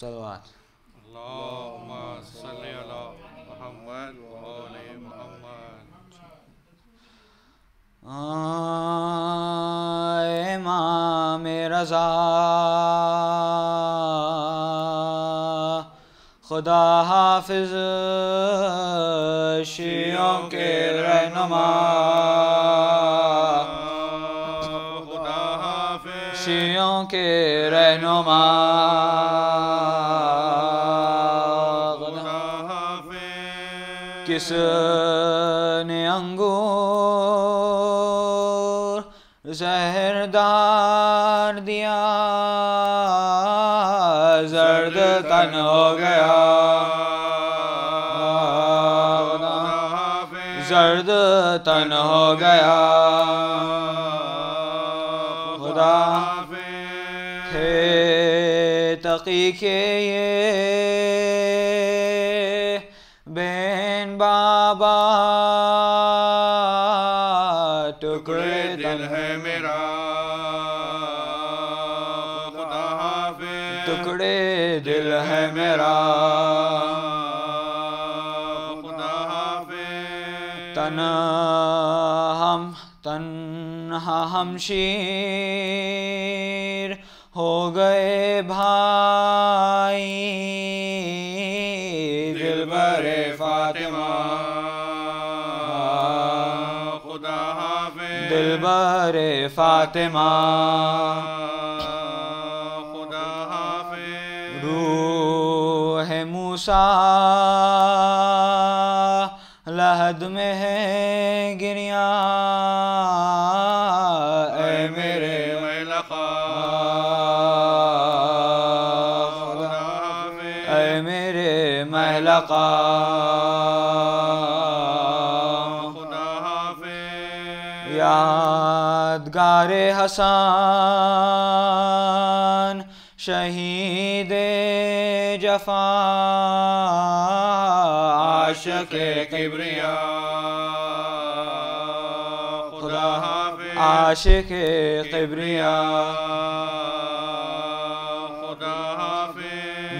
सलवात अल्लाहुम्मा सल्लि अला मुहम्मद व आले मुहम्मद इमाम रज़ा खुदा हाफिज शियों के ने अंगूर जहरदार दिया जर्द तन हो गया जर्द तन हो गया खुदा थे तकी के ये हम शीर हो गए भाई। दिल भरे फातिमा। खुदा दिल भरे फातिमा। खुदा रूह मूसा लहद में है हसान शहीद जफा आशिक किबरिया। खुदा आशिक किबरिया। खुदा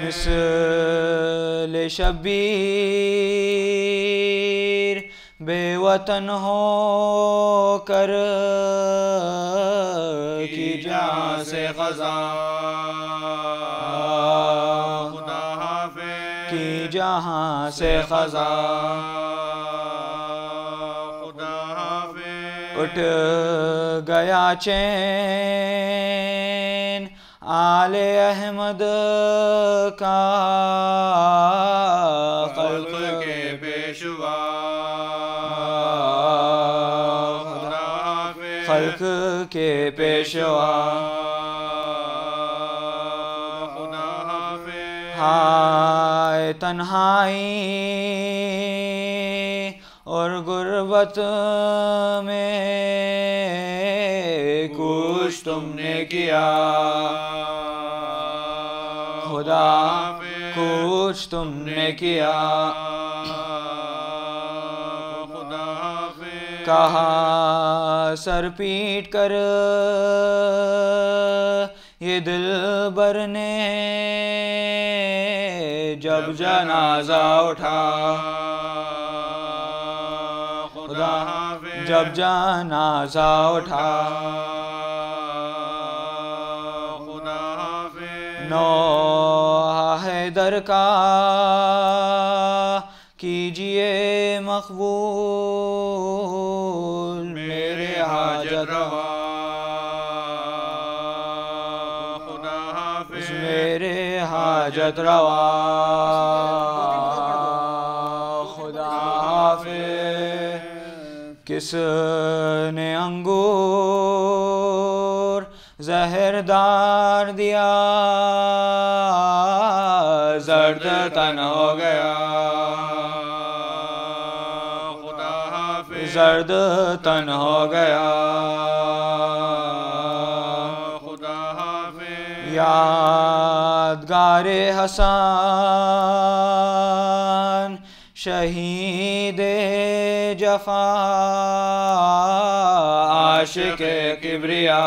मिसल शबीर बेवतन हो कर से खजा खुदा हाफिज। की जहाँ से खजा खुदा हाफिज। उठ गया चैन आले अहमद का खल्क। के पेशवा। हाफिज। खल्क के हाय तन्हाई और गुर्बत में कुछ तुमने किया खुदा कुछ तुमने किया खुदा कहा सर पीट कर। ये दिल बर ने जब जनाजा उठा। खुदा जब जनाजा उठा। नो हैदर का कीजिए मकबूल। रवा मेरे हाजत रवा। खुदा हाफिज किसने अंगूर जहरदार दिया? जर्द तन हो गया। खुदा यादगार हसान शहीद जफा आशिक किबरिया।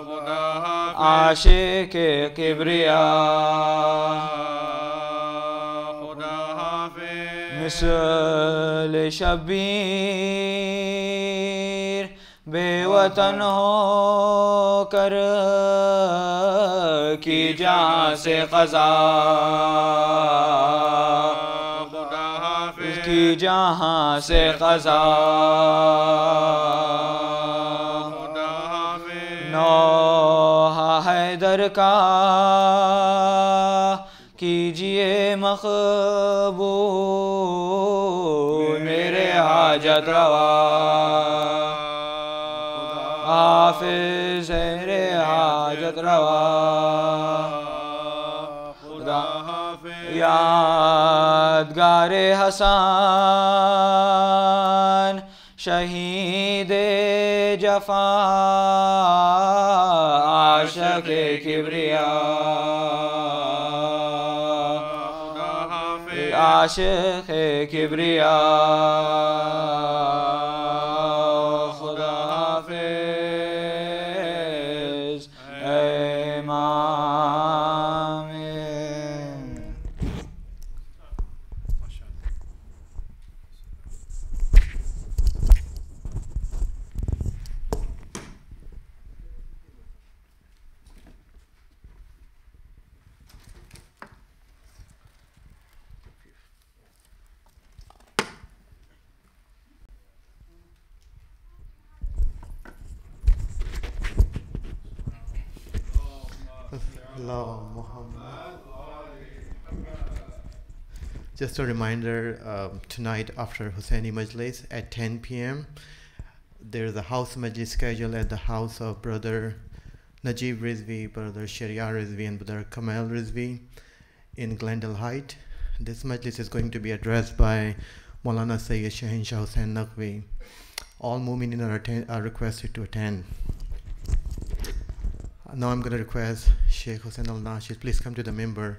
खुदा हाफिज। अरशल शबीर बेवतन हो कर की जहाँ से खजा की जहाँ से खजा नौ हैदर का कीजिए मख jatrava afisere ha jatrava khuda hasan shahide jafa. Ashq kibriya. אַ שייך קבריה Just a reminder um, tonight after Husseini Majlis at 10 p.m. There's a house majlis scheduled at the house of brother Najib Rizvi, brother Sharia Rizvi, and brother Kamal Rizvi in Glendale Height. This majlis is going to be addressed by Maulana Sayyid Shahin Shah Hussain Naqvi. All Muminin are, are requested to attend. Now I'm going to request Sheikh Hussein Al Nashid, please come to the member.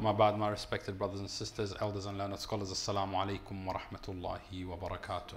My bad, my respected brothers and sisters, elders and learned scholars, alaikum wa rahmatullahi wa barakatuh.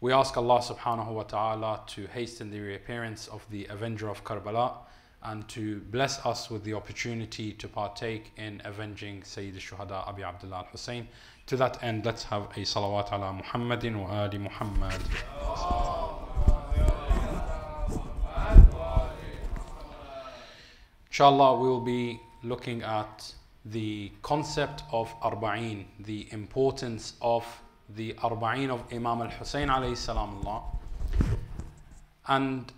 We ask Allah subhanahu wa ta'ala to hasten the reappearance of the Avenger of Karbala and to bless us with the opportunity to partake in avenging Sayyid al-Shuhada Abi Abdullah al-Hussein. To that end, let's have a salawat ala Muhammadin wa ali Muhammad. Inshallah, we will be looking at the concept of Arba'in, the importance of the Arba'in of Imam al Hussein alayhi salam and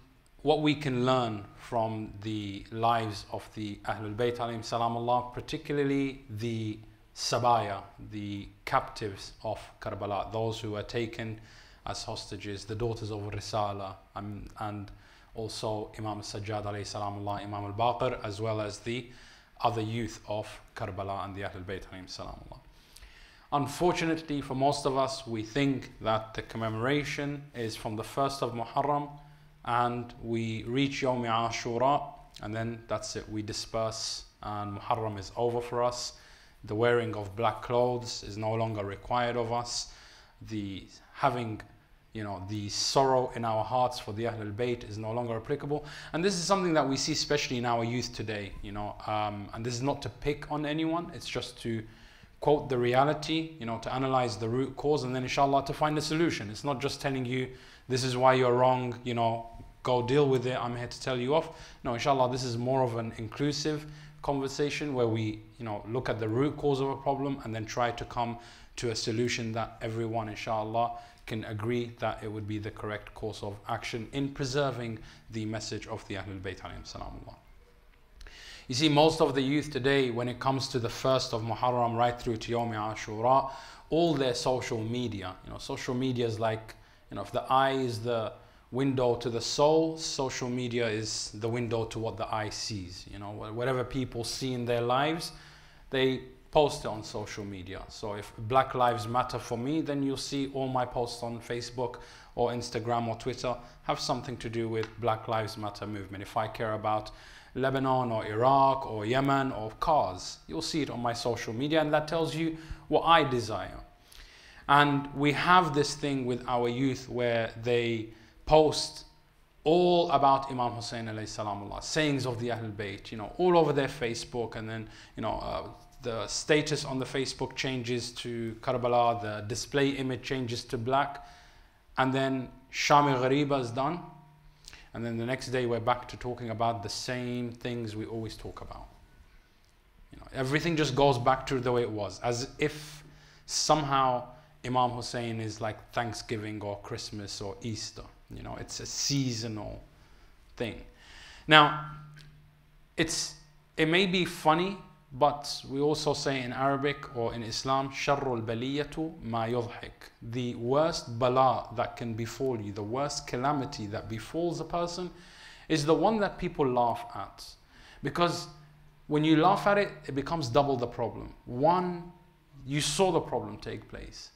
what we can learn from the lives of the Ahlul Bayt alayhi salam Allah, particularly the Sabaya, the captives of Karbala, those who were taken as hostages, the daughters of Risala, and, and also Imam Sajjad alayhi salam Allah, Imam al-Baqir, as well as the other youth of Karbala and the Ahlul Bayt alayhi salam Allah. Unfortunately, for most of us, we think that the commemoration is from the 1st of Muharram and we reach Yawm Ashura and then that's it, we disperse and Muharram is over for us. The wearing of black clothes is no longer required of us. The having you know, the sorrow in our hearts for the Ahlul Bayt is no longer applicable. And this is something that we see especially in our youth today, you know. Um, and this is not to pick on anyone, it's just to quote the reality, you know, to analyze the root cause and then inshallah to find a solution. It's not just telling you this is why you're wrong, you know, go deal with it, I'm here to tell you off. No, inshallah, this is more of an inclusive conversation where we, you know, look at the root cause of a problem and then try to come to a solution that everyone, inshallah, can agree that it would be the correct course of action in preserving the message of the Ahlul Bayt. You see, most of the youth today, when it comes to the first of Muharram right through to Yawm Ashura, all their social media, you know, social media is like, you know, if the eye is the window to the soul, social media is the window to what the eye sees. You know, whatever people see in their lives, they post it on social media. So if Black Lives Matter for me, then you'll see all my posts on Facebook or Instagram or Twitter have something to do with Black Lives Matter movement. If I care about Lebanon or Iraq or Yemen or cars, you'll see it on my social media and that tells you what I desire. And we have this thing with our youth where they post all about Imam Hussein alayhi salamullah, sayings of the Ahlul Bayt, you know, all over their Facebook and then, you know, uh, the status on the Facebook changes to Karbala, the display image changes to black, and then Shami Ghariba is done. And then the next day we're back to talking about the same things we always talk about. You know, everything just goes back to the way it was, as if somehow Imam Hussein is like Thanksgiving or Christmas or Easter. You know, it's a seasonal thing. Now, it's it may be funny, but we also say in Arabic or in Islam, sharrul baliyatu ma yudhik. The worst bala that can befall you, the worst calamity that befalls a person, is the one that people laugh at. Because when you laugh at it, it becomes double the problem. One, you saw the problem take place.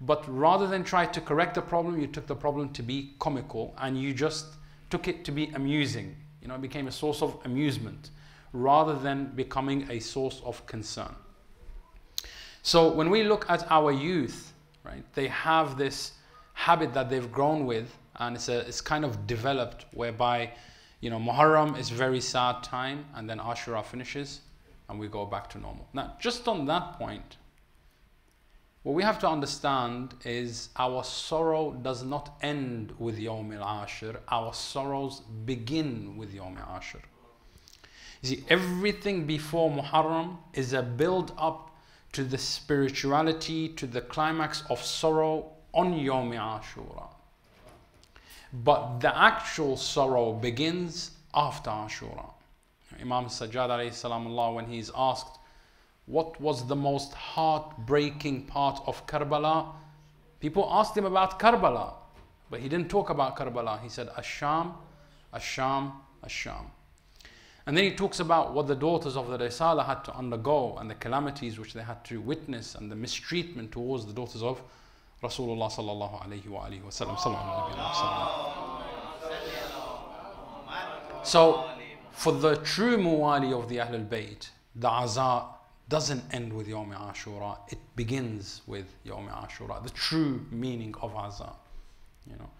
But rather than try to correct the problem, you took the problem to be comical and you just took it to be amusing. You know, it became a source of amusement rather than becoming a source of concern. So when we look at our youth, right, they have this habit that they've grown with and it's, a, it's kind of developed whereby, you know, Muharram is very sad time and then Ashura finishes and we go back to normal. Now, just on that point, what we have to understand is our sorrow does not end with Yawm al-Ashir. Our sorrows begin with Yawm al-Ashir. You see, everything before Muharram is a build up to the spirituality, to the climax of sorrow on Yom Yawm Ashura. But the actual sorrow begins after Ashura. Imam Sajjad when he's asked, what was the most heartbreaking part of Karbala? People asked him about Karbala, but he didn't talk about Karbala. He said, Asham, Asham, Asham. And then he talks about what the daughters of the Risala had to undergo and the calamities which they had to witness and the mistreatment towards the daughters of Rasulullah sallallahu alayhi wa alayhi wa. So, for the true muwali of the Ahlul Bayt, the Aza doesn't end with Yawm Ashura, it begins with Yawm Ashura, the true meaning of Azza. You know,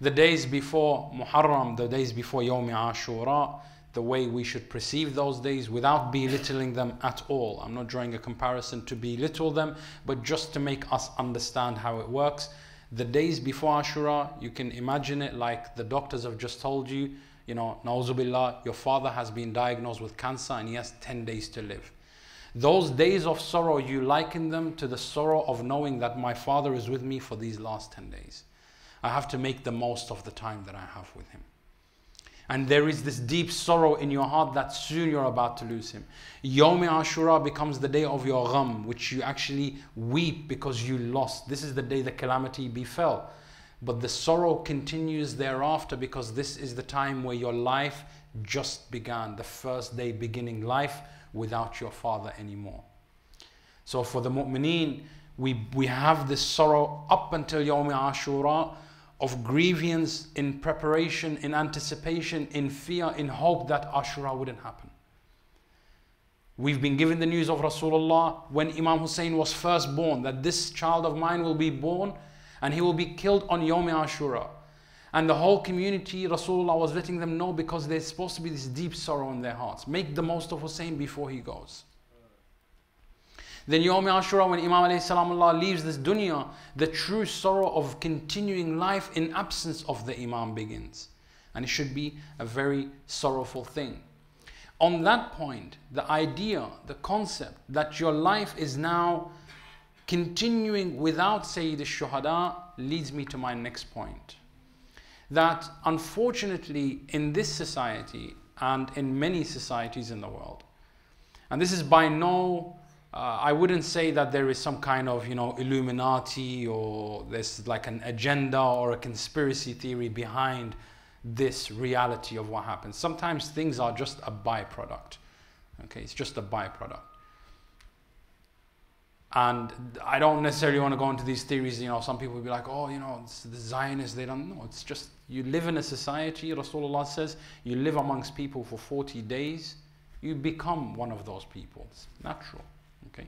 the days before Muharram, the days before Yawm Ashura, the way we should perceive those days without belittling them at all. I'm not drawing a comparison to belittle them, but just to make us understand how it works. The days before Ashura, you can imagine it like the doctors have just told you, you know, Nauzubillah, your father has been diagnosed with cancer and he has 10 days to live. Those days of sorrow, you liken them to the sorrow of knowing that my Father is with me for these last 10 days. I have to make the most of the time that I have with Him. And there is this deep sorrow in your heart that soon you're about to lose Him. Yawm Ashura becomes the day of your gham, which you actually weep because you lost. This is the day the calamity befell. But the sorrow continues thereafter because this is the time where your life just began, the first day beginning life without your father anymore. So for the mu'mineen, we, we have this sorrow up until Yawm Ashura of grievance in preparation, in anticipation, in fear, in hope that Ashura wouldn't happen. We've been given the news of Rasulullah when Imam Hussein was first born, that this child of mine will be born and he will be killed on Yawm Ashura. And the whole community, Rasulullah was letting them know because there's supposed to be this deep sorrow in their hearts. Make the most of Hussein before he goes. Then Yawm Ashura, when Imam Allah leaves this dunya, the true sorrow of continuing life in absence of the Imam begins. And it should be a very sorrowful thing. On that point, the idea, the concept that your life is now continuing without Sayyid al-Shuhada leads me to my next point. That unfortunately in this society and in many societies in the world, and this is by no, uh, I wouldn't say that there is some kind of, you know, Illuminati or there's like an agenda or a conspiracy theory behind this reality of what happens. Sometimes things are just a byproduct. Okay, it's just a byproduct. And I don't necessarily want to go into these theories. You know, some people will be like, oh, you know, it's the Zionists, they don't know. It's just you live in a society, Rasulullah says, you live amongst people for 40 days, you become one of those people. It's natural. Okay.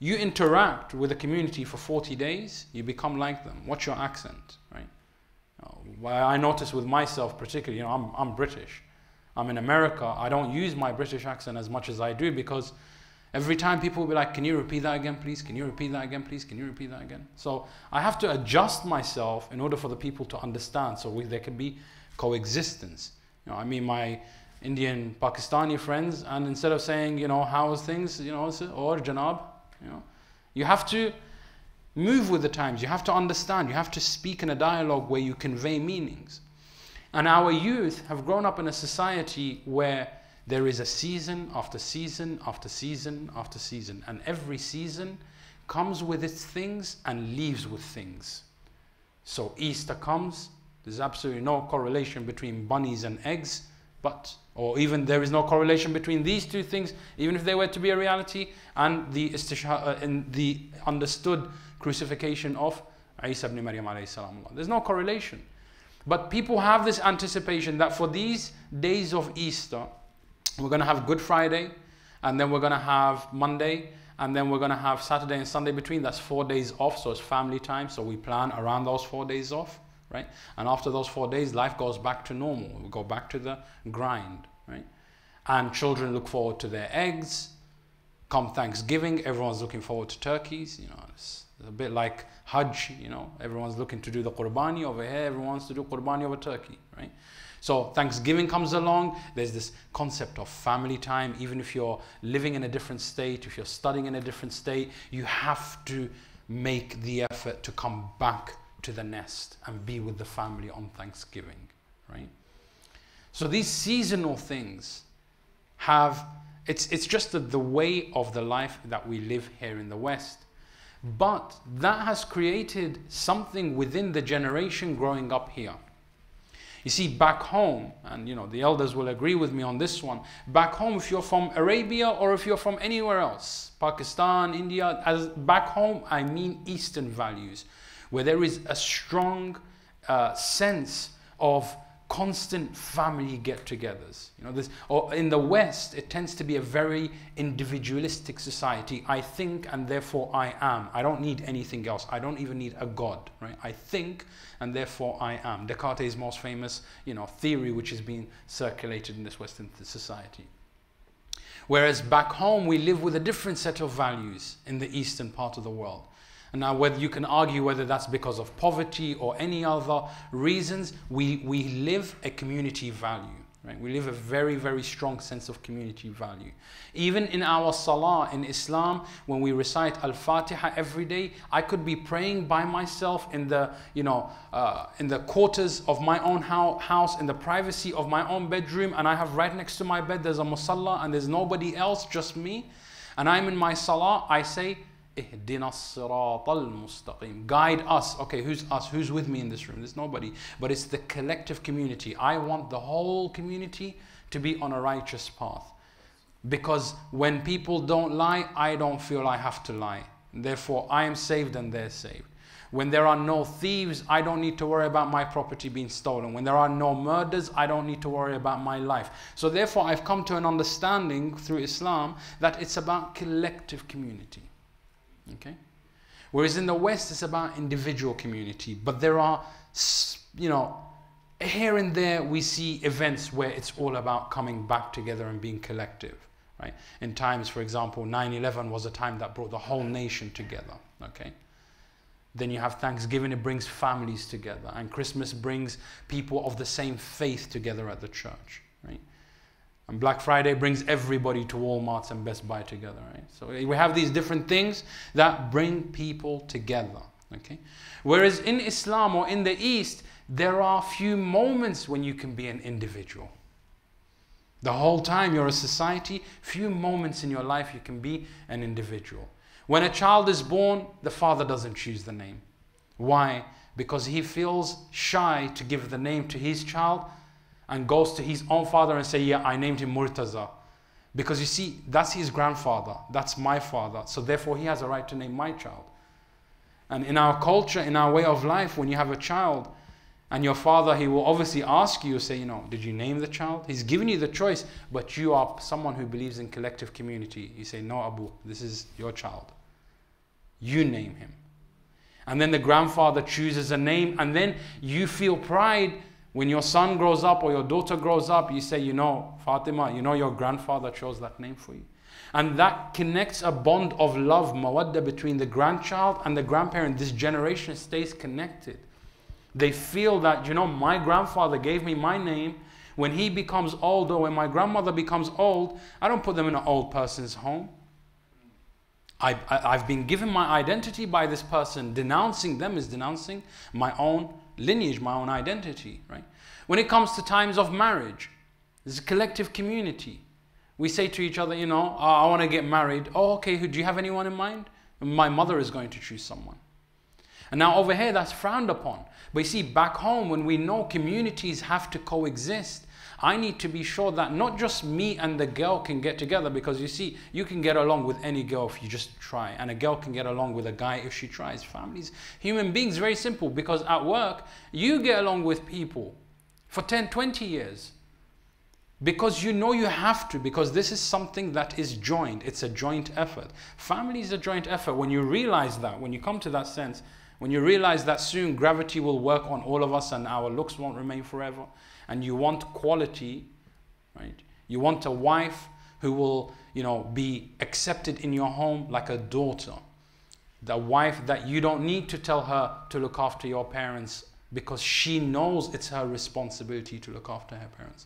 you interact with a community for 40 days, you become like them. What's your accent, right? Well, I notice with myself particularly, you know, I'm, I'm British. I'm in America. I don't use my British accent as much as I do because every time people will be like, can you repeat that again, please? Can you repeat that again, please? Can you repeat that again? So I have to adjust myself in order for the people to understand so we, there can be coexistence. You know, I mean, my Indian, Pakistani friends, and instead of saying, you know, how's things, you know, or oh, Janab, you know, you have to move with the times. You have to understand. You have to speak in a dialogue where you convey meanings. And our youth have grown up in a society where there is a season after season after season after season, and every season comes with its things and leaves with things. So Easter comes, there's absolutely no correlation between bunnies and eggs, but or even there is no correlation between these two things, even if they were to be a reality, and the uh, in the understood crucifixion of Isa ibn Maryam. There's no correlation. But people have this anticipation that for these days of Easter, we're going to have Good Friday, and then we're going to have Monday, and then we're going to have Saturday and Sunday between. That's four days off, so it's family time. So we plan around those four days off right? And after those four days, life goes back to normal. We go back to the grind, right? And children look forward to their eggs. Come Thanksgiving, everyone's looking forward to turkeys. You know, it's, a bit like Hajj. You know, everyone's looking to do the qurbani over here. Everyone wants to do qurbani over turkey, right? So Thanksgiving comes along. There's this concept of family time. Even if you're living in a different state, if you're studying in a different state, you have to make the effort to come back to the nest and be with the family on Thanksgiving, right? So these seasonal things have, it's, it's just the, the way of the life that we live here in the West. But that has created something within the generation growing up here. You see, back home, and you know, the elders will agree with me on this one. Back home, if you're from Arabia or if you're from anywhere else, Pakistan, India, as back home, I mean Eastern values where there is a strong uh, sense of constant family get-togethers. You know, this, or in the West, it tends to be a very individualistic society. I think, and therefore I am. I don't need anything else. I don't even need a God. Right? I think, and therefore I am. Descartes' most famous, you know, theory, which is being circulated in this Western society. Whereas back home, we live with a different set of values in the eastern part of the world. Now whether you can argue whether that's because of poverty or any other reasons, we, we live a community value. Right? We live a very, very strong sense of community value. Even in our salah in Islam, when we recite Al-Fatiha every day, I could be praying by myself in the, you know, uh, in the quarters of my own house, in the privacy of my own bedroom, and I have right next to my bed, there's a musalla and there's nobody else, just me. And I'm in my salah, I say, Guide us. Okay, who's us? Who's with me in this room? There's nobody. But it's the collective community. I want the whole community to be on a righteous path. Because when people don't lie, I don't feel I have to lie. Therefore, I am saved and they're saved. When there are no thieves, I don't need to worry about my property being stolen. When there are no murders, I don't need to worry about my life. So therefore, I've come to an understanding through Islam that it's about collective community. Okay? Whereas in the West, it's about individual community. But there are, you know, here and there we see events where it's all about coming back together and being collective right in times for example 9-11 was a time that brought the whole nation together okay then you have thanksgiving it brings families together and christmas brings people of the same faith together at the church right and black friday brings everybody to Walmarts and best buy together right so we have these different things that bring people together okay whereas in islam or in the east there are few moments when you can be an individual. The whole time you're a society, few moments in your life you can be an individual. When a child is born, the father doesn't choose the name. Why? Because he feels shy to give the name to his child and goes to his own father and say, yeah, I named him Murtaza. Because you see, that's his grandfather, that's my father, so therefore he has a right to name my child. And in our culture, in our way of life, when you have a child, and your father, he will obviously ask you, say, you know, did you name the child? He's given you the choice, but you are someone who believes in collective community. You say, no, Abu, this is your child. You name him. And then the grandfather chooses a name, and then you feel pride when your son grows up or your daughter grows up. You say, you know, Fatima, you know, your grandfather chose that name for you. And that connects a bond of love, mawadda, between the grandchild and the grandparent. This generation stays connected. They feel that, you know, my grandfather gave me my name. When he becomes old or when my grandmother becomes old, I don't put them in an old person's home. I, have been given my identity by this person. Denouncing them is denouncing my own lineage, my own identity, right? When it comes to times of marriage, there's a collective community. We say to each other, you know, oh, I want to get married. Oh, okay, who do you have anyone in mind? My mother is going to choose someone. And now over here, that's frowned upon. But you see, back home, when we know communities have to coexist, I need to be sure that not just me and the girl can get together because you see, you can get along with any girl if you just try, and a girl can get along with a guy if she tries. Families, human beings, very simple because at work, you get along with people for 10, 20 years because you know you have to because this is something that is joined. It's a joint effort. Family is a joint effort. When you realize that when you come to that sense when you realize that soon gravity will work on all of us and our looks won't remain forever, and you want quality, right? You want a wife who will, you know, be accepted in your home like a daughter. The wife that you don't need to tell her to look after your parents because she knows it's her responsibility to look after her parents.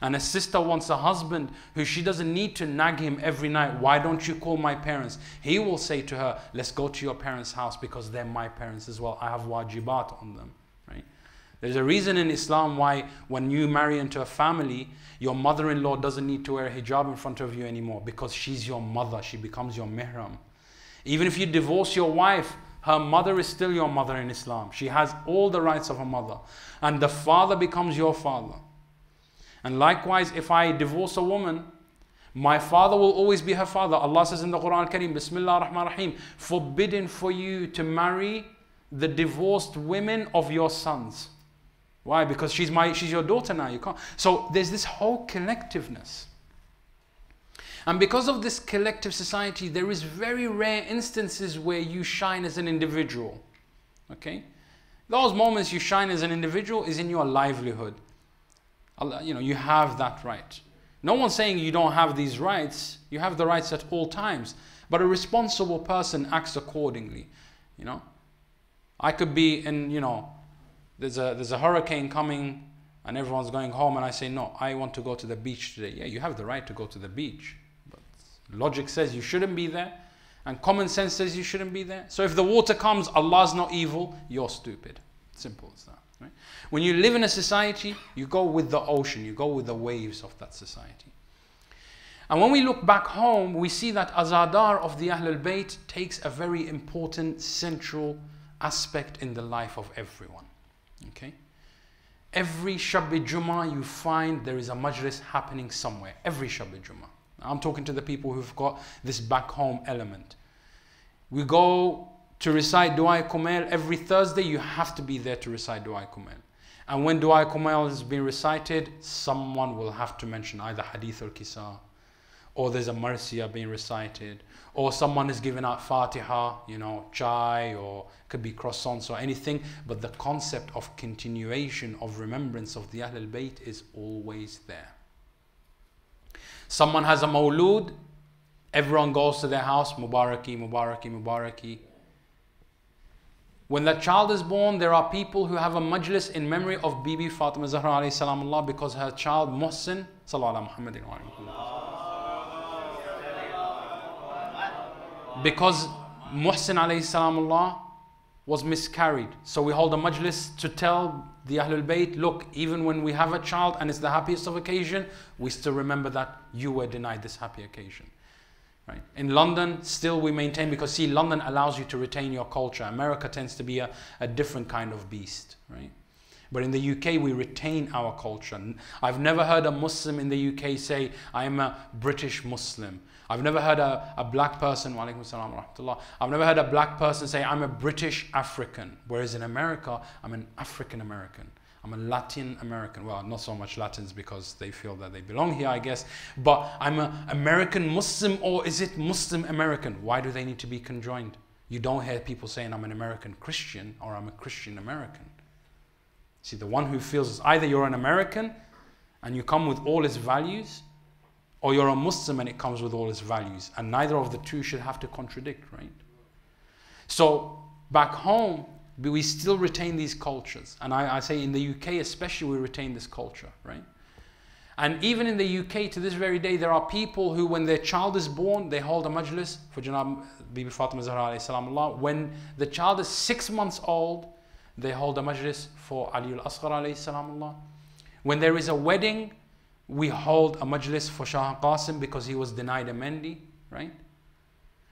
And a sister wants a husband who she doesn't need to nag him every night. Why don't you call my parents? He will say to her, Let's go to your parents' house because they're my parents as well. I have wajibat on them. There's a reason in Islam why when you marry into a family, your mother-in-law doesn't need to wear a hijab in front of you anymore because she's your mother. She becomes your mihram. Even if you divorce your wife, her mother is still your mother in Islam. She has all the rights of a mother. And the father becomes your father. And likewise, if I divorce a woman, my father will always be her father. Allah says in the Quran Al-Kareem, Bismillah ar-Rahman ar-Rahim, forbidden for you to marry the divorced women of your sons. Why? Because she's my she's your daughter now. You can't. So there's this whole collectiveness. And because of this collective society, there is very rare instances where you shine as an individual. Okay? Those moments you shine as an individual is in your livelihood. You know, you have that right. No one's saying you don't have these rights. You have the rights at all times. But a responsible person acts accordingly. You know, I could be in, you know, there's a there's a hurricane coming and everyone's going home and I say, no, I want to go to the beach today. Yeah, you have the right to go to the beach. But logic says you shouldn't be there. And common sense says you shouldn't be there. So if the water comes, Allah's not evil, you're stupid. Simple as that. Right? When you live in a society, you go with the ocean, you go with the waves of that society. And when we look back home, we see that Azadar of the Ahlul Bayt takes a very important central aspect in the life of everyone. Okay? Every Shabbi Jummah you find there is a majlis happening somewhere. Every Shabbi Jummah. I'm talking to the people who've got this back home element. We go to recite Dua Kumail every Thursday, you have to be there to recite Dua Kumail. And when Dua Kumail has been recited, someone will have to mention either Hadith or Kisa or there's a marsiya being recited, or someone is giving out fatiha, you know, chai, or could be croissants or anything, but the concept of continuation of remembrance of the Ahlul Bayt is always there. Someone has a mawlud, everyone goes to their house, Mubaraki, Mubaraki, Mubaraki. When that child is born, there are people who have a majlis in memory of Bibi Fatima Zahra alayhi salam because her child Muhsin, sallallahu Muhammadin wa Because Muhsin alayhi salam Allah was miscarried. So we hold a majlis to tell the Ahlul Bayt, look, even when we have a child and it's the happiest of occasion, we still remember that you were denied this happy occasion. Right? In London, still we maintain, because see, London allows you to retain your culture. America tends to be a, a different kind of beast. Right? But in the UK, we retain our culture. I've never heard a Muslim in the UK say, I am a British Muslim. I've never heard a, a black person, I've never heard a black person say, I'm a British African. Whereas in America, I'm an African American. I'm a Latin American. Well, not so much Latins because they feel that they belong here, I guess. But I'm an American Muslim or is it Muslim American? Why do they need to be conjoined? You don't hear people saying I'm an American Christian or I'm a Christian American. See, the one who feels is either you're an American and you come with all its values, or you're a Muslim and it comes with all its values. And neither of the two should have to contradict, right? So back home, we still retain these cultures. And I, I, say in the UK especially, we retain this culture, right? And even in the UK to this very day, there are people who, when their child is born, they hold a majlis for Janab Bibi Fatima Zahra salam Allah. When the child is six months old, they hold a majlis for Ali al-Asghar salam Allah. When there is a wedding, we hold a majlis for Shah Qasim because he was denied a Mendi, right?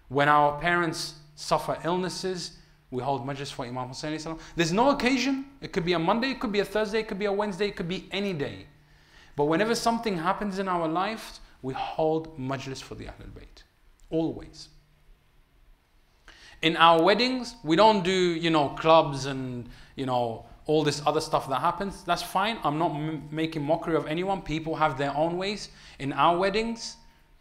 When our parents suffer illnesses, we hold majlis for Imam Hussein. There's no occasion. It could be a Monday, it could be a Thursday, it could be a Wednesday, it could be any day. But whenever something happens in our life, we hold majlis for the Ahlul Bayt. Always. In our weddings, we don't do, you know, clubs and, you know, all this other stuff that happens, that's fine. I'm not making mockery of anyone. People have their own ways. In our weddings,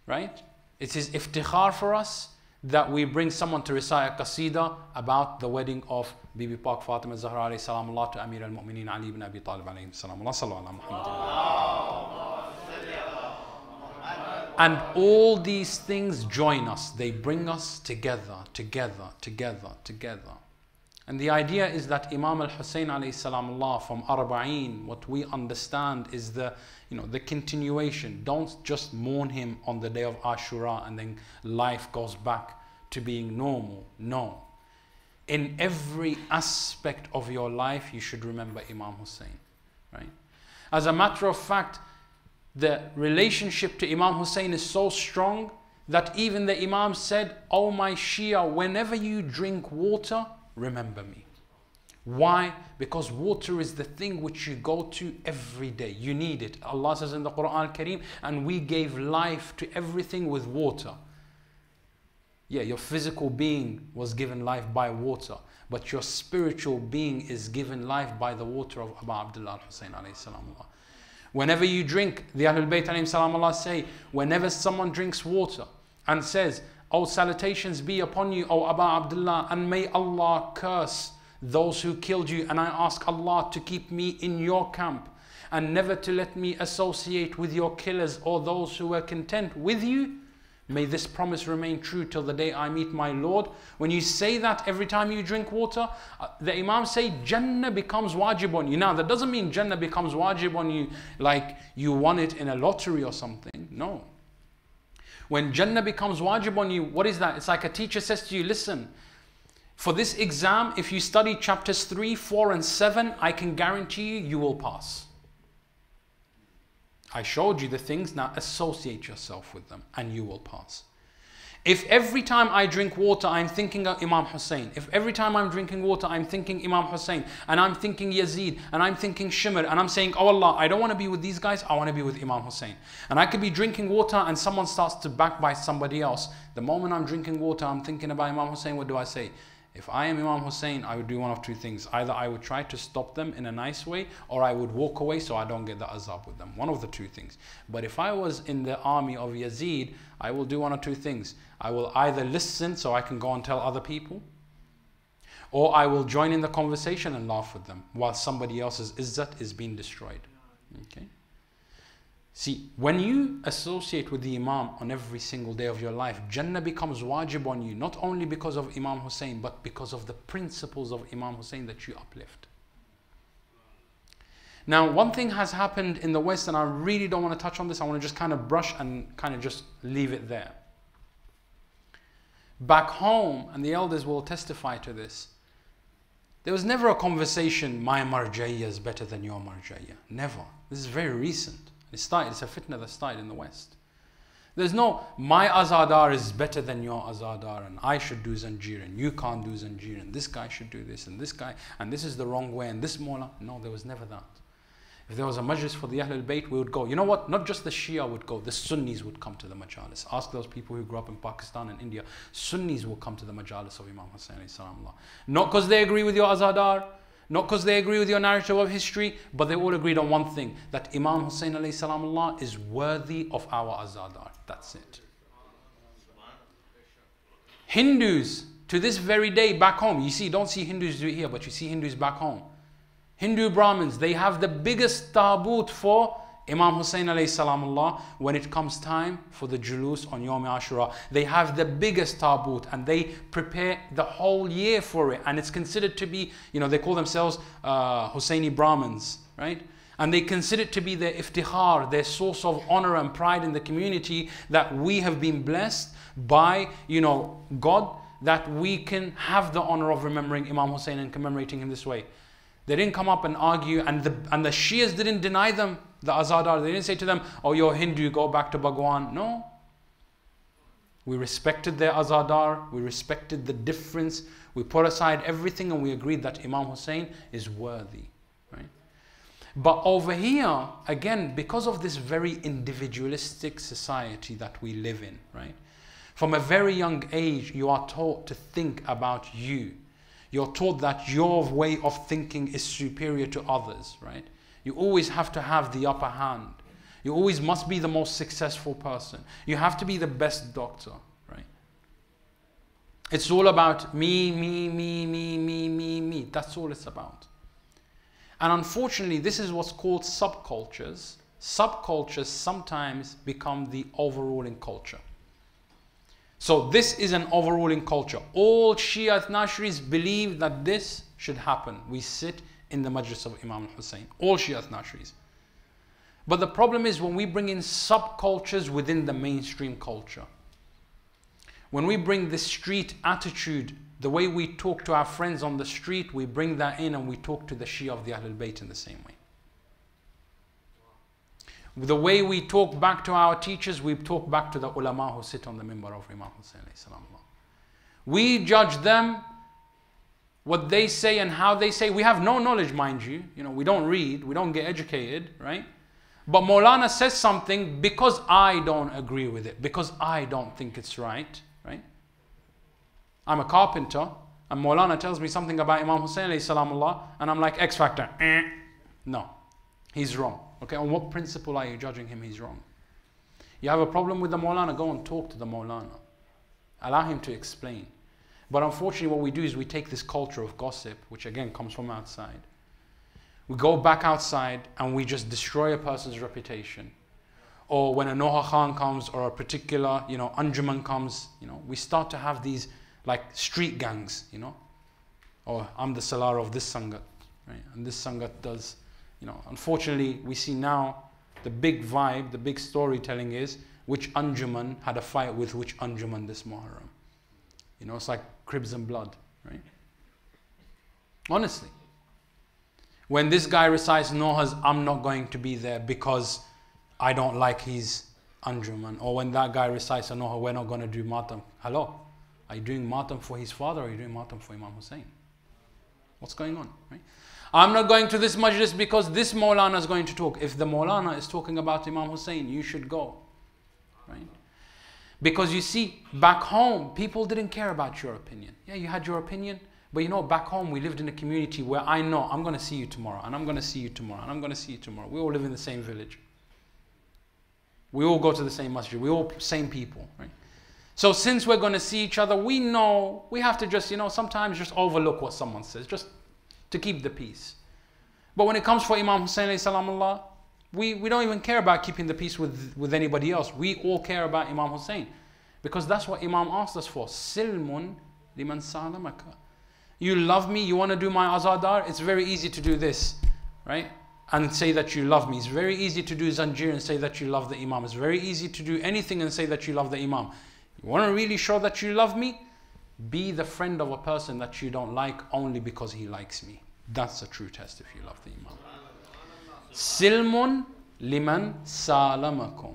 right? It is iftikhar for us that we bring someone to recite a qasida about the wedding of Bibi Pak Fatima Zahra alayhi salam Allah to Amir al-Mu'mineen Ali ibn Abi Talib alayhi salam Allah sallallahu And all these things join us. They bring us together, together, together, together. And the idea is that Imam al-Hussein Allah from Arba'in, what we understand is the, you know, the continuation. Don't just mourn him on the day of Ashura and then life goes back to being normal. No. In every aspect of your life, you should remember Imam Hussein. Right? As a matter of fact, the relationship to Imam Hussein is so strong that even the Imam said, Oh my Shia, whenever you drink water, remember me. Why? Because water is the thing which you go to every day. You need it. Allah says in the Quran Kareem, and we gave life to everything with water. Yeah, your physical being was given life by water, but your spiritual being is given life by the water of Abu Abdullah Hussein Whenever you drink, the Ahlul Bayt salam say, whenever someone drinks water and says, O salutations be upon you, O Abu Abdullah, and may Allah curse those who killed you. And I ask Allah to keep me in your camp and never to let me associate with your killers or those who were content with you. May this promise remain true till the day I meet my Lord. When you say that every time you drink water, uh, the Imam say Jannah becomes wajib on you. Now that doesn't mean Jannah becomes wajib on you like you won it in a lottery or something. No. When Jannah becomes wajib on you, what is that? It's like a teacher says to you, listen, for this exam, if you study chapters 3, 4, and 7, I can guarantee you, you will pass. I showed you the things, now associate yourself with them and you will pass. If every time I drink water, I'm thinking of Imam Hussein, if every time I'm drinking water, I'm thinking Imam Hussein, and I'm thinking Yazid, and I'm thinking Shimr, and I'm saying, Oh Allah, I don't want to be with these guys, I want to be with Imam Hussein. And I could be drinking water and someone starts to backbite somebody else. The moment I'm drinking water, I'm thinking about Imam Hussein, what do I say? If I am Imam Hussein, I would do one of two things. Either I would try to stop them in a nice way, or I would walk away so I don't get the azab with them. One of the two things. But if I was in the army of Yazid, I will do one or two things. I will either listen so I can go and tell other people, or I will join in the conversation and laugh with them while somebody else's izzat is being destroyed. Okay? See, when you associate with the Imam on every single day of your life, Jannah becomes wajib on you, not only because of Imam Hussein, but because of the principles of Imam Hussein that you uplift. Now, one thing has happened in the West, and I really don't want to touch on this, I want to just kind of brush and kind of just leave it there. Back home, and the elders will testify to this, there was never a conversation, my marjaya is better than your marjaya. Never. This is very recent. It started, it's a fitna that started in the West. There's no, my azadar is better than your azadar, and I should do zanjir, and you can't do zanjir, and this guy should do this, and this guy, and this is the wrong way, and this mullah. No, there was never that. If there was a majlis for the Ahlul Bayt, we would go. You know what? Not just the Shia would go, the Sunnis would come to the majalis. Ask those people who grew up in Pakistan and India. Sunnis will come to the majalis of Imam Hussein. Not because they agree with your azadar, not because they agree with your narrative of history, but they all agreed on one thing that Imam Hussein Allah, is worthy of our azadar. That's it. Hindus, to this very day, back home, you see, don't see Hindus do it here, but you see Hindus back home. Hindu Brahmins, they have the biggest taboot for Imam Hussein salamullah when it comes time for the julus on Yom Ashura. They have the biggest taboot and they prepare the whole year for it. And it's considered to be, you know, they call themselves uh, Husseini Brahmins, right? And they consider it to be their iftihar, their source of honor and pride in the community that we have been blessed by, you know, God, that we can have the honor of remembering Imam Hussein and commemorating him this way. They didn't come up and argue, and the, and the Shias didn't deny them the Azadar. They didn't say to them, Oh, you're Hindu, go back to Bhagwan. No. We respected their Azadar, we respected the difference, we put aside everything, and we agreed that Imam Hussein is worthy. Right? But over here, again, because of this very individualistic society that we live in, right? From a very young age, you are taught to think about you you're taught that your way of thinking is superior to others, right? You always have to have the upper hand. You always must be the most successful person. You have to be the best doctor, right? It's all about me, me, me, me, me, me, me. That's all it's about. And unfortunately, this is what's called subcultures. Subcultures sometimes become the overruling culture. So this is an overruling culture. All Shia Nashris believe that this should happen. We sit in the majlis of Imam Hussein. All Shia Nashris. But the problem is when we bring in subcultures within the mainstream culture. When we bring the street attitude, the way we talk to our friends on the street, we bring that in and we talk to the Shia of the Ahlul Bayt in the same way. The way we talk back to our teachers, we talk back to the ulama who sit on the member of Imam Hussein. We judge them, what they say and how they say. We have no knowledge, mind you. You know, we don't read, we don't get educated, right? But Maulana says something because I don't agree with it, because I don't think it's right, right? I'm a carpenter, and Maulana tells me something about Imam Hussein, and I'm like, X factor. Eh. No, he's wrong. Okay, on what principle are you judging him he's wrong? You have a problem with the Maulana, go and talk to the Maulana. Allow him to explain. But unfortunately, what we do is we take this culture of gossip, which again comes from outside. We go back outside and we just destroy a person's reputation. Or when a Noha Khan comes or a particular, you know, Anjuman comes, you know, we start to have these like street gangs, you know. Or I'm the Salar of this Sangat, right? And this Sangat does you know, unfortunately, we see now the big vibe, the big storytelling is which Anjuman had a fight with which Anjuman this Muharram. You know, it's like cribs and blood, right? Honestly. When this guy recites Noha's, I'm not going to be there because I don't like his Anjuman. Or when that guy recites Noha, we're not going to do Matam. Hello? Are you doing Matam for his father or are you doing Matam for Imam Hussein? What's going on, right? I'm not going to this majlis because this Maulana is going to talk. If the Maulana is talking about Imam Hussein, you should go. Right? Because you see, back home, people didn't care about your opinion. Yeah, you had your opinion, but you know, back home, we lived in a community where I know I'm going to see you tomorrow, and I'm going to see you tomorrow, and I'm going to see you tomorrow. We all live in the same village. We all go to the same masjid. We all same people, right? So since we're going to see each other, we know we have to just, you know, sometimes just overlook what someone says, just to keep the peace. But when it comes for Imam Hussein salamullah, we, we don't even care about keeping the peace with, with anybody else. We all care about Imam Hussein. Because that's what Imam asked us for. Silmun liman salamaka. You love me, you want to do my azadar, it's very easy to do this, right? And say that you love me. It's very easy to do zanjir and say that you love the Imam. It's very easy to do anything and say that you love the Imam. You want to really show that you love me? Be the friend of a person that you don't like only because he likes me. That's a true test if you love the Imam. Silmun liman salamakum.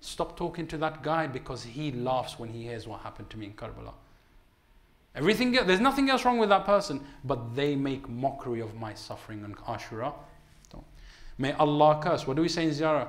Stop talking to that guy because he laughs when he hears what happened to me in Karbala. Everything there's nothing else wrong with that person, but they make mockery of my suffering on Ashura. Don't. May Allah curse. What do we say in ziyarah?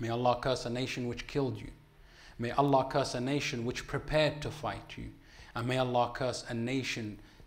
May Allah curse a nation which killed you. May Allah curse a nation which prepared to fight you. And may Allah curse a nation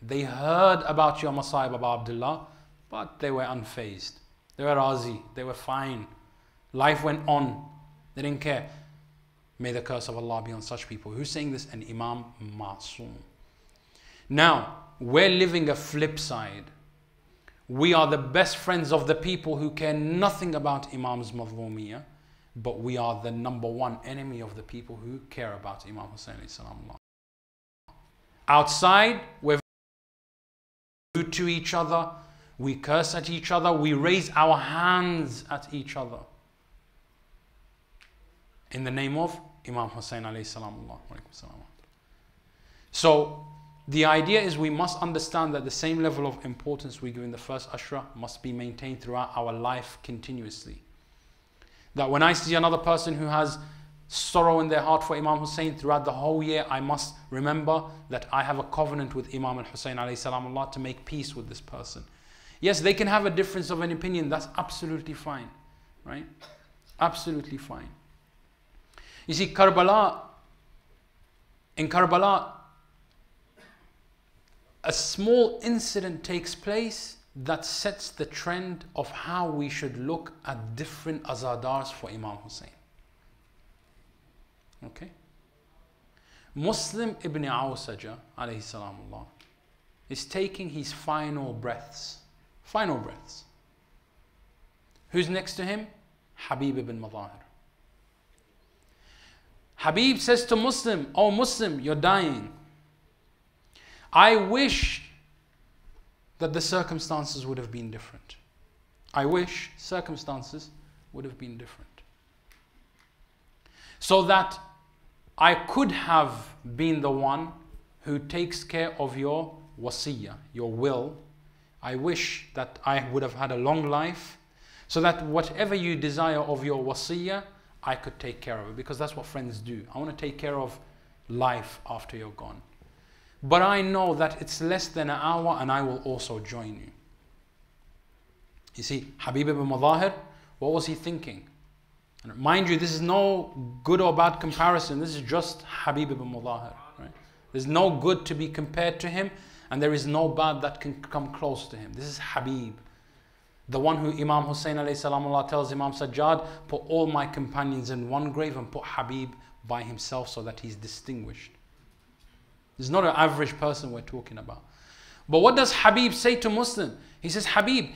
They heard about your Masayib Abu Abdullah, but they were unfazed. They were razi. They were fine. Life went on. They didn't care. May the curse of Allah be on such people. Who's saying this? An Imam Ma'soom. Now, we're living a flip side. We are the best friends of the people who care nothing about Imam's Mazlumiyah, but we are the number one enemy of the people who care about Imam Hussein. Outside, we're rude to each other, we curse at each other, we raise our hands at each other. In the name of Imam Hussein So, the idea is we must understand that the same level of importance we give in the first Ashra must be maintained throughout our life continuously. That when I see another person who has sorrow in their heart for Imam Hussein throughout the whole year, I must remember that I have a covenant with Imam Hussein to make peace with this person. Yes, they can have a difference of an opinion, that's absolutely fine, right? Absolutely fine. You see, Karbala, in Karbala, a small incident takes place that sets the trend of how we should look at different azadars for Imam Hussein. Okay? Muslim ibn Awsaja, alayhi salamullah, is taking his final breaths. Final breaths. Who's next to him? Habib ibn Madahir. Habib says to Muslim, Oh Muslim, you're dying. I wish that the circumstances would have been different. I wish circumstances would have been different. So that I could have been the one who takes care of your wasiyah, your will. I wish that I would have had a long life so that whatever you desire of your wasiyah, I could take care of it because that's what friends do. I want to take care of life after you're gone. But I know that it's less than an hour and I will also join you. You see, Habib ibn Madahir, what was he thinking? And mind you, this is no good or bad comparison. This is just Habib ibn Madahir. Right? There's no good to be compared to him, and there is no bad that can come close to him. This is Habib. The one who Imam Hussein salam tells Imam Sajjad, put all my companions in one grave and put Habib by himself so that he's distinguished. Is not an average person we're talking about. But what does Habib say to Muslim? He says, Habib,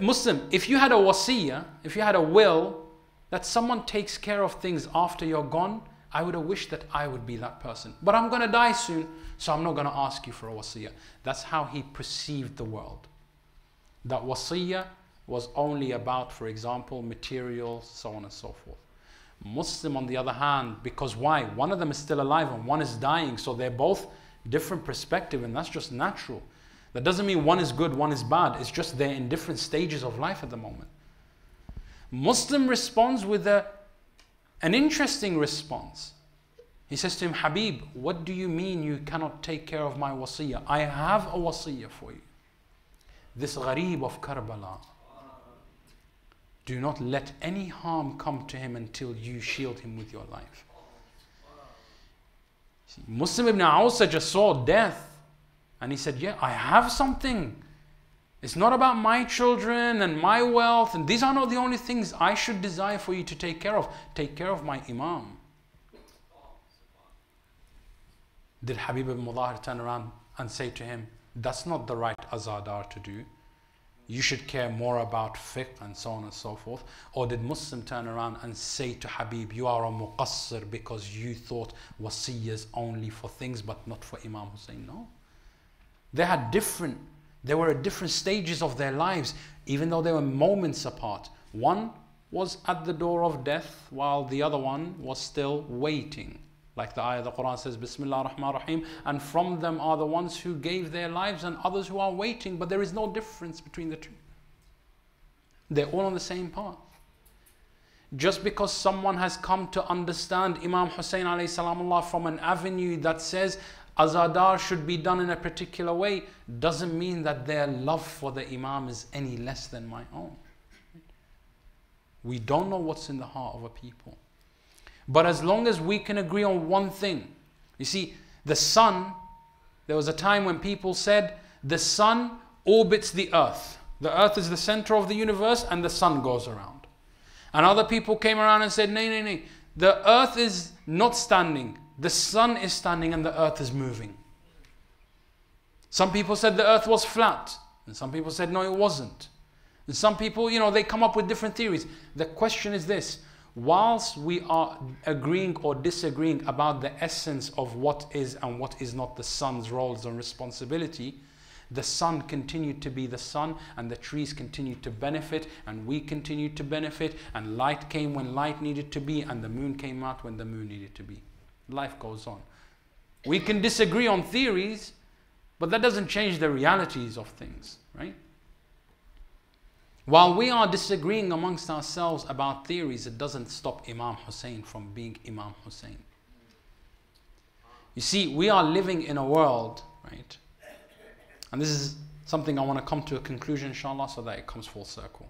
Muslim, if you had a wasiyah, if you had a will that someone takes care of things after you're gone, I would have wished that I would be that person. But I'm going to die soon, so I'm not going to ask you for a wasiyah. That's how he perceived the world. That wasiyah was only about, for example, material, so on and so forth. Muslim, on the other hand, because why? One of them is still alive and one is dying, so they're both different perspective, and that's just natural. That doesn't mean one is good, one is bad. It's just they're in different stages of life at the moment. Muslim responds with a, an interesting response. He says to him, Habib, what do you mean you cannot take care of my wasiyah? I have a wasiyah for you. this gharib of Karbala, do not let any harm come to him until you shield him with your life. See, Muslim ibn Awsa just saw death and he said, Yeah, I have something. It's not about my children and my wealth, and these are not the only things I should desire for you to take care of. Take care of my Imam. Did Habib ibn Mudahir turn around and say to him, That's not the right azadar to do? You should care more about fiqh and so on and so forth. Or did Muslim turn around and say to Habib, You are a muqassir because you thought wasiyyas only for things but not for Imam Hussein? No. They had different they were at different stages of their lives, even though they were moments apart. One was at the door of death, while the other one was still waiting. Like the ayah of the Quran says, Bismillah ar-Rahman ar-Rahim," and from them are the ones who gave their lives and others who are waiting, but there is no difference between the two. They're all on the same path. Just because someone has come to understand Imam Hussein alayhi from an avenue that says azadar should be done in a particular way doesn't mean that their love for the Imam is any less than my own. We don't know what's in the heart of a people. But as long as we can agree on one thing, you see, the sun, there was a time when people said the sun orbits the earth. The earth is the center of the universe and the sun goes around. And other people came around and said, nay, nay, nay, the earth is not standing, the sun is standing and the earth is moving. Some people said the earth was flat, and some people said no, it wasn't. And some people, you know, they come up with different theories. The question is this whilst we are agreeing or disagreeing about the essence of what is and what is not the sun's roles and responsibility, the sun continued to be the sun and the trees continued to benefit and we continued to benefit and light came when light needed to be and the moon came out when the moon needed to be. Life goes on. We can disagree on theories, but that doesn't change the realities of things, right? While we are disagreeing amongst ourselves about theories, it doesn't stop Imam Hussein from being Imam Hussein. You see, we are living in a world, right? And this is something I want to come to a conclusion, inshallah, so that it comes full circle.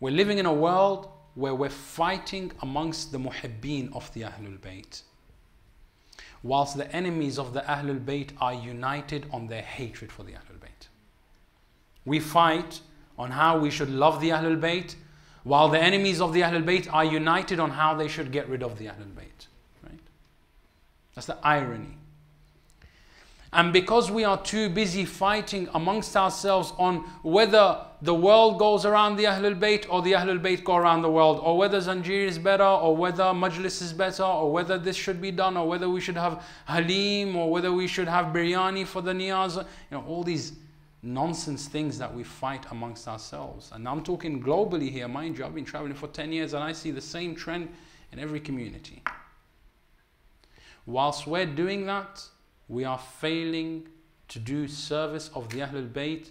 We're living in a world where we're fighting amongst the muhibbeen of the Ahlul Bayt whilst the enemies of the Ahlul Bayt are united on their hatred for the Ahlul Bayt. We fight on how we should love the Ahlul Bayt, while the enemies of the Ahlul Bayt are united on how they should get rid of the Ahlul Bayt. Right? That's the irony. And because we are too busy fighting amongst ourselves on whether the world goes around the Ahlul Bayt or the Ahlul Bayt go around the world, or whether Zanjir is better, or whether Majlis is better, or whether this should be done, or whether we should have Halim, or whether we should have Biryani for the Niyaz, you know, all these nonsense things that we fight amongst ourselves. And I'm talking globally here, mind you, I've been traveling for 10 years and I see the same trend in every community. Whilst we're doing that, we are failing to do service of the Ahlul Bayt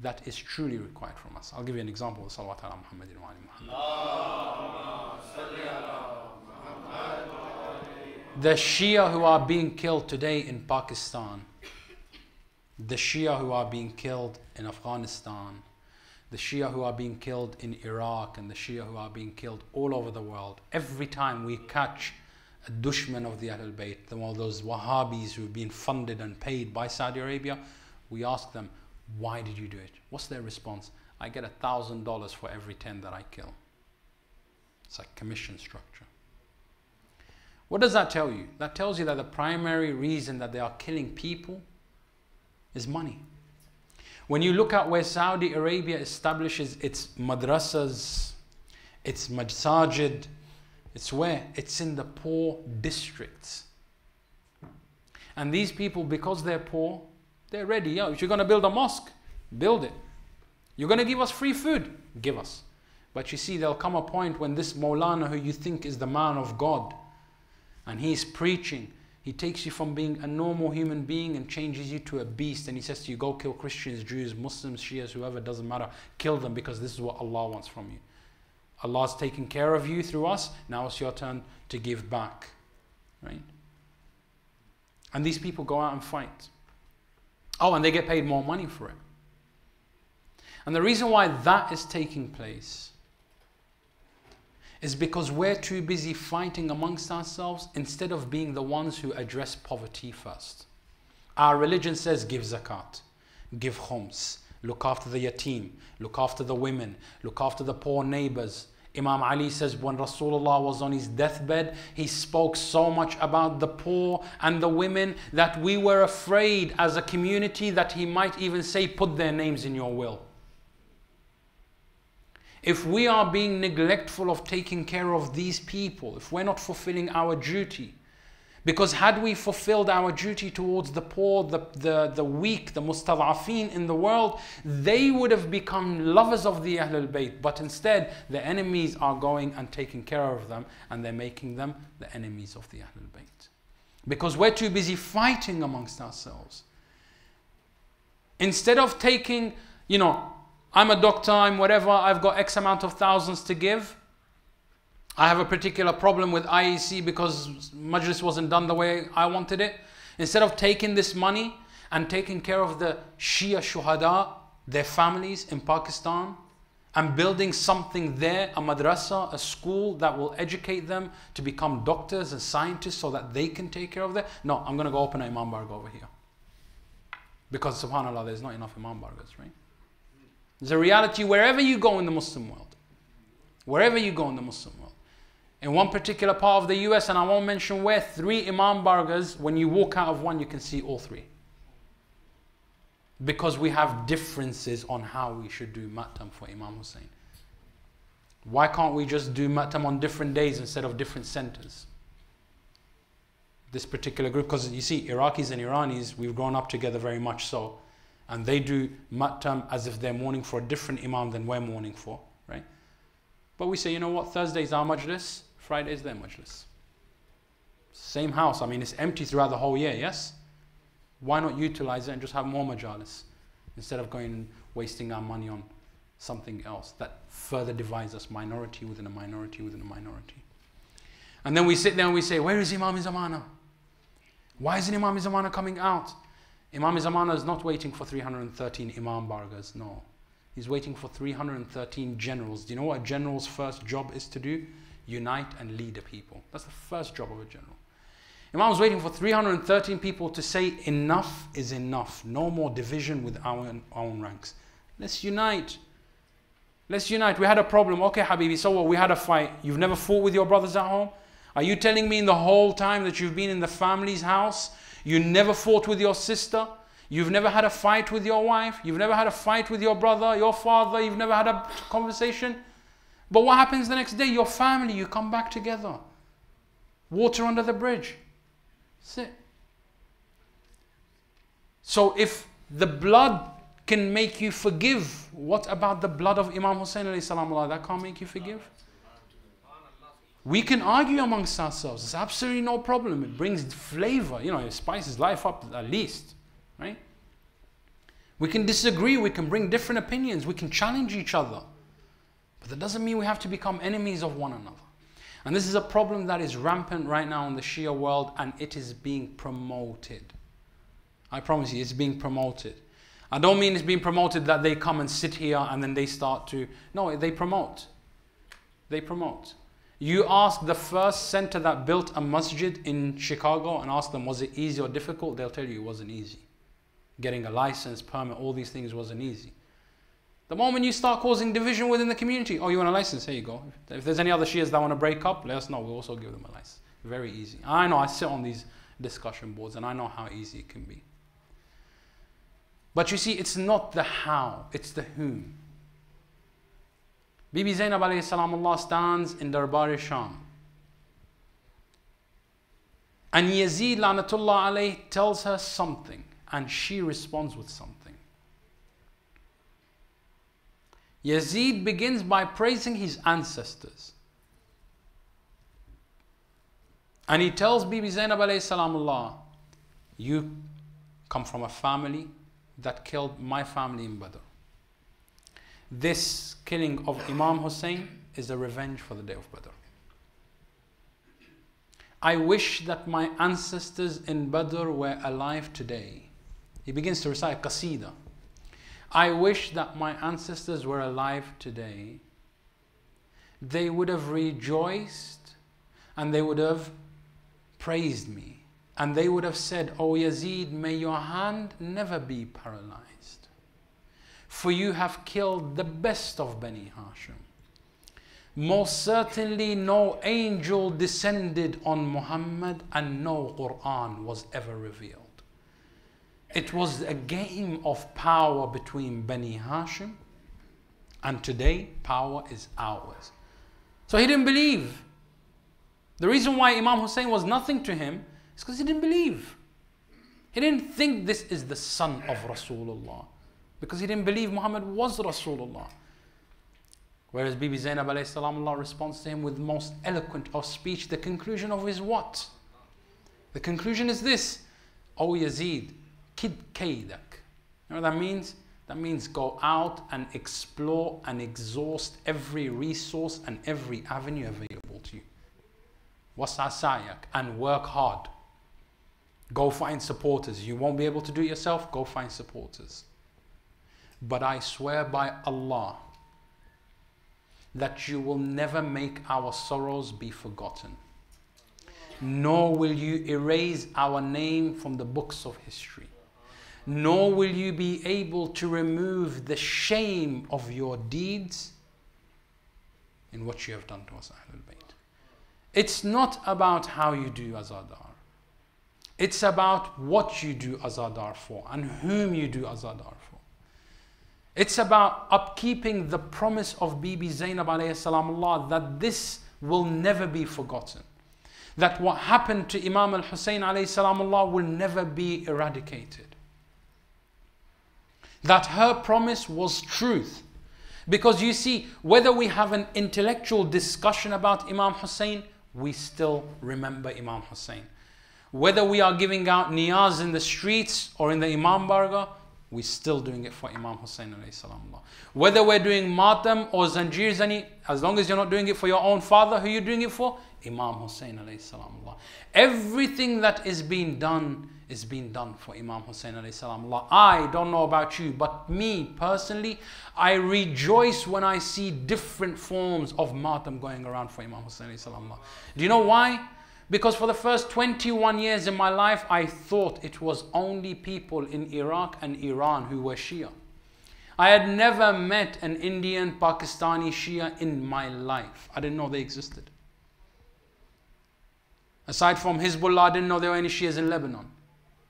that is truly required from us. I'll give you an example of Salawat ala Muhammadin wa Muhammad. The Shia who are being killed today in Pakistan, the Shia who are being killed in Afghanistan, the Shia who are being killed in Iraq, and the Shia who are being killed all over the world. Every time we catch a dushman of the Ahlul Bayt, one of those Wahhabis who've been funded and paid by Saudi Arabia, we ask them, why did you do it? What's their response? I get a thousand dollars for every ten that I kill. It's like commission structure. What does that tell you? That tells you that the primary reason that they are killing people is money. When you look at where Saudi Arabia establishes its madrasas, its masajid, it's where? It's in the poor districts. And these people, because they're poor, they're ready. Yeah, if you're going to build a mosque, build it. You're going to give us free food, give us. But you see, there'll come a point when this Maulana, who you think is the man of God, and he's preaching, he takes you from being a normal human being and changes you to a beast. And he says to you, go kill Christians, Jews, Muslims, Shias, whoever, doesn't matter. Kill them because this is what Allah wants from you. Allah's taking care of you through us. Now it's your turn to give back. Right? And these people go out and fight. Oh, and they get paid more money for it. And the reason why that is taking place is because we're too busy fighting amongst ourselves instead of being the ones who address poverty first. Our religion says give zakat, give khums, look after the yatim, look after the women, look after the poor neighbors. Imam Ali says when Rasulullah was on his deathbed, he spoke so much about the poor and the women that we were afraid as a community that he might even say, put their names in your will. If we are being neglectful of taking care of these people, if we're not fulfilling our duty, because had we fulfilled our duty towards the poor, the, the, the weak, the mustad'afin in the world, they would have become lovers of the Ahlul Bayt. But instead, the enemies are going and taking care of them and they're making them the enemies of the Ahlul Bayt. Because we're too busy fighting amongst ourselves. Instead of taking, you know, I'm a doctor, I'm whatever, I've got X amount of thousands to give. I have a particular problem with IEC because Majlis wasn't done the way I wanted it. Instead of taking this money and taking care of the Shia Shuhada, their families in Pakistan, and building something there, a madrasa, a school that will educate them to become doctors and scientists so that they can take care of them. No, I'm going to go open an Imam Barg over here. Because subhanAllah, there's not enough Imam Bargas, right? There's a reality wherever you go in the Muslim world. Wherever you go in the Muslim world. In one particular part of the US, and I won't mention where, three Imam Bargas, when you walk out of one, you can see all three. Because we have differences on how we should do matam for Imam Hussein. Why can't we just do matam on different days instead of different centers? This particular group, because you see, Iraqis and Iranis, we've grown up together very much so. And they do matam as if they're mourning for a different Imam than we're mourning for, right? But we say, you know what, Thursday's our majlis, Friday's their majlis. Same house, I mean, it's empty throughout the whole year, yes? Why not utilize it and just have more majalis instead of going and wasting our money on something else that further divides us, minority within a minority within a minority. And then we sit there and we say, where is Imam Zamana? Why isn't Imam Zamana coming out? Imam Zamana is not waiting for 313 Imam Bargas, no. He's waiting for 313 generals. Do you know what a general's first job is to do? Unite and lead a people. That's the first job of a general. Imam was waiting for 313 people to say enough is enough. No more division with our own ranks. Let's unite. Let's unite. We had a problem. Okay, Habibi, so what? We had a fight. You've never fought with your brothers at home? Are you telling me in the whole time that you've been in the family's house, you never fought with your sister? You've never had a fight with your wife? You've never had a fight with your brother, your father? You've never had a conversation? But what happens the next day? Your family, you come back together. Water under the bridge. That's it. So if the blood can make you forgive, what about the blood of Imam Hussein that can't make you forgive? We can argue amongst ourselves. It's absolutely no problem. It brings flavor, you know, it spices life up at least, right? We can disagree, we can bring different opinions, we can challenge each other. But that doesn't mean we have to become enemies of one another. And this is a problem that is rampant right now in the Shia world and it is being promoted. I promise you, it's being promoted. I don't mean it's being promoted that they come and sit here and then they start to. No, they promote. They promote. You ask the first center that built a masjid in Chicago and ask them, was it easy or difficult? They'll tell you it wasn't easy. Getting a license, permit, all these things wasn't easy. The moment you start causing division within the community, oh, you want a license? Here you go. If there's any other Shias that want to break up, let us know. We'll also give them a license. Very easy. I know, I sit on these discussion boards and I know how easy it can be. But you see, it's not the how, it's the whom. Bibi Zainab alayhi salamullah stands in Darbar Sham. And Yazid lanatullah alayh tells her something and she responds with something. Yazid begins by praising his ancestors. And he tells Bibi Zainab alayhi you come from a family that killed my family in Badr. This killing of Imam Hussein is a revenge for the day of Badr. I wish that my ancestors in Badr were alive today. He begins to recite Qasida. I wish that my ancestors were alive today. They would have rejoiced and they would have praised me. And they would have said, O Yazid, may your hand never be paralyzed. For you have killed the best of Bani Hashim. Most certainly, no angel descended on Muhammad and no Quran was ever revealed. It was a game of power between Bani Hashim, and today power is ours. So he didn't believe. The reason why Imam Hussein was nothing to him is because he didn't believe. He didn't think this is the son of Rasulullah because he didn't believe Muhammad was Rasulullah. Whereas Bibi Zainab Allah responds to him with most eloquent of speech. The conclusion of his what? The conclusion is this, O Yazid, kid kaidak. You know what that means? That means go out and explore and exhaust every resource and every avenue available to you. Wasasayak and work hard. Go find supporters. You won't be able to do it yourself, go find supporters. But I swear by Allah that you will never make our sorrows be forgotten, nor will you erase our name from the books of history, nor will you be able to remove the shame of your deeds in what you have done to us, Ahlul Bayt. It's not about how you do Azadar. It's about what you do Azadar for and whom you do Azadar. It's about upkeeping the promise of Bibi Zainab Allah that this will never be forgotten. That what happened to Imam al Hussein Allah will never be eradicated. That her promise was truth. Because you see, whether we have an intellectual discussion about Imam Hussein, we still remember Imam Hussein. Whether we are giving out niyaz in the streets or in the Imam Barga, we're still doing it for Imam Hussein salam. Whether we're doing matam or zanjir zani, as long as you're not doing it for your own father, who you're doing it for? Imam Hussein salam. Everything that is being done is being done for Imam Hussein salam. I don't know about you, but me personally, I rejoice when I see different forms of matam going around for Imam Hussein salam. Do you know why? Because for the first 21 years in my life, I thought it was only people in Iraq and Iran who were Shia. I had never met an Indian Pakistani Shia in my life. I didn't know they existed. Aside from Hezbollah, I didn't know there were any Shias in Lebanon.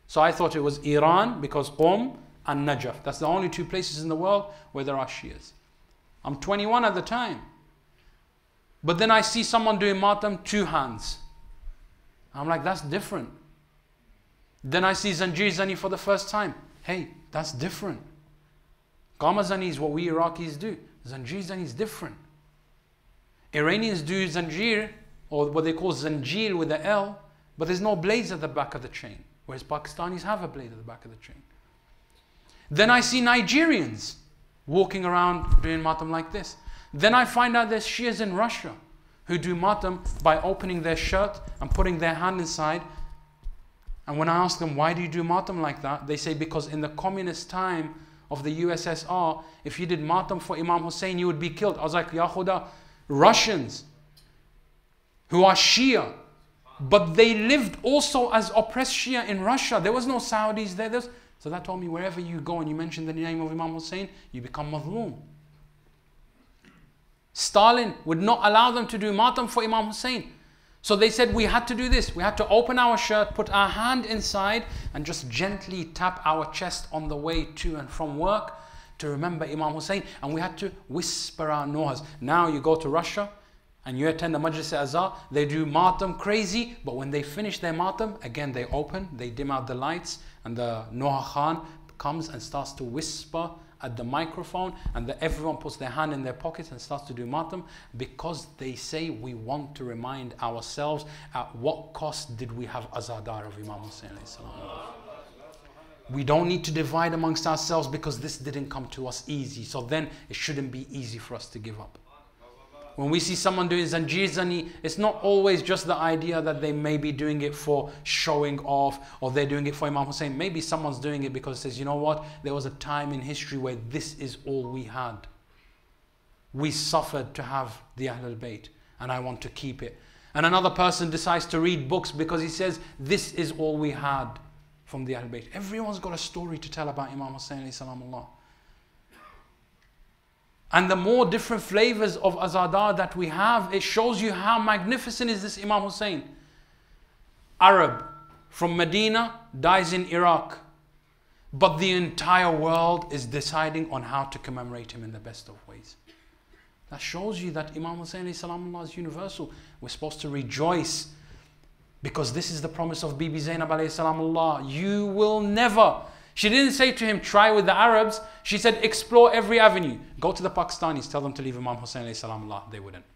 So I thought it was Iran because Qom and Najaf. That's the only two places in the world where there are Shias. I'm 21 at the time. But then I see someone doing matam two hands. I'm like, that's different. Then I see Zanjir Zani for the first time. Hey, that's different. Qama Zani is what we Iraqis do. Zanjir Zani is different. Iranians do Zanjir, or what they call Zanjir with the L, but there's no blades at the back of the chain, whereas Pakistanis have a blade at the back of the chain. Then I see Nigerians walking around doing matam like this. Then I find out there's Shias in Russia who do matam by opening their shirt and putting their hand inside. And when I ask them, why do you do matam like that? They say, because in the communist time of the USSR, if you did matam for Imam Hussein, you would be killed. I was like, Ya Khuda, Russians who are Shia, but they lived also as oppressed Shia in Russia. There was no Saudis there. So that told me wherever you go and you mention the name of Imam Hussein, you become Mazlum. Stalin would not allow them to do matam for Imam Hussein. So they said we had to do this. We had to open our shirt, put our hand inside, and just gently tap our chest on the way to and from work to remember Imam Hussein. And we had to whisper our nohas. Now you go to Russia and you attend the Majlis Azhar, they do matam crazy, but when they finish their matam, again they open, they dim out the lights, and the Noha Khan comes and starts to whisper at the microphone and that everyone puts their hand in their pockets and starts to do matam because they say we want to remind ourselves at what cost did we have azadar of Imam Hussein we don't need to divide amongst ourselves because this didn't come to us easy. So then it shouldn't be easy for us to give up when we see someone doing zanjir zani, it's not always just the idea that they may be doing it for showing off or they're doing it for Imam Hussein. Maybe someone's doing it because it says, you know what, there was a time in history where this is all we had. We suffered to have the Ahlul Bayt and I want to keep it. And another person decides to read books because he says, this is all we had from the Ahlul Bayt. Everyone's got a story to tell about Imam Hussein salamullah. And the more different flavors of azadar that we have, it shows you how magnificent is this Imam Hussein. Arab from Medina dies in Iraq. But the entire world is deciding on how to commemorate him in the best of ways. That shows you that Imam Hussein is universal. We're supposed to rejoice because this is the promise of Bibi Zainab. You will never she didn't say to him, try with the Arabs. She said, explore every avenue. Go to the Pakistanis, tell them to leave Imam Hussein salamullah. They wouldn't.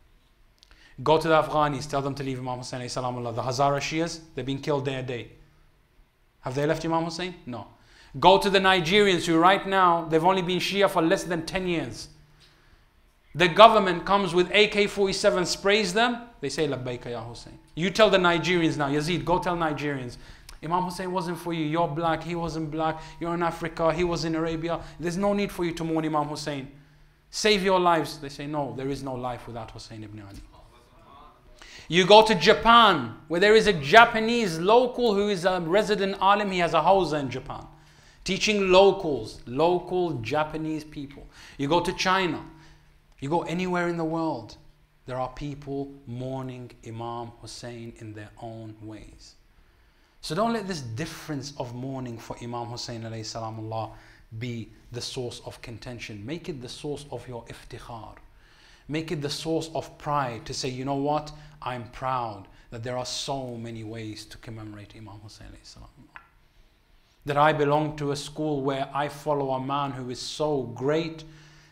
Go to the Afghanis, tell them to leave Imam Hussein salamullah. The Hazara Shias, they're being killed day a day. Have they left Imam Hussein? No. Go to the Nigerians who right now, they've only been Shia for less than 10 years. The government comes with AK-47, sprays them. They say, Labbaika ya Hussein. You tell the Nigerians now, Yazid, go tell Nigerians. Imam Hussein wasn't for you. You're black, he wasn't black. You're in Africa, he was in Arabia. There's no need for you to mourn Imam Hussein. Save your lives. They say, no, there is no life without Hussein ibn Ali. You go to Japan, where there is a Japanese local who is a resident alim. He has a house in Japan, teaching locals, local Japanese people. You go to China. You go anywhere in the world. There are people mourning Imam Hussein in their own ways. So don't let this difference of mourning for Imam Hussein alayhi salamullah be the source of contention. Make it the source of your iftikhar. Make it the source of pride to say, you know what, I'm proud that there are so many ways to commemorate Imam Hussein alayhi salamullah. That I belong to a school where I follow a man who is so great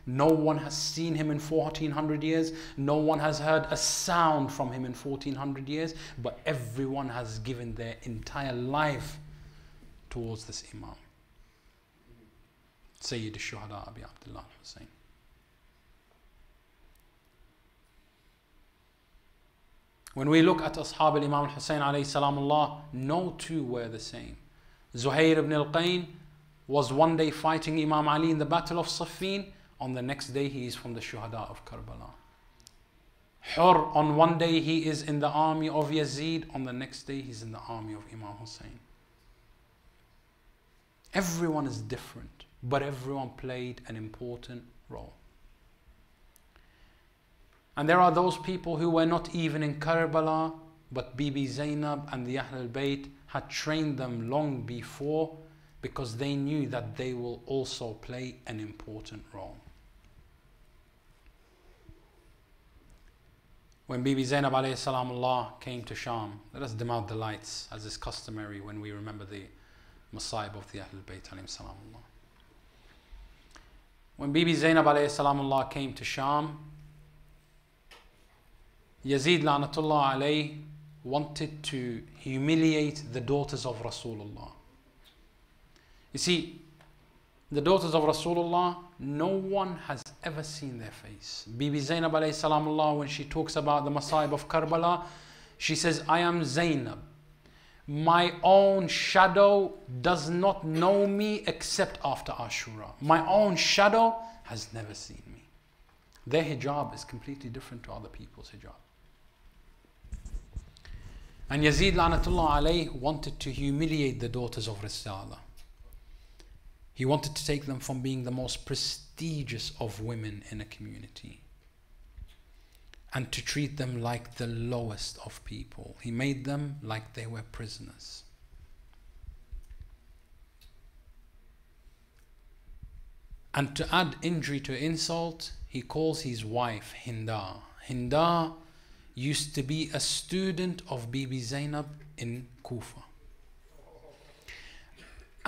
no one has seen him in 1400 years. No one has heard a sound from him in 1400 years. But everyone has given their entire life towards this Imam. Sayyid al-Shuhada Abi Abdullah Hussein. When we look at Ashab al-Imam al-Hussein alayhi salamullah, no two were the same. Zuhair ibn al-Qayn was one day fighting Imam Ali in the battle of Siffin on the next day, he is from the Shuhada of Karbala. Hur, on one day, he is in the army of Yazid. On the next day, he's in the army of Imam Hussein. Everyone is different, but everyone played an important role. And there are those people who were not even in Karbala, but Bibi Zainab and the Ahlul Bayt had trained them long before because they knew that they will also play an important role. When Bibi Zainab salamullah came to Sham, let us dim out the lights as is customary when we remember the Masaib of the Ahlul Bayt salamullah. When Bibi Zainab salamullah came to Sham, Yazid La'natullah alayh wanted to humiliate the daughters of Rasulullah. You see, the daughters of Rasulullah, no one has ever seen their face. Bibi Zainab alayhi salamullah, when she talks about the Masaib of Karbala, she says, I am Zainab. My own shadow does not know me except after Ashura. My own shadow has never seen me. Their hijab is completely different to other people's hijab. And Yazid La'natullah wanted to humiliate the daughters of Risala. He wanted to take them from being the most prestigious of women in a community and to treat them like the lowest of people. He made them like they were prisoners. And to add injury to insult, he calls his wife Hinda. Hinda used to be a student of Bibi Zainab in Kufa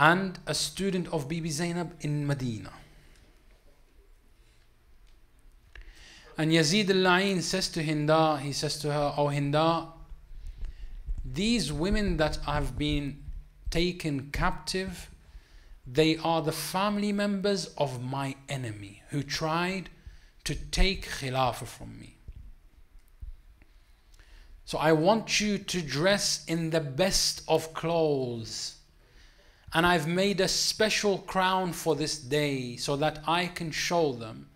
and a student of Bibi Zainab in Medina. And Yazid al-La'in says to Hinda, he says to her, Oh Hinda, these women that have been taken captive, they are the family members of my enemy who tried to take Khilafah from me. So I want you to dress in the best of clothes. And I've made a special crown for this day so that I can show them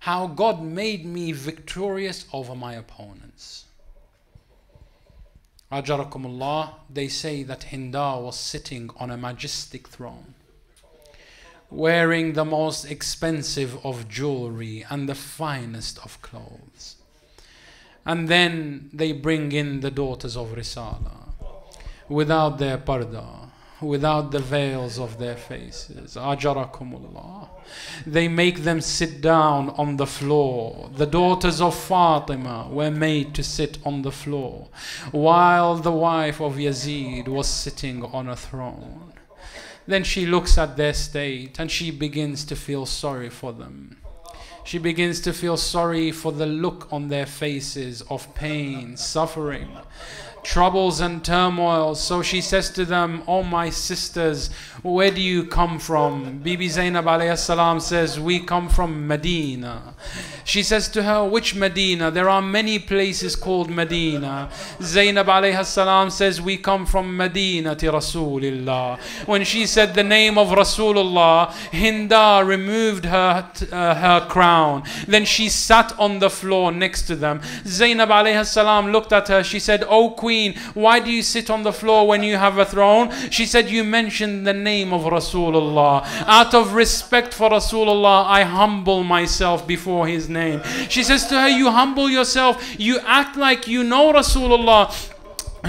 how God made me victorious over my opponents. Ajarakumullah, they say that Hinda was sitting on a majestic throne, wearing the most expensive of jewelry and the finest of clothes. And then they bring in the daughters of Risala without their parda, without the veils of their faces. Ajarakumullah. They make them sit down on the floor. The daughters of Fatima were made to sit on the floor, while the wife of Yazid was sitting on a throne. Then she looks at their state and she begins to feel sorry for them. She begins to feel sorry for the look on their faces of pain, suffering, troubles, and turmoil. So she says to them, Oh, my sisters, where do you come from? Bibi Zainab salam says, We come from Medina. She says to her, Which Medina? There are many places called Medina. Zainab salam says, We come from Medina to Rasulullah. When she said the name of Rasulullah, Hinda removed her, uh, her crown. Then she sat on the floor next to them. Zainab salam looked at her. She said, O Queen, why do you sit on the floor when you have a throne? She said, You mentioned the name of Rasulullah. Out of respect for Rasulullah, I humble myself before his name. She says to her, You humble yourself, you act like you know Rasulullah.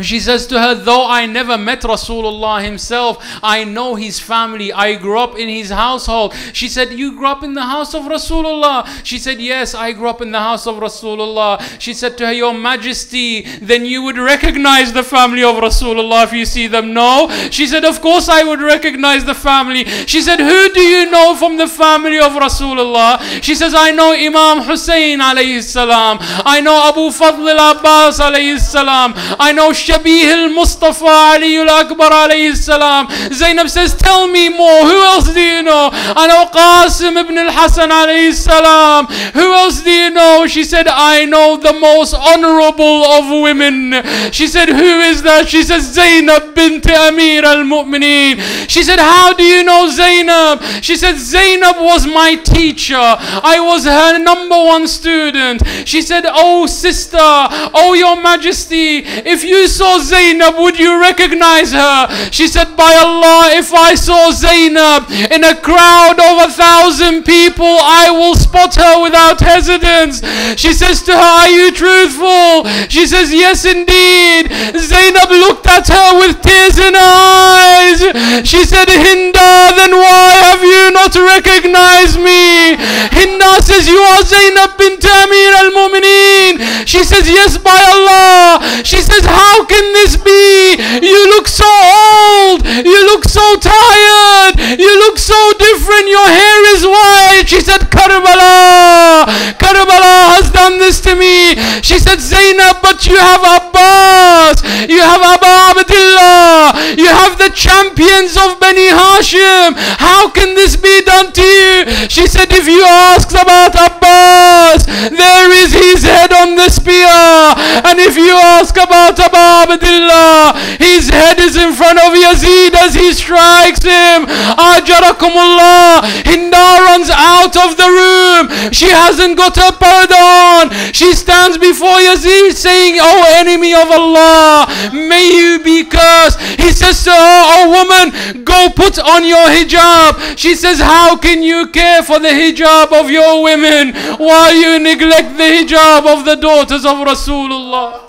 She says to her, Though I never met Rasulullah himself, I know his family. I grew up in his household. She said, You grew up in the house of Rasulullah? She said, Yes, I grew up in the house of Rasulullah. She said to her, Your Majesty, then you would recognize the family of Rasulullah if you see them. No. She said, Of course I would recognize the family. She said, Who do you know from the family of Rasulullah? She says, I know Imam Hussein alayhi salam. I know Abu Fadl al-Abbas alayhi salam. I know Shabih al-Mustafa al-Akbar alayhi salam. Zainab says, tell me more. Who else do you know? I know Qasim ibn al-Hasan salam. Who else do you know? She said, I know the most honorable of women. She said, who is that? She says, Zainab bint Amir al-Mu'mineen. She said, how do you know Zainab? She said, Zainab was my teacher. I was her number one student. She said, oh sister, oh your majesty, if you saw Zainab, would you recognize her? She said, by Allah, if I saw Zainab in a crowd of a thousand people, I will spot her without hesitance. She says to her, are you truthful? She says, yes indeed. Zainab looked at her with tears in her eyes. She said, Hinda, then why have you not recognized me? Hinda says, you are Zainab bint Amir al-Mu'mineen. She says, yes, by Allah. She says, how can this be? You look so old. You look so tired. You look so different. Your hair is white. She said, Karbala. Karbala has done this to me. She said, Zainab, but you have Abbas. You have Abu Abdullah. You have the champions of Bani Hashim. How can this be done to you? She said, if you ask about Abbas, there is his head on the spear. And if you ask about Abu Abdullah, his head is in front of Yazid as he strikes him. Ajarakumullah. Hinda runs out of the room. She hasn't got her pardon. She stands before Yazid saying, Oh enemy of Allah, may you be cursed. He says to her, Oh woman, go put on your hijab. She says, How can you care for the hijab of your women while you neglect the hijab of the daughters of Rasulullah?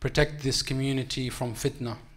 protect this community from fitna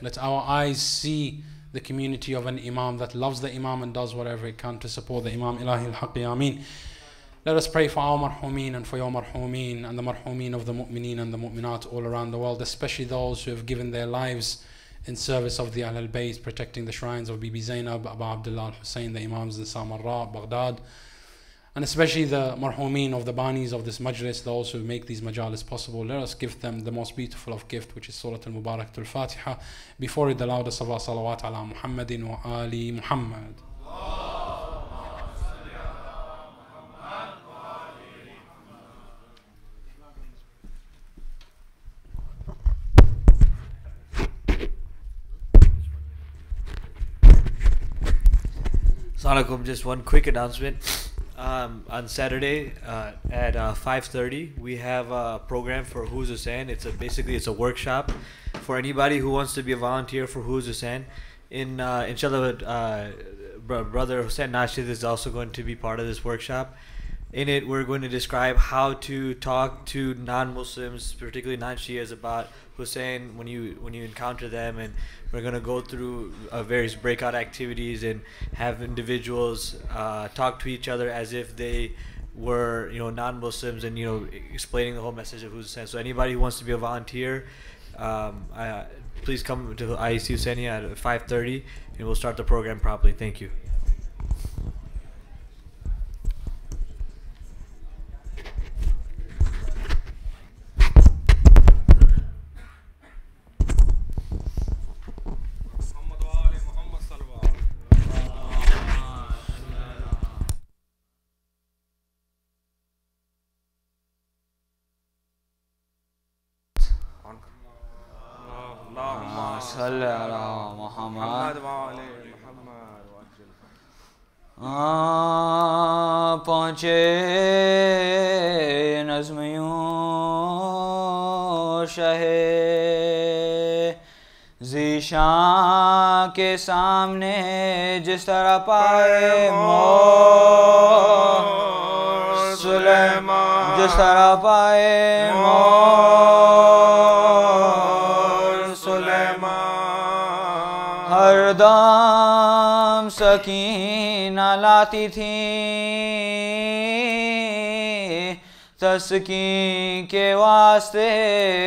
Let our eyes see the community of an Imam that loves the Imam and does whatever it can to support the Imam Ilahi al-Haqi Ameen. Let us pray for our marhumin and for your marhumin and the marhumin of the mu'mineen and the mu'minat all around the world, especially those who have given their lives in service of the Ahl Bayt, protecting the shrines of Bibi Zainab, Abu Abdullah al-Hussein, the Imams in Samarra, Baghdad, and especially the marhumin of the banis of this majlis, those who make these majalis possible. Let us give them the most beautiful of gift, which is Surah Al-Mubarak Al-Fatiha. Before it, the loudest of our salawat ala Muhammadin wa Ali Muhammad. Assalamualaikum. Just one quick announcement. Um, on Saturday uh, at uh, 5:30, we have a program for Who's Hussein. It's a basically it's a workshop for anybody who wants to be a volunteer for Who's Hussein. In uh, inshallah, uh, br- brother Hussein Nashid is also going to be part of this workshop. In it, we're going to describe how to talk to non-Muslims, particularly non-Shias, about Hussein when you when you encounter them, and we're going to go through uh, various breakout activities and have individuals uh, talk to each other as if they were you know non-Muslims, and you know explaining the whole message of Hussein. So anybody who wants to be a volunteer, um, uh, please come to IEC Husseini at 5:30, and we'll start the program properly. Thank you. सल अला पहुँचे नजमयों शहे जीशां के सामने जिस तरह पाए मो सुलेमा जिस तरह पाए मो की न लाती थी। तस्की के वास्ते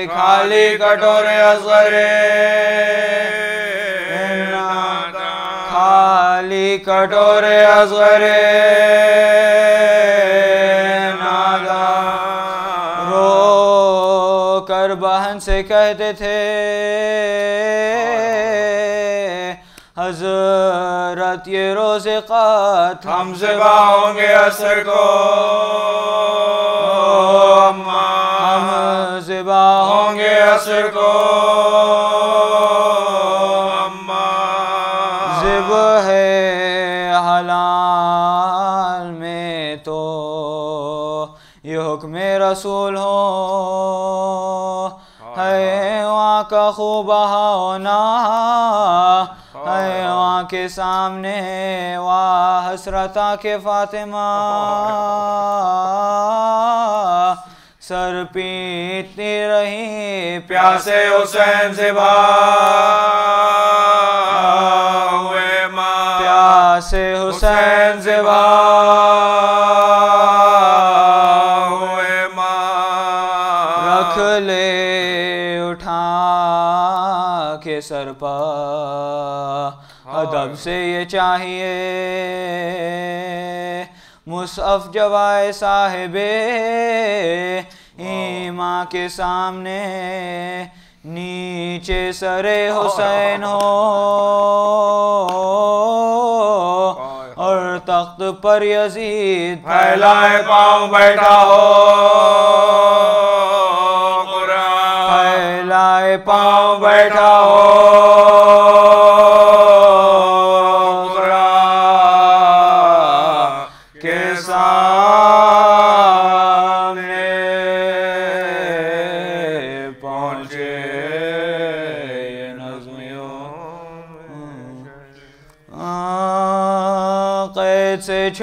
खाली कटोरे असरे खाली कटोरे असरे नादा रो कर बहन से कहते थे साथ ये रोज़े कात हम जबाओगे असर को। जिबा होंगे असर को। जिब है में तो ये रसूल हो। है हाँ। वहाँ का खूब होना सामने वाह हसरता के फातिमा। सर पीती रही प्यासे हुसैन से बा। माँ। प्यासे हुसैन से हुए माँ। रख ले उठा के सर पर। अदब से ये चाहिए। मुसफ़ जवाए साहिब, ईमा के सामने नीचे सरे हुसैन हो। और तख्त पर यजीद फैलाए पाँव बैठा हो। फैलाए पाँव बैठा हो।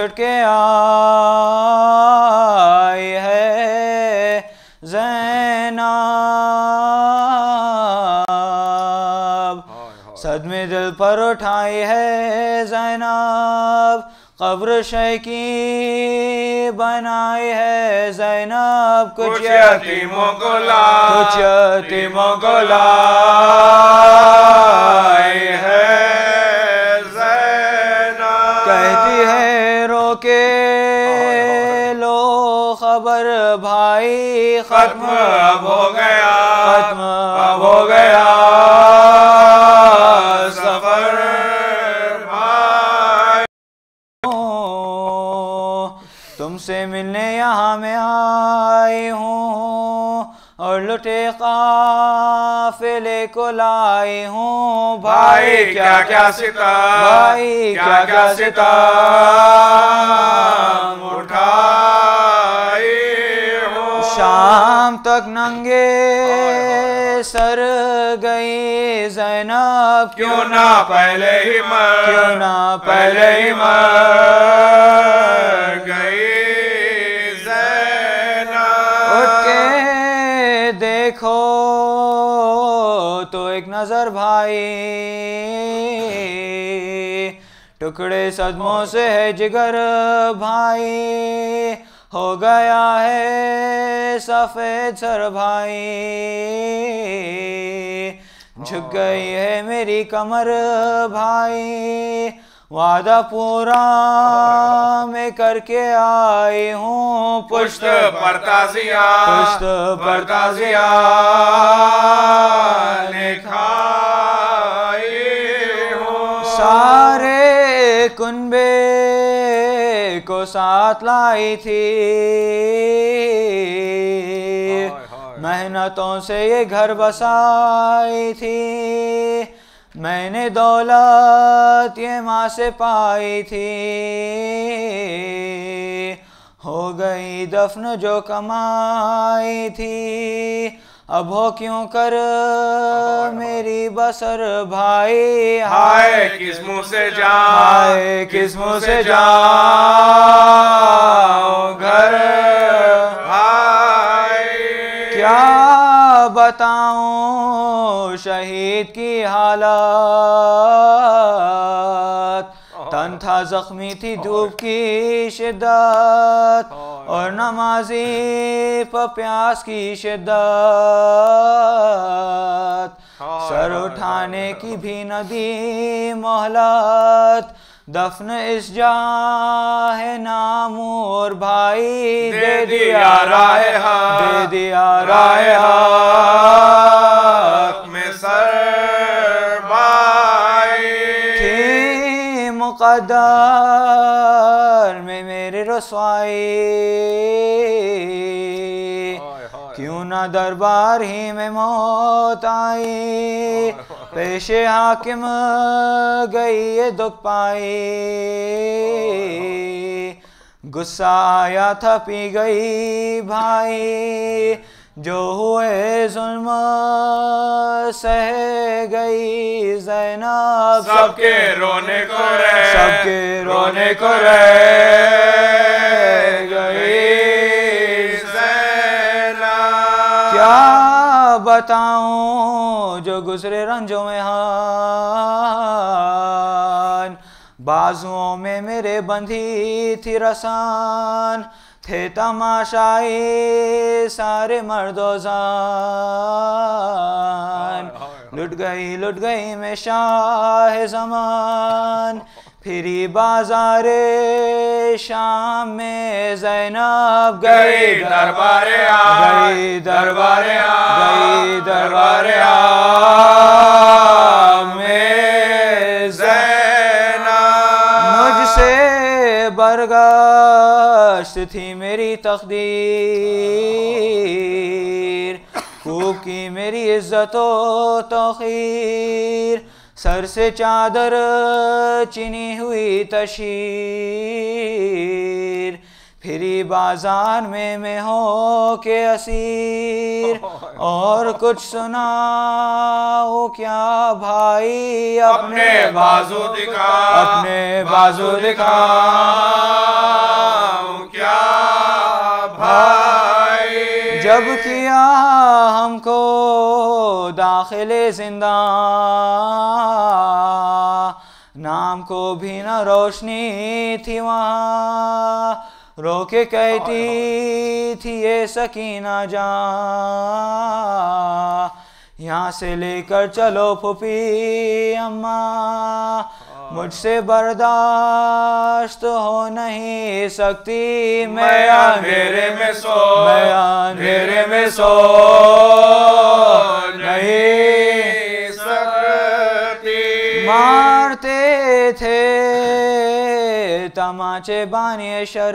के आए है जैनाब सदमे दिल पर उठाई है जैनाब कब्र की बनाई है जैनब। कुछ मोगला कुछ मोगला है। खत्म अब हो गया खत्म अब हो गया सफ़र भाई। तुमसे मिलने यहाँ मैं आई हूँ और लुटे काफिले को लाई हूँ। भाई क्या क्या सिता भाई क्या क्या सिता उठाई हो शाम तक नंगे सर गई जैनब क्यों ना पहले ही मर क्यों ना पहले ही मर गई ज़ैनब। उठ के देखो तो एक नज़र भाई। टुकड़े सदमों से है जिगर भाई। हो गया है सफ़ेद सर भाई। झुक गई है मेरी कमर भाई। वादा पूरा मैं करके आई हूँ। पुष्ट परताजिया। पुष्ट परताजिया। लिखाई हो। सारे कुनबे को साथ लाई थी। मेहनतों से ये घर बसाई थी। मैंने दौलत ये माँ से पाई थी। हो गई दफन जो कमाई थी। अब हो क्यों कर मेरी बसर भाई? हाय किस मुँह से जाए किस मुँह से जाओ घर। भाई क्या बताऊँ शहीद की हालत? जख्मी थी धूप की शिद्दत और नमाजी पर प्यास की शिद्दत। सर उठाने की भी नदी मोहलत दफन इस जा है नामूर भाई दे दिया राय दे दिया राय थी में मेरे रसवाई। क्यों ना दरबार ही में मौत आई? पेशे हाकिम गई ये दुख पाई। गुस्सा आया था पी गई भाई। जो हुए जुल्म सह गई जैनब सबके रोने को रे सबके रोने को रह गई ज़ैनब। क्या बताऊँ जो गुजरे रंजों में हान बाजुओं में मेरे बंधी थी रसान थे तमाशाए सारे मर्दोजान लुट गई लुट गई मैं शाह जमान। फिरी बाज़ार शाम में जैनब गई दरबारे आ गई दरबारे गई दरबारे आ। में ज़ैनब। मुझसे बरगश्त थी मेरी तकदीर। खूब की मेरी इज़्ज़त तोखीर। सर से चादर चिनी हुई तशीर। फिरी बाज़ार में मैं हो के असीर और कुछ सुनाओ क्या भाई अपने बाजू दिखा अपने बाजू दिखा क्या भाई? जब किया हमको दाखिले ज़िंदा। नाम को भी न रोशनी थी वहाँ। रोके कहती थी ये सकीना जा यहाँ से लेकर चलो फुफी अम्मा। मुझसे बर्दाश्त हो नहीं सकती। मैं अंधेरे में सो। मैं अंधेरे में सो। नहीं सकती। मारते थे। तमाचे बानिए शर।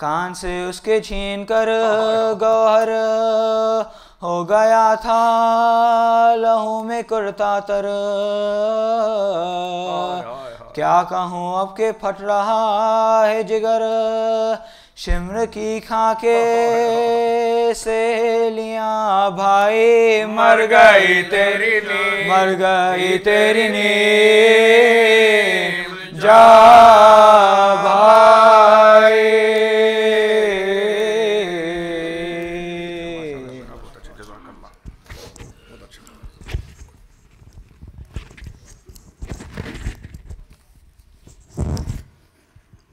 कान से उसके छीन कर गौहर। हो गया था लहू में कुर्ता तर। क्या कहूँ अब के फट रहा है जिगर। शिमर की खाके से लिया भाई मर गई तेरी नींद। मर गई तेरी नींद। जा भाई।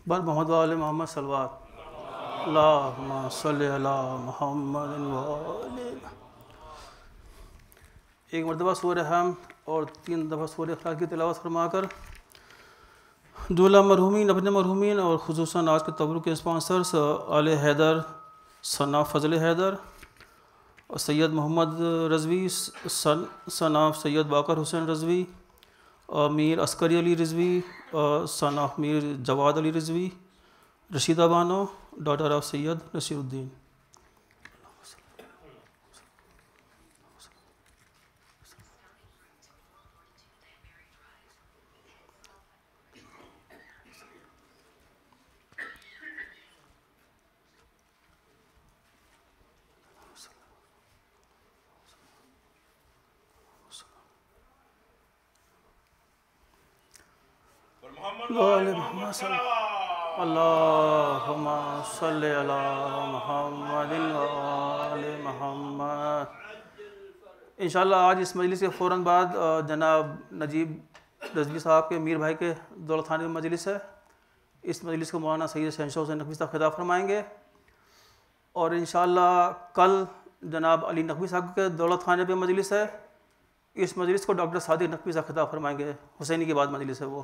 बस मोहम्मद वाले मोहम्मद सलवार। एक मरतबा सूर हम और तीन दफ़ा सूर अखलाक की तिलावत फरमाकर, दूल्हा मरहूमिन, अपने मरहूमिन और खसूस आज के तबरुक के स्पॉन्सर्स आल हैदर सना फजल हैदर और सैयद मोहम्मद रजवी, सन सन सैयद बाकर हुसैन रजवी और मीर अस्करी अली रिजवी और son Mir Jawad Ali Rizvi, Rashida Bano daughter of Syed Nasiruddin वाले मोहम्मद सल्लल्लाहु अला मुहम्मदिन वाले मोहम्मद इंशाल्लाह आज इस मजलिस के फ़ौर बाद जनाब नजीब रजवी साहब के, मीर भाई के दौलत खाने में मजलिस है। इस मजलिस को मौलाना सैयद शहनशाह हुसैन नकवी साहब खिताब फरमाएँगे। और इंशाल्लाह कल जनाब अली नकवी साहब के दौलत खाने पे मजलिस है। इस मजलिस को डॉक्टर सादिक नकवी साहब खिताब फरमाएँगे। हुसैनी के बाद मजलिस है वो।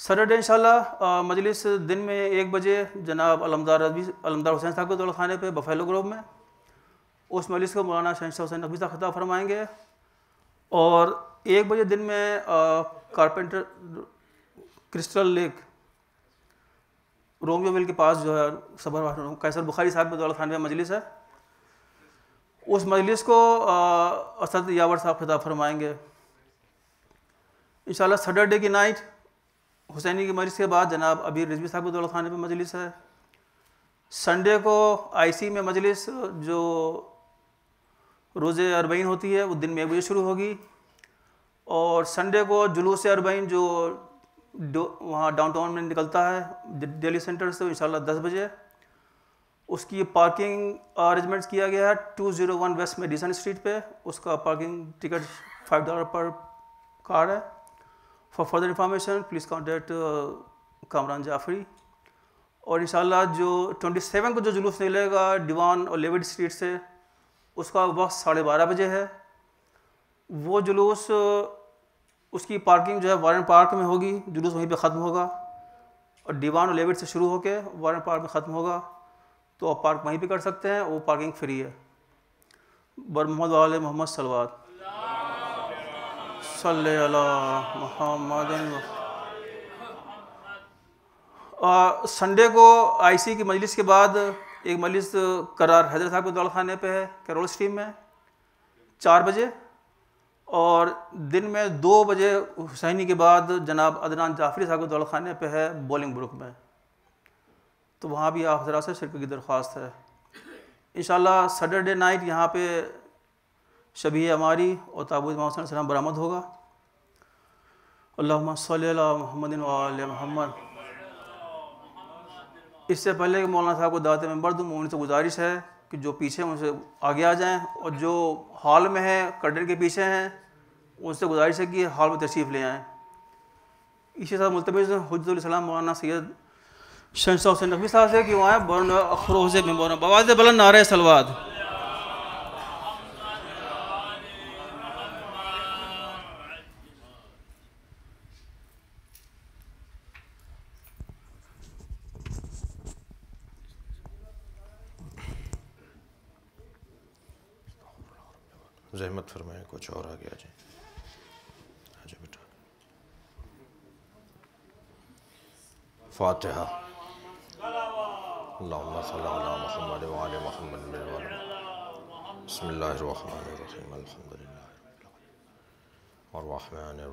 सैटरडे इंशाल्लाह मजलिस दिन में एक बजे जनाब अलमदार रजवी अलमदार हुसैन साहब के दौलत खाने पे बफेलो ग्रोव में, उस मजलिस को मौलाना शहनशाह हुसैन नकवी साहब खिताब फरमाएँगे। और एक बजे दिन में Carpenter Crystal Lake, Romeo Mill के पास जो है, सबर कैसर बुखारी साहब के दौलत खाने में मजलिस है। उस मजलिस को असद यावर साहब खिताब फरमाएँगे। इंशाल्लाह, सैटरडे की नाइट हुसैनी की मजलिस के बाद जनाब अबीर रिजवी साहब के दौलत खाने पे मजलिस है। संडे को आईसी में मजलिस, जो रोज़े अरबईन होती है वो दिन में एक बजे शुरू होगी। और संडे को जुलूस अरबईन, जो वहाँ डाउनटाउन में निकलता है दिल्ली सेंटर से, इंशाल्लाह दस बजे। उसकी पार्किंग अरेंजमेंट्स किया गया है two zero one West Madison Street पे। उसका पार्किंग टिकट फाइव डॉलर पर कार है। For further information please contact Kamran Jafri और इंशाल्लाह जो 27 को जो जुलूस निकलेगा दीवान और लेविड स्ट्रीट से, उसका वक्त साढ़े बारह बजे है। वो जुलूस, उसकी पार्किंग जो है वारन पार्क में होगी, जुलूस वहीं पे ख़त्म होगा। और दीवान और लेविड से शुरू होकर वारन पार्क में ख़त्म होगा। तो आप पार्क वहीं पे कर सकते हैं, वो पार्किंग फ्री है। बर मोहम्मद वाले मोहम्मद सलवात अला मुहम्मद संडे को आईसी की मजलिस के बाद एक मजलिस करार हैदर साहब के दौड़ खाने पे है कैरोल स्ट्रीम में चार बजे और दिन में दो बजे हुसैनी के बाद जनाब अदनान जाफरी साहब के दौड़ खाने पे है बॉलिंग ब्रुक में तो वहाँ भी आप ज़रा से शिरकत की दरख्वास्त है इंशाल्लाह सैटरडे नाइट यहाँ पे शबी हमारी और ताबूत सल्लम बरामद होगा अल्लाह महमद मोहम्मद। इससे पहले कि मौलाना साहब को दावत मेंबर दूँ उनसे गुजारिश है कि जो पीछे उनसे आगे आ जाएँ और जो हॉल में है कर्टन के पीछे हैं, उनसे गुजारिश है कि हॉल में तशरीफ़ ले आएँ। इसी तरह मुलतमस हजतम मौलाना सैद शहशाह हुसैन नकवी साहब से कि वो आए बरन अखरों से में बवाज बुलंद नारे सलवाद। जहमत फरमाए कुछ और आगे आ जाए आजा बेटा फातिहा अल्लाहुम्मा सल्ली अला मुहम्मद व आले मुहम्मद बिल वलद बिस्मिल्लाहिर रहमानिर रहीम अल्हम्दुलिल्लाहि रब्बिल आलमीन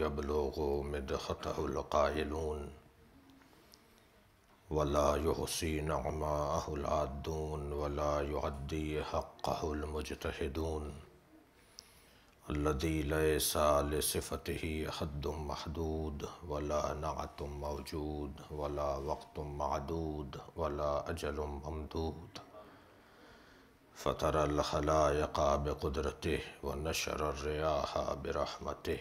यबलुगु मिदहतहुल क़ाइलून वला युहसी नअमाहुल आद्दून वला हक़्क़हुल मुजतहिदून अल्लज़ी लैसा लिसिफ़तिही हद्दुम महदूद वला नअतुम मौजूद वला वक़्तुम मअदूद वला अजलुम ममदूद फ़तरल खलायक़ा बिक़ुदरतिह व नशर अर्रियाह बिरहमतिह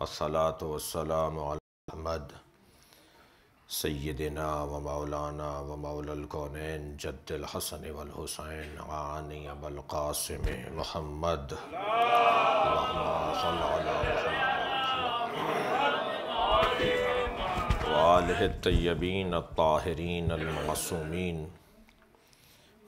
अस्सलातु वस्सलामु अला अहमद सय्यदिना व मौलाना व मौलल कौनैन जद्दिल हसन वल हुसैन आनी अबुल क़ासिम मुहम्मद अल्लाहुम्मा सल्लि अला मुहम्मद व आलिहि तय्यबीन अत्ताहिरीन अलमासूमीन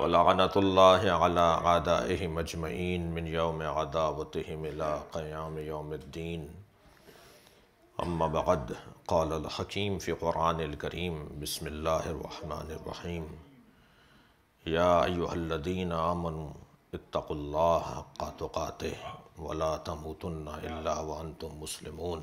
वलानतल्लादा मजमैन मिन योम अदावतम क़याम योमद्दीन अम्मा बगद कौलहकीम फ़ी क़ुरानकरीम बसमीम यादीन आमन इतक़ल्ला हक़ा तो वला तमुतन अल्ला वन तुम मुसलमून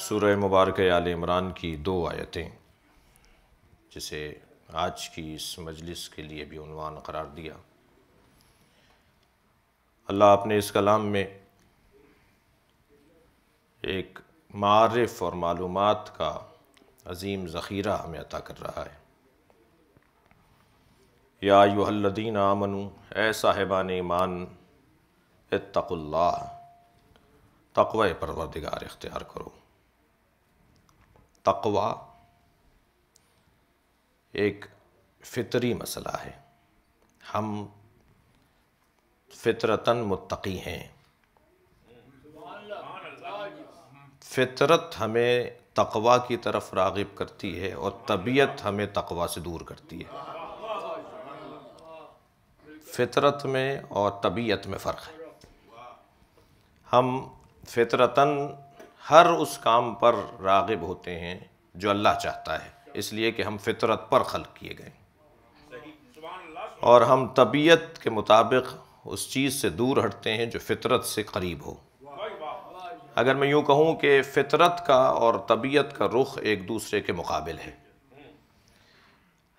सूरह मुबारक आल इमरान की दो आयतें, जिसे आज की इस मजलिस के लिए भी उनवान करार दिया। अल्लाह अपने इस कलाम में एक मारफ और मालूम का अजीम ज़ख़ीरा हमें अता कर रहा है। या युहल्लदीन आमनु ए साहिबान ईमान तकुल्ला तकवा परवरदिगार इख्तियार करो। तकवा एक फितरी मसला है। हम फितरतन मुत्तकी हैं। फितरत हमें तकवा की तरफ़ रागिब करती है और तबीयत हमें तकवा से दूर करती है। फितरत में और तबीयत में फ़र्क है। हम फितरतन हर उस काम पर रागिब होते हैं जो अल्लाह चाहता है, इसलिए कि हम फितरत पर खल किए गए। और हम तबीयत के मुताबिक उस चीज़ से दूर हटते हैं जो फितरत से करीब हो। अगर मैं यूँ कहूँ कि फ़ितरत का और तबीयत का रुख एक दूसरे के मुकाबिल है।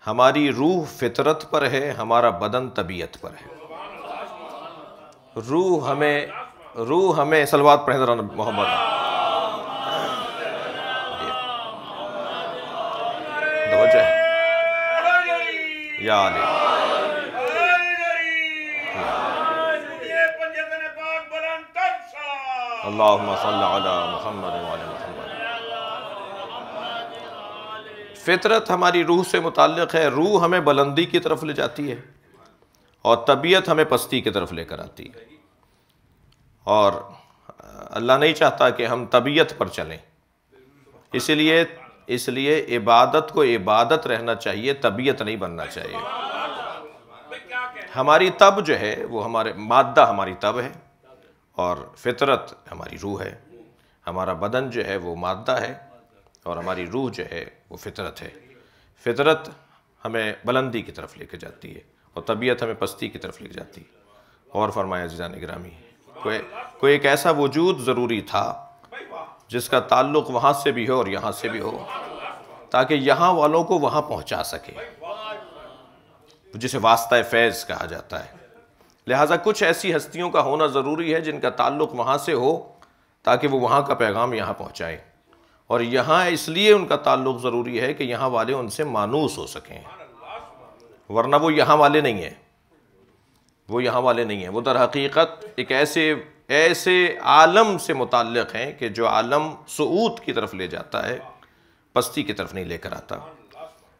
हमारी रूह फितरत पर है, हमारा बदन तबीयत पर है। रूह हमें रूह हमें सलवात पढ़े मोहम्मद। अला मुहम्मद फितरत हमारी रूह से मुतक़ है। रूह हमें बुलंदी की तरफ़ ले जाती है और तबीयत हमें पस्ती की तरफ़ लेकर आती है। और अल्लाह नहीं चाहता कि हम तबीयत पर चलें। इसलिए इसलिए इबादत को इबादत रहना चाहिए, तबीयत नहीं बनना चाहिए। हमारी तब जो है, वो हमारे, मादा हमारी तब है और फितरत हमारी रूह है। हमारा बदन जो है, वो मादा है और हमारी रूह जो है, वो फितरत है। फितरत हमें बुलंदी की तरफ़ लेके जाती है और तबीयत हमें पस्ती की तरफ़ लेके जाती है। और फरमाया जीजान ग्रामी कोई कोई एक ऐसा वजूद ज़रूरी था जिसका ताल्लुक़ वहाँ से भी हो और यहाँ से भी हो, ताकि यहाँ वालों को वहाँ पहुँचा सके। जिसे वास्ता फैज़ कहा जाता है। लिहाजा कुछ ऐसी हस्तियों का होना ज़रूरी है जिनका ताल्लुक़ वहाँ से हो, ताकि वो वहाँ का पैगाम यहाँ पहुँचाएँ। और यहाँ इसलिए उनका ताल्लुक़ ज़रूरी है कि यहाँ वाले उनसे मानूस हो सकें। वरना वो यहाँ वाले नहीं हैं। वो यहाँ वाले नहीं हैं। वो दर हकीकत एक ऐसे ऐसे आलम से मुतक़ हैं कि जो आलम सऊद की तरफ़ ले जाता है, पस्ती की तरफ़ नहीं लेकर आता।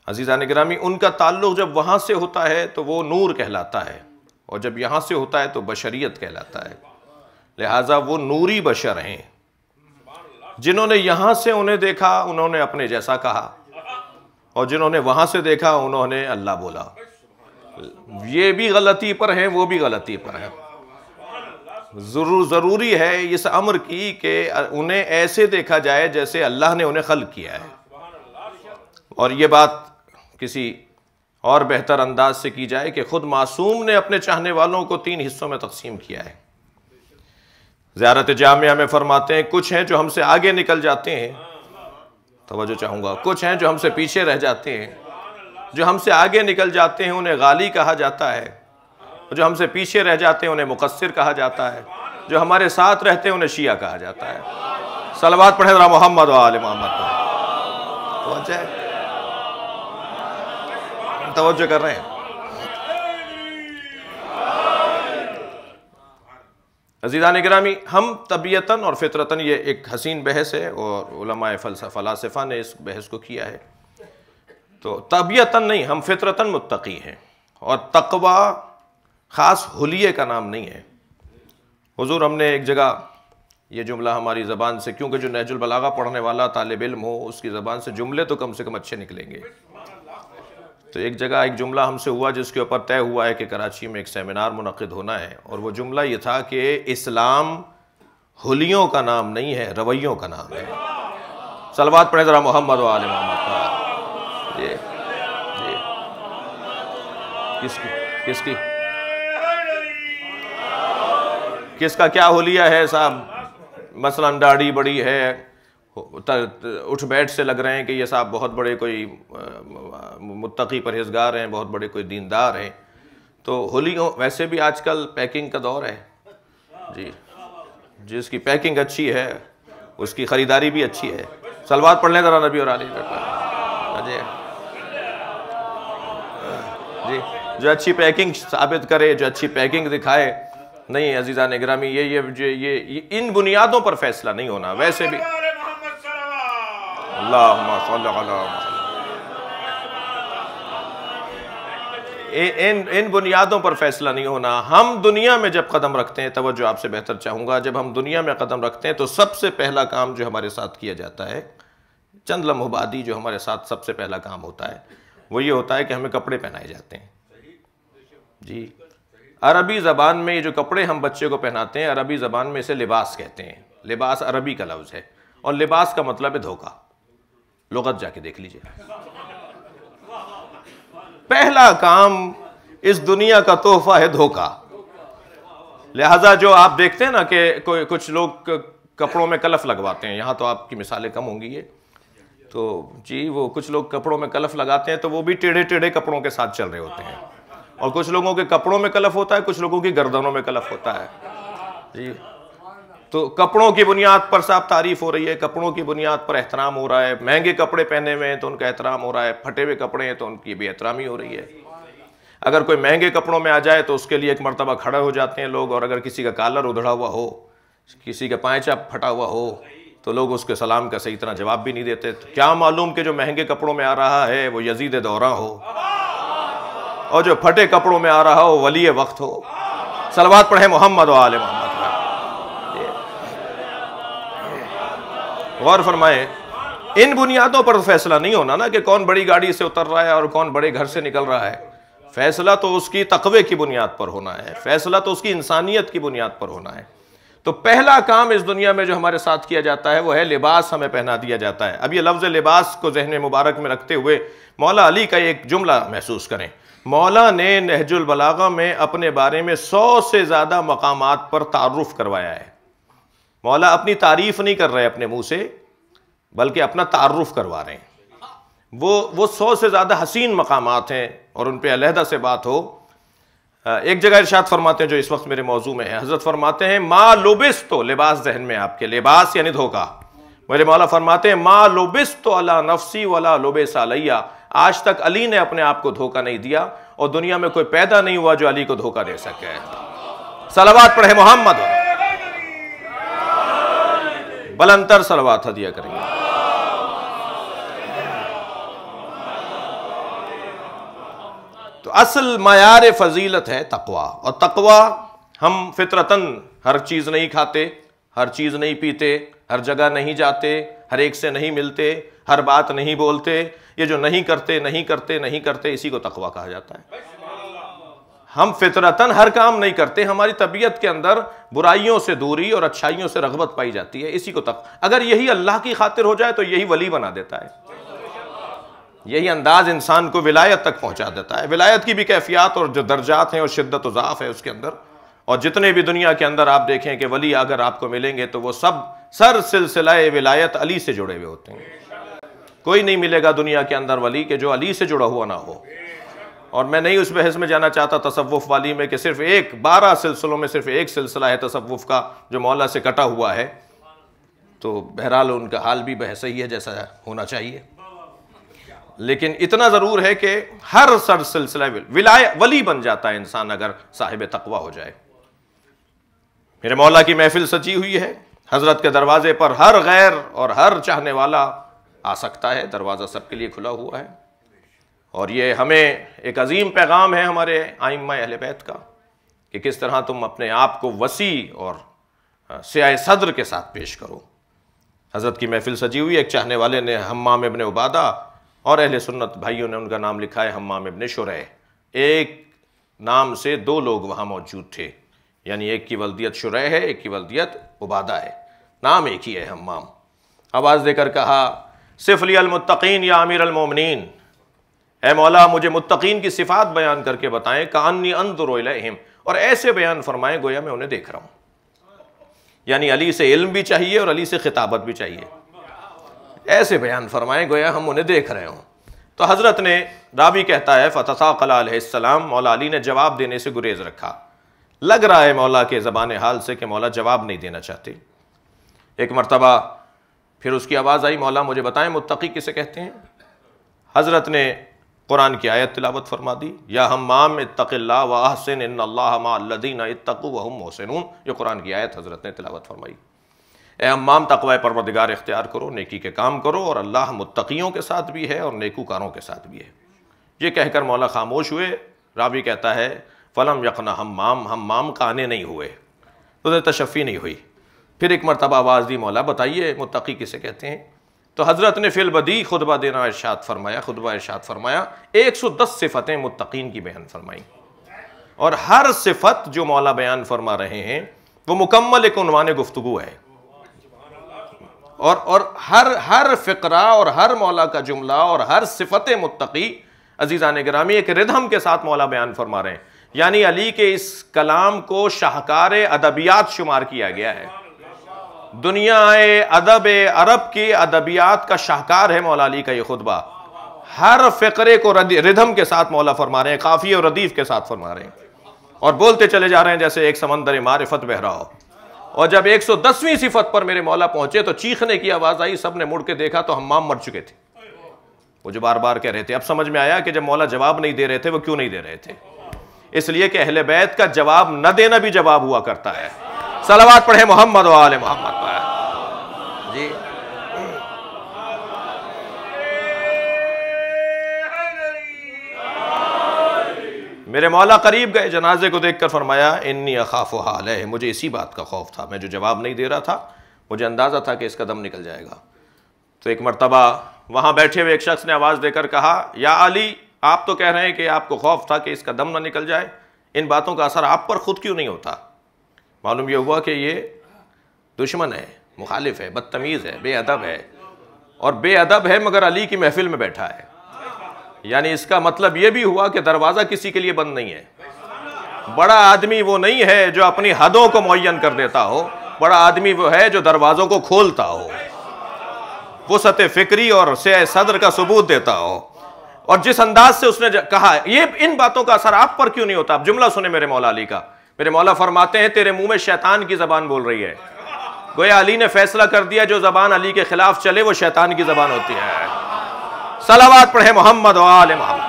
अजीज़ा निगरामी उनका ताल्लुक़ जब वहाँ से होता है तो वो नूर कहलाता है और जब यहाँ से होता है तो बशरीत कहलाता है। लिहाजा वो नूरी बशर हैं। जिन्होंने यहाँ से उन्हें देखा, उन्होंने अपने जैसा कहा और जिन्होंने वहाँ से देखा, उन्होंने अल्लाह बोला। ये भी गलती पर हैं, वो भी गलती पर हैं। ज़रूर, ज़रूरी है इस अमर की कि उन्हें ऐसे देखा जाए जैसे अल्लाह ने उन्हें खल किया है। और ये बात किसी और बेहतर अंदाज से की जाए कि खुद मासूम ने अपने चाहने वालों को तीन हिस्सों में तकसीम किया है। ज़्यारत जामिया में फरमाते हैं, कुछ हैं जो हमसे आगे निकल जाते हैं। तोज्जो चाहूँगा, कुछ हैं जो हमसे पीछे रह जाते हैं, जो हमसे आगे निकल जाते हैं, उन्हें गाली कहा जाता है। जो हमसे पीछे रह जाते हैं, उन्हें मुकसर कहा जाता है। जो हमारे साथ रहते हैं, उन्हें शिया कहा जाता है। सलवात पढ़े जरा मोहम्मद वाल मोहम्मद तवज्जो कर रहे हैं। अजीज़ा निगरामी हम तबीयता और फितरतन, ये एक हसीन बहस है और फ़लासफ़ा ने इस बहस को किया है। तो तबीयता नहीं, हम फितरतन मुत्तकी हैं। और तकवा ख़ास हुलिये का नाम नहीं है। हुजूर, हमने एक जगह ये जुमला हमारी ज़बान से, क्योंकि जो नहजुल बलागा पढ़ने वाला तालब इल्म हो, उसकी ज़बान से जुमले तो कम से कम अच्छे निकलेंगे। तो एक जगह, एक जुमला हमसे हुआ, जिसके ऊपर तय हुआ है कि कराची में एक सेमिनार मुनद होना है, और वो जुमला ये था कि इस्लाम हुलियों का नाम नहीं है, रवैयों का नाम है। सलवात पढ़े ज़रा मोहम्मद वाल मोहम्मद किसकी किसकी? किसका क्या होलिया है साहब? मसलन दाढ़ी बड़ी है। उठ बैठ से लग रहे हैं कि ये साहब बहुत बड़े कोई मुत्तकी परहेजगार हैं, बहुत बड़े कोई दीनदार हैं। तो होली वैसे भी आजकल पैकिंग का दौर है। जी। जिसकी पैकिंग अच्छी है, उसकी ख़रीदारी भी अच्छी है। सलवार पढ़ लें ज़रा नबी और आली जी। जी। जो अच्छी पैकिंग साबित करे, जो अच्छी पैकिंग दिखाए नहीं अजीज़ा निगरामी ये ये ये, ये, ये इन बुनियादों पर फैसला नहीं होना वैसे भी। इन इन बुनियादों पर फैसला नहीं होना। हम दुनिया में जब कदम रखते हैं तवज्जो आपसे बेहतर चाहूँगा जब हम दुनिया में कदम रखते हैं तो सबसे पहला काम जो हमारे साथ किया जाता है चंद लम्हबादी जो हमारे साथ सबसे पहला काम होता है वो ये होता है कि हमें कपड़े पहनाए जाते हैं। जी। अरबी ज़बान में ये जो कपड़े हम बच्चे को पहनाते हैं, अरबी ज़बान में इसे लिबास कहते हैं। लिबास अरबी का लफ्ज़ है। और लिबास का मतलब है धोखा। लगत जाके देख लीजिए। पहला काम इस दुनिया का तोहफा है धोखा। लिहाजा जो आप देखते हैं ना कि कोई कुछ लोग कपड़ों में कलफ लगवाते हैं। यहाँ तो आपकी मिसालें कम होंगी ये। तो जी, वो कुछ लोग कपड़ों में कलफ लगाते हैं तो वो भी टेढ़े टेढ़े कपड़ों के साथ चल रहे होते हैं। और कुछ लोगों के कपड़ों में कलफ होता है, कुछ लोगों की गर्दनों में कलफ होता है। जी। तो कपड़ों की बुनियाद पर साफ़ तारीफ़ हो रही है, कपड़ों की बुनियाद पर एहतराम हो रहा है। महँगे कपड़े पहने हुए हैं तो उनका एहतराम हो रहा है, फटे हुए कपड़े हैं तो उनकी भी एहतरामी हो रही है। अगर कोई महँगे कपड़ों में आ जाए तो उसके लिए एक मरतबा खड़े हो जाते हैं लोग, और अगर किसी का कालर उधड़ा हुआ हो, किसी का पायचा फटा हुआ हो तो लोग उसके सलाम का सही तरह जवाब भी नहीं देते। तो क्या मालूम कि जो महँगे कपड़ों में आ रहा है, वो यजीद दौरा हो। और जो फटे कपड़ों में आ रहा हो वली वक्त हो। सलवात पढ़े मोहम्मद वाले मोहम्मद। गौर फरमाए, इन बुनियादों पर फैसला नहीं होना ना कि कौन बड़ी गाड़ी से उतर रहा है और कौन बड़े घर से निकल रहा है। फैसला तो उसकी तकवे की बुनियाद पर होना है। फैसला तो उसकी इंसानियत की बुनियाद पर होना है। तो पहला काम इस दुनिया में जो हमारे साथ किया जाता है, वो है लिबास हमें पहना दिया जाता है। अब ये लफ्ज़ लिबास को जहन मुबारक में रखते हुए मौला अली का एक जुमला महसूस करें। मौला ने नहजुल बलागा में अपने बारे में सौ से ज़्यादा मकाम पर तारुफ करवाया है। मौला अपनी तारीफ़ नहीं कर रहे अपने मुँह से, बल्कि अपना तारुफ करवा रहे हैं। वो वो सौ से ज़्यादा हसीन मकाम हैं और उन पर अलहदा से बात हो। एक जगह इर्शाद फरमाते हैं जो इस वक्त मेरे मौजू में है। हज़रत फरमाते हैं, माँ लोबिस तो लिबास जहन में आपके, लिबास यानी धोखा। मेरे मौला फरमाते हैं, माँ लोबिस तो अला नफसी वाला लोबे सालैया आज तक अली ने अपने आप को धोखा नहीं दिया और दुनिया में कोई पैदा नहीं हुआ जो अली को धोखा दे सके। सलावात पढ़े मोहम्मद। बलंतर सलवात हदिया करेंगे तो असल मैार फजीलत है तकवा। और तकवा, हम फितरतन हर चीज़ नहीं खाते, हर चीज़ नहीं पीते, हर जगह नहीं जाते हर एक से नहीं मिलते, हर बात नहीं बोलते, ये जो नहीं करते नहीं करते नहीं करते, इसी को तकवा कहा जाता है। हम फितरतन हर काम नहीं करते, हमारी तबीयत के अंदर बुराइयों से दूरी और अच्छाइयों से रगबत पाई जाती है, इसी को तक। अगर यही अल्लाह की खातिर हो जाए तो यही वली बना देता है। यही अंदाज इंसान को विलायत तक पहुँचा देता है। विलायत की भी कैफियत और जो दर्जात हैं और शिद्दत उजाफ है उसके अंदर। और जितने भी दुनिया के अंदर आप देखें कि वली अगर आपको मिलेंगे तो वो सब सर सिलसिला विलायत अली से जुड़े हुए होते हैं। कोई नहीं मिलेगा दुनिया के अंदर वली के जो अली से जुड़ा हुआ ना हो। और मैं नहीं उस बहस में जाना चाहता तसव्वुफ़ वाली में कि सिर्फ़ एक, बारह सिलसिलों में सिर्फ़ एक सिलसिला है तसव्वुफ़ का जो मौला से कटा हुआ है। तो बहरहाल उनका हाल भी बहस ही है जैसा होना चाहिए। लेकिन इतना ज़रूर है कि हर सर सिलसिला विलाय, वली बन जाता है इंसान अगर साहिब तकवा हो जाए। मेरे मौला की महफिल सची हुई है। हज़रत के दरवाजे पर हर गैर और हर चाहने वाला आ सकता है। दरवाज़ा सबके लिए खुला हुआ है। और ये हमें एक अजीम पैगाम है हमारे आइम्मा अहल बैत का कि किस तरह तुम अपने आप को वसी और स्याह सदर के साथ पेश करो। हज़रत की महफिल सजी हुई, एक चाहने वाले ने हम्माम इबन उबादा और अहल सुन्नत भाइयों ने उनका नाम लिखा है हम्माम इबन शुर। एक नाम से दो लोग वहाँ मौजूद थे। यानी एक की वल्दियत शुर है, एक की वल्दियत उबादा है। नाम एक ही है हम्माम। आवाज़ देकर कहा, सिफली या आमिर अलमोमिन ए मौला, मुझे मुत्तकीन की सिफात बयान करके बताएँ कानी अंदरहिम और ऐसे बयान फरमाएँ, गोया मैं उन्हें देख रहा हूँ। यानी अली से इल्म भी चाहिए और अली से खिताबत भी चाहिए। ऐसे बयान फरमाएँ, गोया हम उन्हें देख रहे हों। तो हज़रत ने रावी कहता है फ़तसाम मौला अली ने जवाब देने से गुरेज रखा। लग रहा है मौला के ज़बान हाल से कि मौला जवाब नहीं देना चाहते। एक मरतबा। फिर उसकी आवाज़ आई, मौला मुझे बताएँ, मुत्तकी किसे कहते हैं? हज़रत ने कुरान की आयत तिलावत फरमा दी, या हम माम इतला व अहसन इन्दीन इतकू वहम मोहसिन ये कुरान की आयत हज़रत ने तिलावत फरमाई। ए अम्माम तकवा परवदिगार इख्तियार करो, नेकी के काम करो, और अल्लाह मुत्तकियों के साथ भी है और नेकूकारों के साथ भी है। ये कहकर मौला खामोश हुए। रावी कहता है, फ़लम यकना हम माम हम माम का आने नहीं हुए। तो तशफ़ी नहीं हुई। फिर एक मरतबा आवाज़ दी, मौला, बताइए, मुत्तकी किसे कहते हैं? तो हज़रत ने फिल बदी, खुतबा देना इर्शाद फरमाया, खुतबा इर्शाद फरमाया, एक सौ दस सिफ़तें मुतकीन की बयान फरमाई। और हर सिफत जो मौला बयान फरमा रहे हैं, वो मुकम्मल एक उनवान गुफ्तु है। और और हर हर फ़िक्रा और हर मौला का जुमला और हर सिफत मुत्तकी, अजीज़ा ने ग्रामी, एक रिधम के साथ मौला बयान फरमा रहे हैं। यानी अली के इस कलाम को शाहकार अदबियात शुमार किया गया है। दुनिया अदब अरब की अदबियात का शाहकार है मौला अली का ये खुतबा। हर फ़िक्रे को रिधम के साथ मौला फरमा रहे हैं, काफ़ी और रदीफ़ के साथ फरमा रहे हैं। और बोलते चले जा रहे हैं जैसे एक समंदर मारिफत बह रहा हो। और जब 110वीं सिफत पर मेरे मौला पहुँचे तो चीखने की आवाज़ आई सबने मुड़ के देखा तो हमाम मर चुके थे। वो जो बार बार कह रहे थे, अब समझ में आया कि जब मौला जवाब नहीं दे रहे थे, वो क्यों नहीं दे रहे थे? इसलिए कि अहले बैत का जवाब न देना भी जवाब हुआ करता है। सलावात पढ़े मोहम्मद वाले मोहम्मद पर। जी। मेरे मौला करीब गए जनाजे को देखकर फरमाया, इन्नी अखाफ हाल है, मुझे इसी बात का खौफ था। मैं जो जवाब नहीं दे रहा था, मुझे अंदाज़ा था कि इसका दम निकल जाएगा। तो एक मरतबा वहाँ बैठे हुए एक शख्स ने आवाज़ देकर कहा, या अली, आप तो कह रहे हैं कि आपको खौफ था कि इसका दम ना निकल जाए। इन बातों का असर आप पर खुद क्यों नहीं होता? मालूम यह हुआ कि ये दुश्मन है, मुखालिफ है, बदतमीज़ है, बेअदब है और बेअदब है मगर अली की महफिल में बैठा है। यानी इसका मतलब यह भी हुआ कि दरवाज़ा किसी के लिए बंद नहीं है। बड़ा आदमी वो नहीं है जो अपनी हदों को मुन कर देता हो, बड़ा आदमी वो है जो दरवाज़ों को खोलता हो वो सत फिक्री और से सदर का सबूत देता हो। और जिस अंदाज से उसने कहा, ये इन बातों का असर आप पर क्यों नहीं होता? आप जुमला सुने मेरे मौला अली का। मेरे मौला फरमाते हैं, तेरे मुँह में शैतान की जबान बोल रही है। गोया अली ने फैसला कर दिया, जो जबान अली के खिलाफ चले, वो शैतान की जबान होती है। सलावाद पढ़े मोहम्मद मोहम्मद।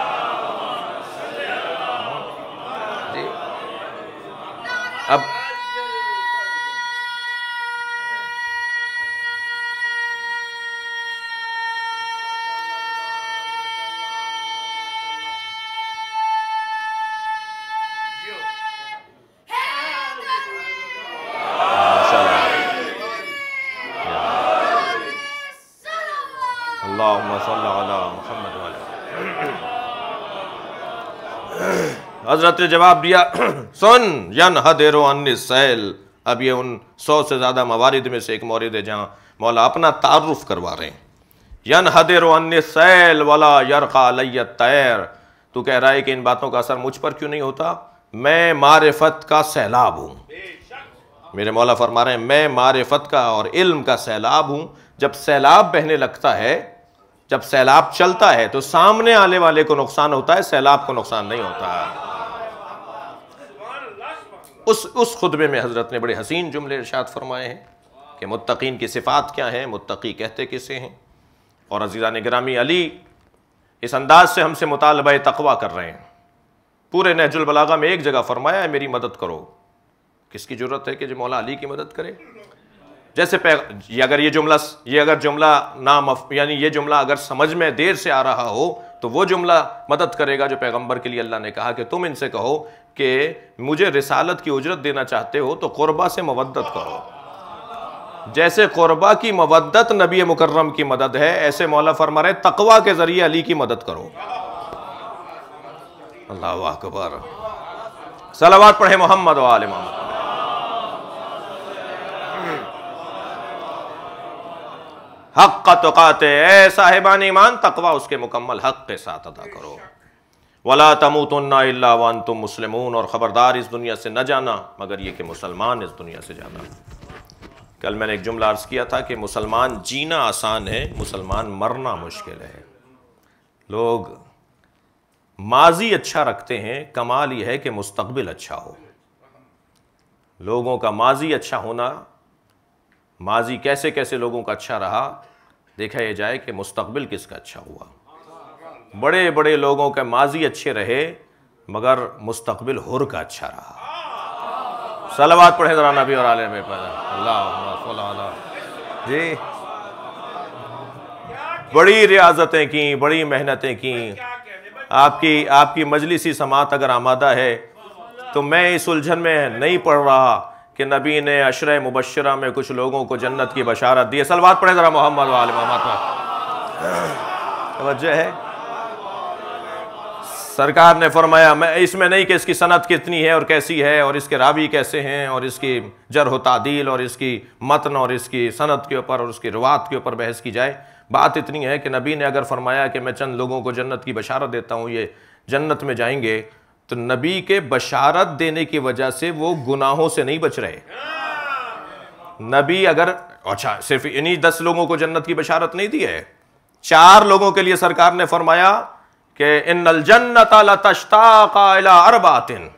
अब हज़रत ने जवाब दिया, सुन, यन हदेरो सैल। अब ये उन सौ से ज़्यादा मवारद में से एक मौरद है जहाँ मौला अपना तारुफ करवा रहे हैं। यन हदेरो सैल, वाला यरका तैर। तू कह रहा है कि इन बातों का असर मुझ पर क्यों नहीं होता? मैं मारफत का सैलाब हूँ। मेरे मौला फरमा रहे हैं, मैं मारफत का और इल्म का सैलाब हूँ। जब सैलाब बहने लगता है, जब सैलाब चलता है तो सामने आने वाले को नुकसान होता है, सैलाब को नुकसान नहीं होता। उस उस खुतबे में हज़रत ने बड़े हसीन जुमले इर्शाद फरमाए हैं कि मुत्तकीन की सिफ़ात क्या हैं, मुत्तकी कहते किसे हैं? और अजीज़ा ग्रामी अली इस अंदाज से हमसे मुतालबा तकवा कर रहे हैं। पूरे नहजुलबलागा में एक जगह फरमाया है, मेरी मदद करो। किसकी ज़रूरत है कि जो मौला अली की मदद करे? जैसे ये अगर ये जुमला, ये अगर जुमला नाम यानी ये जुमला अगर समझ में देर से आ रहा हो तो वो जुमला मदद करेगा जो पैगंबर के लिए अल्लाह ने कहा कि तुम इनसे कहो कि मुझे रिसालत की उजरत देना चाहते हो तो कुरबा से मवदत करो। जैसे कुरबा की मवदत नबी मुकर्रम की मदद है, ऐसे मौला फरमा रहे तकवा के ज़रिए अली की मदद करो। अल्लाह अकबर। सलावात पढ़े मोहम्मद वाल मोहम्मद। हक का तुकाते ए साहिबान ईमान, तकवा उसके मुकम्मल हक के साथ अदा करो। वला तमुतन्ना वन तुम मुस्लिमून, और ख़बरदार इस दुनिया से न जाना, मगर ये कि मुसलमान इस दुनिया से जाना। कल मैंने एक जुमला अर्ज़ किया था कि मुसलमान जीना आसान है, मुसलमान मरना मुश्किल है। लोग माजी अच्छा रखते हैं, कमाल यह है कि मुस्तबिल अच्छा हो। लोगों का माजी अच्छा होना माजी कैसे कैसे लोगों का अच्छा रहा, देखा यह जाए कि मुस्तबिल किसका अच्छा हुआ। बड़े बड़े लोगों के माजी अच्छे रहे, मगर मुस्तबिल हुर का अच्छा रहा। सलावात पढ़े जरा नबी और आलम अल्लाह जी। बड़ी रियाजतें की, बड़ी मेहनतें की। आपकी आपकी मजलिसी समात अगर आमादा है तो मैं इस उलझन में नहीं पढ़ रहा। कि नबी ने अशर मुबशरा में कुछ लोगों को जन्नत की बशारत दी सलवात पढ़े ज़रा मोहम्मद वाल मोहम्मद है। सरकार ने फरमाया, मैं इसमें नहीं कि इसकी सनत कितनी है और कैसी है और इसके रावी कैसे हैं और इसकी जर तादील और इसकी मतन और इसकी सनत के ऊपर और उसकी रवात के ऊपर बहस की जाए। बात इतनी है कि नबी ने अगर फरमाया कि मैं चंद लोगों को जन्नत की बशारत देता हूँ, ये जन्नत में जाएँगे तो नबी के बशारत देने की वजह से वो गुनाहों से नहीं बच रहे। नबी अगर अच्छा सिर्फ़ इन्हीं दस लोगों को जन्नत की बशारत नहीं दी है। चार लोगों के लिए सरकार ने फरमाया कि इन जन्नत अरबातिन।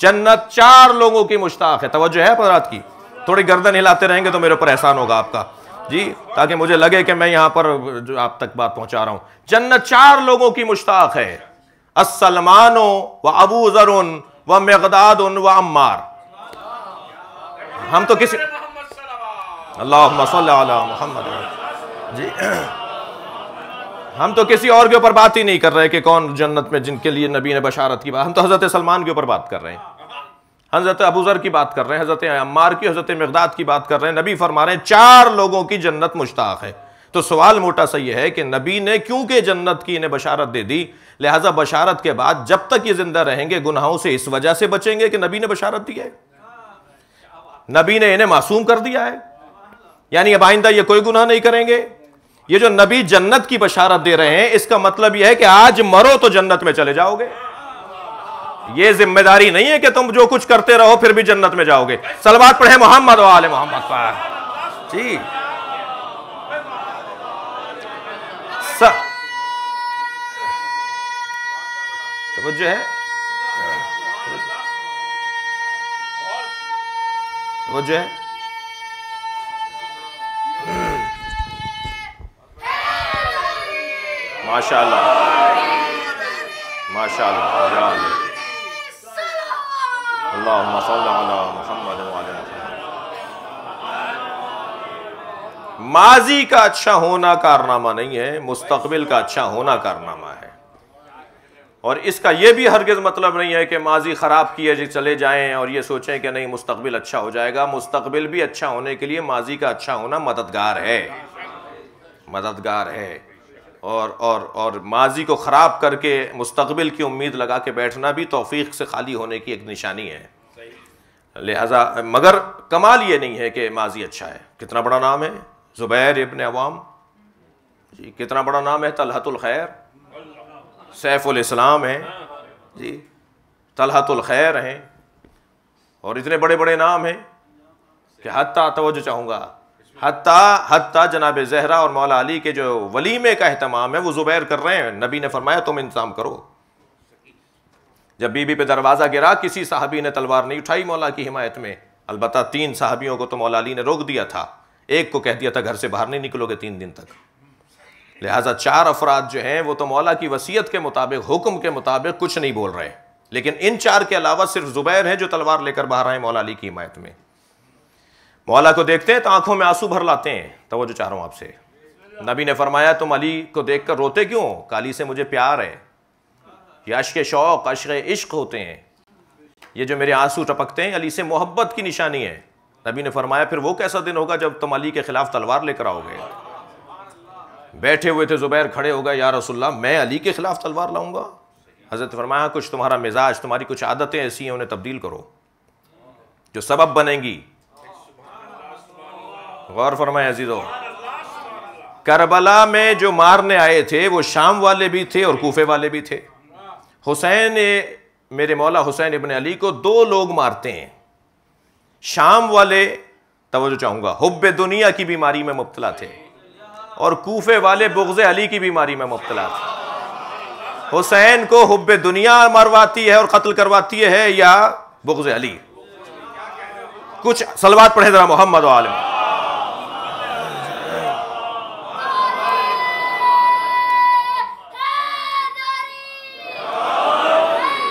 जन्नत चार लोगों की मुश्ताक है। तवज्जो है परात की? थोड़ी गर्दन हिलाते रहेंगे तो मेरे ऊपर एहसान होगा आपका। जी, ताकि मुझे लगे कि मैं यहाँ पर जो आप तक बात पहुँचा रहा हूँ। जन्नत चार लोगों की मुश्ताक है। असलमानो व अबू जरुन व मकदाद व अम्मार। हम तो किसी अल्लाह मोहम्मद। जी। हम तो किसी और के ऊपर बात ही नहीं कर रहे कि कौन जन्नत में जिनके लिए नबी ने बशारत की बात। हम तो हज़रत सलमान के ऊपर बात कर रहे हैं। हज़रत अबूज़र की बात कर रहे हैं, हज़रत अम्मार की, हज़रत मकदाद की बात कर रहे हैं। नबी फरमा रहे हैं, चार लोगों की जन्नत मुश्ताक है। तो सवाल मोटा सा यह है कि नबी ने क्योंकि जन्नत की इन्हें बशारत दे दी? लिहाजा बशारत के बाद जब तक ये ज़िंदा रहेंगे, गुनाहों से इस वजह से बचेंगे कि नबी ने बशारत दी है। नबी ने इन्हें मासूम कर दिया है। यानी अब आइंदा ये कोई गुनाह नहीं करेंगे। ये जो नबी जन्नत की बशारत दे रहे हैं, इसका मतलब यह है कि आज मरो तो जन्नत में चले जाओगे। ये ज़िम्मेदारी नहीं है कि तुम जो कुछ करते रहो, फिर भी जन्नत में जाओगे। सलवात पढ़े मोहम्मद वाले मोहम्मद पर। जी। तो है? वो जो है? माशाल्लाह। माशाल्लाह। माजी का अच्छा होना कारनामा नहीं है, मुस्तकबिल का अच्छा होना कारनामा है। और इसका यह भी हरगिज मतलब नहीं है कि माजी ख़राब किए जी चले जाएँ और ये सोचें कि नहीं, मुस्तकबिल अच्छा हो जाएगा। मुस्तकबिल भी अच्छा होने के लिए माजी का अच्छा होना मददगार है। मददगार है। और और और माजी को ख़राब करके मुस्तकबिल की उम्मीद लगा के बैठना भी तोफ़ी से खाली होने की एक निशानी है। लिहाजा, मगर कमाल ये नहीं है कि माजी अच्छा है। कितना बड़ा नाम है? ज़ुबैर इबन अवाम। जी, कितना बड़ा नाम है? तलहतुल खैर। सैफुल इस्लाम हैं। जी, तलहतुल खैर हैं। और इतने बड़े बड़े नाम हैं कि हत्ता तवज्जो चाहूँगा। हत्ता हत्ता जनाब जहरा और मौला अली के जो वलीमे का अहतमाम है, वो ज़ुबैर कर रहे हैं। नबी ने फरमाया, तुम इंतज़ाम करो। जब बीबी पे दरवाज़ा गिरा, किसी साहबी ने तलवार नहीं उठाई मौला की हिमायत में। अलबत् तीन साहबियों को तो मौला अली ने रोक दिया था। एक को कह दिया था, घर से बाहर नहीं निकलोगे तीन दिन तक। लिहाजा चार अफराद जो हैं, वो तो मौला की वसीयत के मुताबिक, हुक्म के मुताबिक कुछ नहीं बोल रहे। लेकिन इन चार के अलावा सिर्फ़ जुबैर हैं जो तलवार लेकर बाहर आए मौला अली की हिमायत में। मौला को देखते हैं तो आँखों में आँसू भर लाते हैं। तो वो जो चाह रहा आपसे। नबी ने फरमाया, तुम अली को देखकर रोते क्यों? काली से मुझे प्यार है। ये अश्क शौक, अश्क इश्क होते हैं। ये जो मेरे आँसू टपकते हैं, अली से मोहब्बत की निशानी है। नबी ने फरमाया, फिर वो कैसा दिन होगा जब तुम अली के खिलाफ तलवार लेकर आओगे? बैठे हुए थे, जुबैर खड़े हो गए, या रसुल्ला मैं अली के खिलाफ तलवार लाऊँगा। हज़रत फरमाया, कुछ तुम्हारा मिजाज, तुम्हारी कुछ आदतें ऐसी हैं, उन्हें तब्दील करो, जो सबब बनेंगी। गौर फरमाए, अजीजो, करबला में जो मारने आए थे, वो शाम वाले भी थे और कूफे वाले भी थे। हुसैन मेरे मौला हुसैन इबन अली को दो लोग मारते हैं। शाम वाले, तवज्जो चाहूँगा, हुब्बे दुनिया की बीमारी में मुबतला थे। और कूफे वाले बुगज अली की बीमारी में मुबतला थे। हुसैन को हुब्बे दुनिया मरवाती है और कत्ल करवाती है या बुगज अली? कुछ सलवात पढ़े जरा मोहम्मद आलम।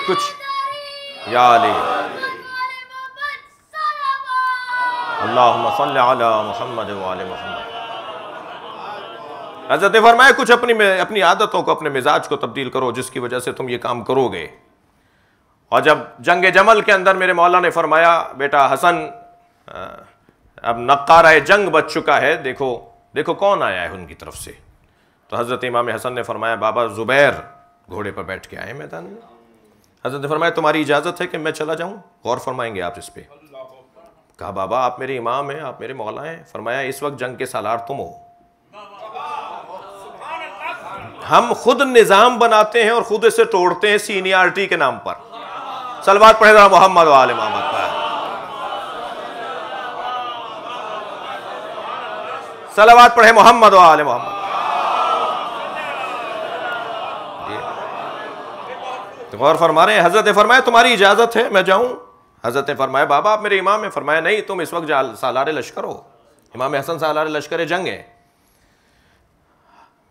कुछ। या अली। मोहम्मद। हज़रत फरमाए कुछ अपनी अपनी आदतों को, अपने मिजाज को तब्दील करो, जिसकी वजह से तुम ये काम करोगे। और जब जंग जमल के अंदर मेरे मौला ने फरमाया, बेटा हसन अब नक्कार जंग बच चुका है, देखो देखो कौन आया है उनकी तरफ़ से। तो हज़रत इमाम हसन ने फरमाया, बाबा ज़ुबैर घोड़े पर बैठ के आए मैदान में। हज़रत ने फरमाया, तुम्हारी इजाज़त है कि मैं चला जाऊँ? गौर फरमाएँगे आप इस पर कहा, बाबा, आप मेरे इमाम हैं, आप मेरे मौला हैं। फरमाया, इस वक्त जंग के सालार तुम हो। हम खुद निज़ाम बनाते हैं और खुद इसे तोड़ते हैं सीनियरिटी के नाम पर। सलवार पढ़े मोहम्मद वाले मोहम्मद पर। सलवात पढ़े मोहम्मद वाले मोहम्मद। तो गौर फरमा रहे हज़रत फरमाए तुम्हारी इजाज़त है, मैं जाऊँ। हज़रत फरमाए बाबा, आप मेरे इमाम फरमाया, नहीं, तुम इस वक्त सालार लश्कर हो। इमाम हसन सालार लश्कर जंग है।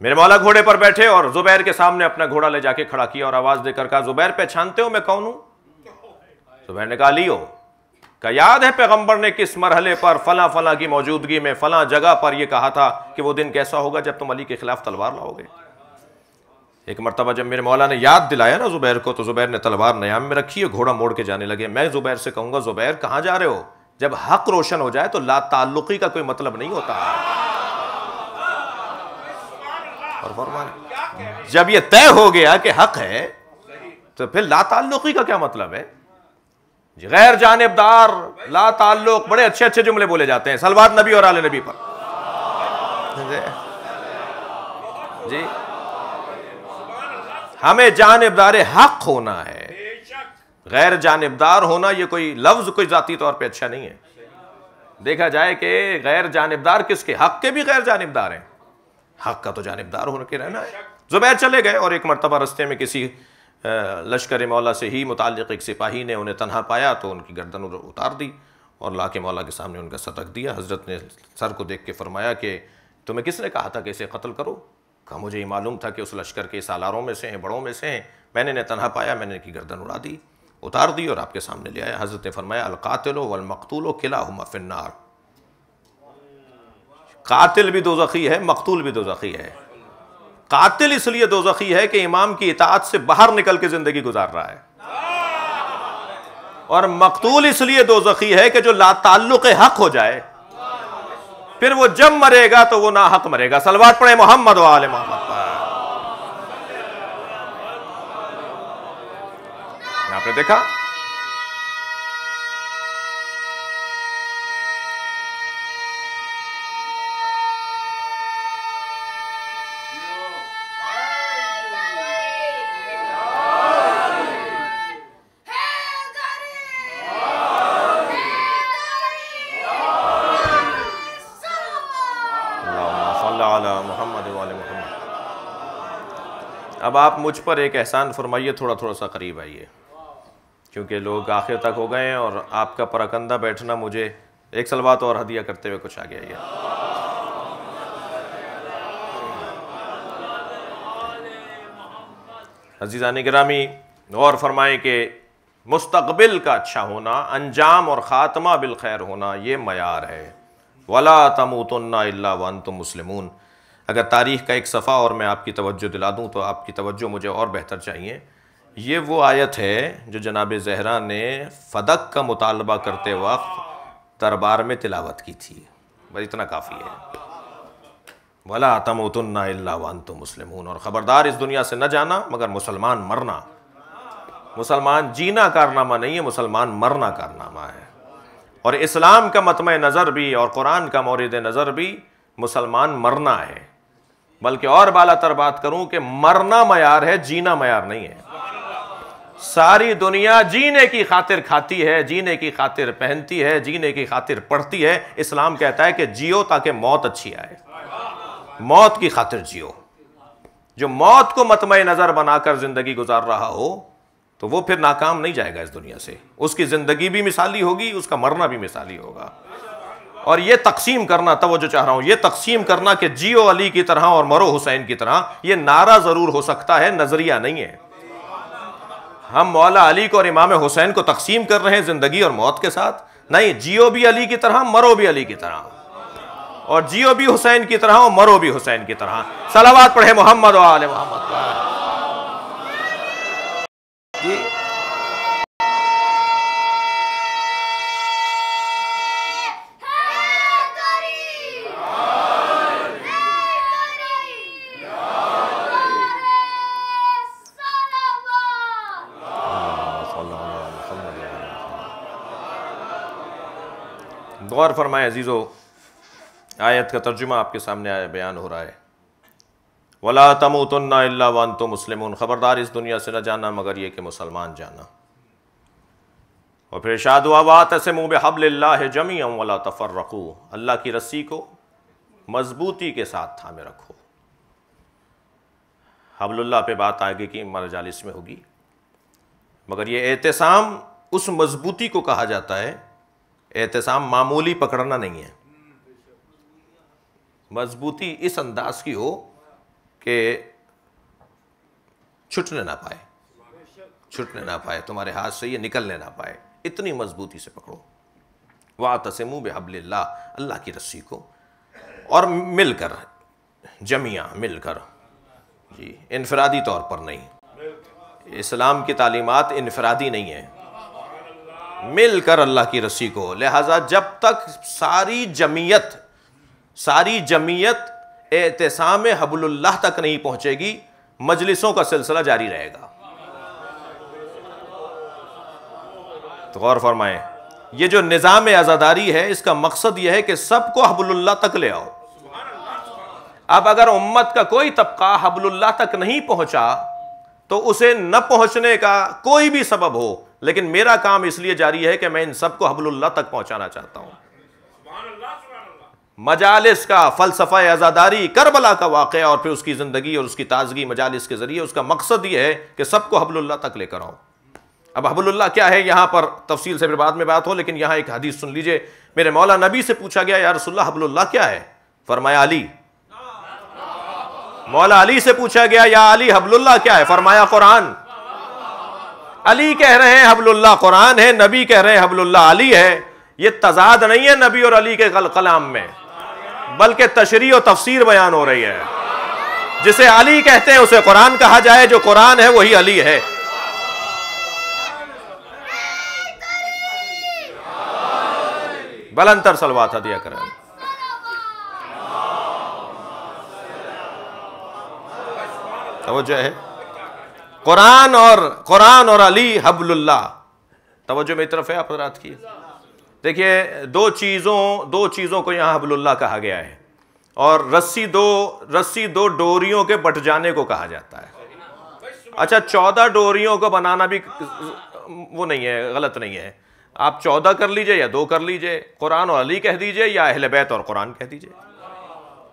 मेरे मौला घोड़े पर बैठे और जुबैर के सामने अपना घोड़ा ले जाके खड़ा किया और आवाज़ देकर कहा, जुबैर, पहचानते हो मैं कौन हूँ? जुबैर ने कहा ली हो का याद है पैगंबर ने किस मरहले पर फला फला की मौजूदगी में फला जगह पर यह कहा था कि वो दिन कैसा होगा जब तुम अली के खिलाफ तलवार लाओगे? एक मरतबा जब मेरे मौला ने याद दिलाया ना जुबैर को तो जुबैर ने तलवार नयाम में रखी है घोड़ा मोड़ के जाने लगे। मैं जुबैर से कहूँगा, जुबैर, कहाँ जा रहे हो? जब हक रोशन हो जाए तो ला ताल्लुकी का कोई मतलब नहीं होता। और फरमान जब यह तय हो गया कि हक है तो फिर ला ताल्लुकी का क्या मतलब है? गैर जानबदार ला ताल्लुक बड़े अच्छे अच्छे जुमले बोले जाते हैं, सलवार नबी और आले नबी पर। जी। हमें जानबदार हक होना है। गैर जानबदार होना, ये कोई लफ्ज, कोई जाती तौर पे अच्छा नहीं है। देखा जाए कि गैर जानबदार किसके? हक के भी गैर जानबदार हैं। हक का तो जानबदार के रहना है। जुबैर चले गए और एक मरतबा रस्ते में किसी लश्कर मौला से ही मुतल एक सिपाही ने उन्हें तनहा पाया तो उनकी गर्दन उतार दी और ला के मौला के सामने उनका सतक दिया। हज़रत ने सर को देख के फरमाया कि तुम्हें किसने कहा था कि इसे कत्ल करो? कहा, मुझे ये मालूम था कि उस लश्कर के सालारों में से हैं, बड़ों में से हैं। मैंने इन्हें तनहा पाया, मैंने इनकी गर्दन उड़ा दी, उतार दी और आपके सामने ले आया। हज़रत ने फरमाया, अलकातिलो वलमकतूलो किला हुमा फिन्नार। कातिल भी दो जख़ी है, मकतूल भी दो जख़ी है। कातिल इसलिए दो जख़ी है कि इमाम की इतात से बाहर निकल के ज़िंदगी गुजार रहा है। और मकतूल इसलिए दो जख़ी है कि जो लाताल्लुक हक हो जाए, फिर वो जब मरेगा तो वो ना हक मरेगा। सलवार पड़े मोहम्मद वाले मोहम्मद आपने देखा? अब आप मुझ पर एक एहसान फरमाइए थोड़ा थोड़ा सा करीब आइए। क्योंकि लोग आखिर तक हो गए हैं और आपका परकंदा बैठना मुझे एक सलवात और हदिया करते हुए कुछ आगे आइए। अजीज़ानी ग्रामी गौर फरमाए कि मुस्तबिल का अच्छा होना, अंजाम और ख़ात्मा बिल खैर होना, ये मैार है। वला तमुतन्ना वन तुम मुस्लिमून। अगर तारीख़ का एक सफ़ा और मैं आपकी तवज्जो दिला दूँ तो आपकी तवज्जो मुझे और बेहतर चाहिए। ये वो आयत है जो जनाब जहरा ने फ़दक का मुतालबा करते वक्त दरबार में तिलावत की थी। बस इतना काफ़ी है। वला तमुतन्ना वन तो मुस्लिम और ख़बरदार इस दुनिया से न जाना, मगर मुसलमान मरना। मुसलमान जीना कारनामा नहीं है, मुसलमान मरना कारनामा है। और इस्लाम का मतम नज़र भी, और कुरान का मौरद नज़र भी मुसलमान मरना है। बल्कि और बाला तर बात करूँ कि मरना मैार है, जीना मैार नहीं है। सारी दुनिया जीने की खातिर खाती है, जीने की खातिर पहनती है, जीने की खातिर पढ़ती है। इस्लाम कहता है कि जियो ताकि मौत अच्छी आए। मौत की खातिर जियो। जो मौत को मतम नज़र बनाकर ज़िंदगी गुजार रहा हो तो वो फिर नाकाम नहीं जाएगा इस दुनिया से। उसकी ज़िंदगी भी मिसाली होगी, उसका मरना भी मिसाली होगा। और ये तकसीम करना तो जो चाह रहा हूँ, ये तकसीम करना कि जियो अली की तरह और मरो हुसैन की तरह, ये नारा ज़रूर हो सकता है, नज़रिया नहीं है। हम मौला अली को और इमाम हुसैन को तकसीम कर रहे हैं ज़िंदगी और मौत के साथ। नहीं, जियो भी अली की तरह, मरो भी अली की तरह। और जियो भी हुसैन की तरह और मरो भी हुसैन की तरह। सलावात पढ़े मोहम्मद वाले मोहम्मद जी। गौर फरमाए, अजीज़ो, आयत का तर्जुमा आपके सामने आया, बयान हो रहा है। वला तमुतन्ना वन तो मुस्लिम ख़बरदार इस दुनिया से न जाना, मगर ये कि मुसलमान जाना। और फिर शाद वात से मुँह हबल्ला जमी अम वला तफ़र रखू अल्लाह की रस्सी को मजबूती के साथ थामे रखो। हबल्ला पे बात आगे की मरजालिस में होगी। मगर ये एहतसाम उस मजबूती को कहा जाता है एहतसाम मामूली पकड़ना नहीं है। मजबूती इस अंदाज की हो कि छुटने ना पाए। छुटने ना पाए, तुम्हारे हाथ से ये निकलने ना पाए। इतनी मजबूती से पकड़ो। वाह तसमू बहबल्ला अल्लाह की रस्सी को। और मिलकर, जमिया मिलकर। जी, इनफरादी तौर पर नहीं। इस्लाम की तालीमत इनफरादी नहीं है। मिलकर अल्लाह की रस्सी को। लिहाजा जब तक सारी जमीयत सारी जमीयत एहतसाम हबुल्लाह तक नहीं पहुंचेगी, मजलिसों का सिलसिला जारी रहेगा। तो गौर फरमाएँ, ये जो निज़ाम आज़ादारी है, इसका मकसद यह है कि सबको हबुल्लाह तक ले आओ। अब अगर उम्मत का कोई तबका हबुल्लाह तक नहीं पहुँचा तो उसे न पहुँचने का कोई भी सबब हो लेकिन मेरा काम इसलिए जारी है कि मैं इन सबको हबुल्लाह तक पहुंचाना चाहता हूँ। मजालिस का फलसफा आज़ादारी करबला का वाक़ और फिर उसकी ज़िंदगी और उसकी ताजगी मजालिस के ज़रिए उसका मकसद ये है कि सबको हबुल्लाह तक लेकर आओ अब हबुल्लाह क्या है? यहाँ पर तफसील से फिर बाद में बात हो लेकिन यहाँ एक हदीस सुन लीजिए। मेरे मौला नबी से पूछा गया यार रसुल्ला हबुल्लाह क्या है? फरमाया अली। मौला अली से पूछा गया या अली हबलुल्लाह क्या है? फरमाया कुरान। अली कह रहे हैं हबलुल्ला कुरान है, नबी कह रहे हैं हबलुल्ला अली है। ये तजाद नहीं है नबी और अली के कल कलाम में। बल्कि तशरी और तफसीर बयान हो रही है। जिसे अली कहते हैं, उसे कुरान कहा जाए, जो कुरान है, वही अली है। बलंतर सलवा था दिया करें। तवज्जो है। कुरान और कुरान और अली हबलुल्लाह। तवज्जो मेरी तरफ़ है, आप हजरात की। देखिए, दो चीज़ों दो चीज़ों को यहाँ हबलुल्लाह कहा गया है। और रस्सी दो रस्सी दो डोरियों के बट जाने को कहा जाता है। अच्छा चौदह डोरियों को बनाना भी वो नहीं है, गलत नहीं है। आप चौदह कर लीजिए या दो कर लीजिए, कुरान और अली कह दीजिए या अहल बैत और कुरान कह दीजिए।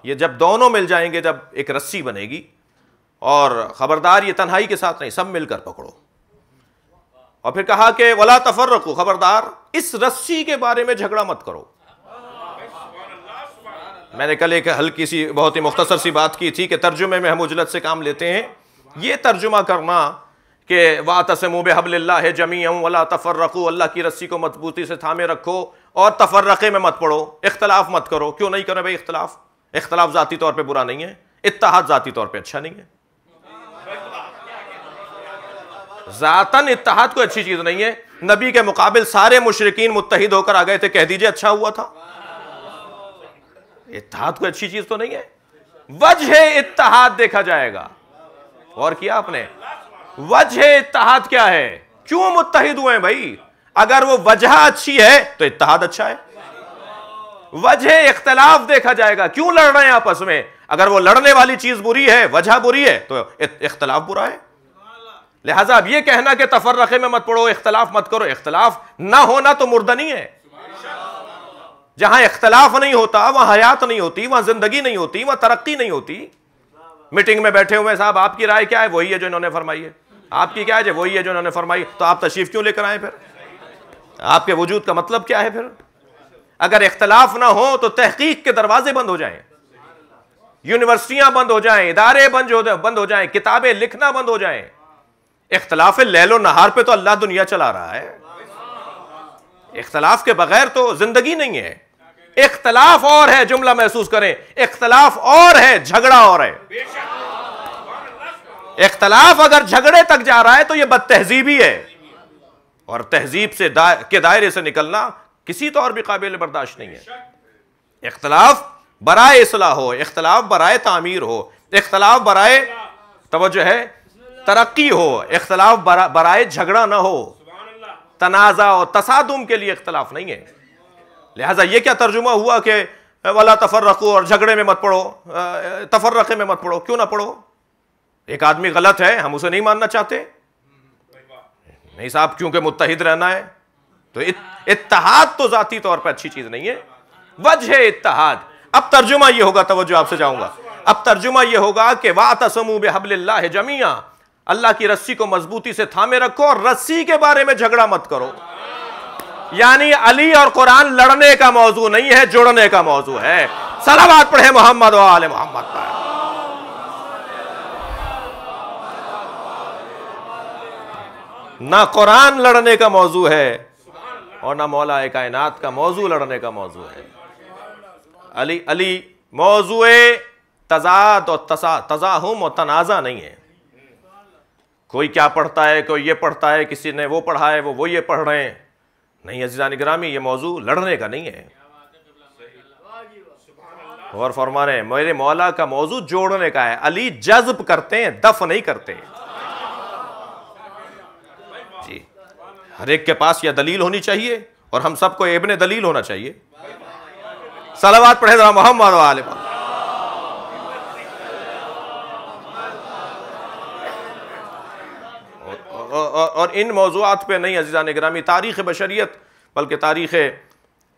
ये जब दोनों मिल जाएँगे, जब एक रस्सी बनेगी और ख़बरदार ये तन्हाई के साथ नहीं, सब मिलकर पकड़ो। और फिर कहा कि, वला तफर रखो खबरदार, इस रस्सी के बारे में झगड़ा मत करो। मैंने कल एक हल्की सी, बहुत ही मुख्तसर सी बात की थी कि तर्जुमे में हम उजलत से काम लेते हैं। ये तर्जुमा करना कि वाह तसमूब हबल्ला है जमी वला तफर रखो अल्लाह की रस्सी को मजबूती से थामे रखो और तफर्रक़े में मत पढ़ो इख्तलाफ मत करो। क्यों नहीं करो भाई इख्तलाफ? इख्तलाफ तौर पर बुरा नहीं है इतिहाद तौर पर अच्छा नहीं है। ज़ातन इतिहाद कोई अच्छी चीज़ नहीं है। नबी के मुकाबिल सारे मुशरकिन मुतहिद होकर आ गए थे, कह दीजिए अच्छा हुआ था। इतिहाद कोई अच्छी चीज़ तो नहीं है। वजह इतिहाद देखा जाएगा। और किया आपने? वजह इतिहाद क्या है? क्यों मुतहिद हुए भाई? अगर वो वजह अच्छी है तो इतिहाद अच्छा है। वजह इख्तलाफ देखा जाएगा। क्यों लड़ रहे हैं आपस में? अगर वो लड़ने वाली चीज़ बुरी है, वजह बुरी है तो इख्तलाफ बुरा है। लिहाजा अब ये कहना कि तफर्रखे में मत पढ़ो इख्तलाफ मत करो। इख्तलाफ ना होना तो मुर्दनी है। जहाँ इख्तलाफ नहीं होता, वहाँ हयात नहीं होती, वहाँ ज़िंदगी नहीं होती, वहाँ तरक्की नहीं होती। मीटिंग में बैठे हुए साहब, आपकी राय क्या है? वही है जो इन्होंने फरमाई है। आपकी क्या है? वही है जो इन्होंने फरमाई तो आप तशरीफ़ क्यों लेकर आए फिर? आपके वजूद का मतलब क्या है फिर? अगर इख्तलाफ ना हो तो तहकीक के दरवाजे बंद हो जाएँ। यूनिवर्सिटियाँ बंद हो जाएँ, इदारे बंद हो बंद हो जाएँ, किताबें लिखना बंद हो जाएँ। इख्तलाफ लैलो नहार पे तो अल्लाह दुनिया चला रहा है। इख्तलाफ के बगैर तो ज़िंदगी नहीं है। इख्तलाफ और है जुमला महसूस करें। इख्तलाफ और है झगड़ा और है। इख्तलाफ अगर झगड़े तक जा रहा है तो यह बदतहजीबी है। और तहजीब से दा, के दायरे से निकलना किसी तौर भी काबिल बर्दाश्त नहीं है। इख्तलाफ बराए इसलाह हो इख्तलाफ बराए तामीर हो इख्तलाफ बराए तवज्जो है तरक्की हो इख्तलाफ बराए झगड़ा ना हो। तनाज़ा और तसादुम के लिए इख्तलाफ नहीं है। लिहाजा ये क्या तर्जुमा हुआ कि वाला तफर्रको और झगड़े में मत पढ़ो तफर्रक़े में मत पढ़ो क्यों ना पढ़ो एक आदमी गलत है हम उसे नहीं मानना चाहते। नहीं साहब क्योंकि मुतहिद रहना है तो इत्तहाद तो ज़ाती तौर पर अच्छी चीज़ नहीं है। वजह इत्तहाद। अब तर्जुमा ये होगा तवज्जो आपसे जाऊँगा अब तर्जुमा ये होगा कि वाह तसमू बेहबल्ला जमिया अल्लाह की रस्सी को मजबूती से थामे रखो और रस्सी के बारे में झगड़ा मत करो। यानी अली और कुरान लड़ने का मौजू नहीं है, जुड़ने का मौजू है। सलावाद पढ़े मोहम्मद वाले मोहम्मद पर। ना कुरान लड़ने का मौजू है और ना मौला कायनात का मौजू लड़ने का मौजू है। अली अली मौजू तजाद और तसा, तजाहुम और तनाज़ा नहीं है। कोई क्या पढ़ता है, कोई ये पढ़ता है, किसी ने वो पढ़ा है, वो वो ये पढ़ रहे हैं। नहीं अजीज़ा निगरामी ये मौजू लड़ने का नहीं है। और फरमा रहे मेरे मौला का मौजू जोड़ने का है। अली जज्ब करते हैं, दफ नहीं करते। जी। हर एक के पास यह दलील होनी चाहिए, और हम सबको एबन दलील होना चाहिए। सलावात पढ़े मोहम्मद वाले और इन मौजूद पर नहीं अजीज़ा निगरामी तारीख़ बशरीत बल्कि तारीख़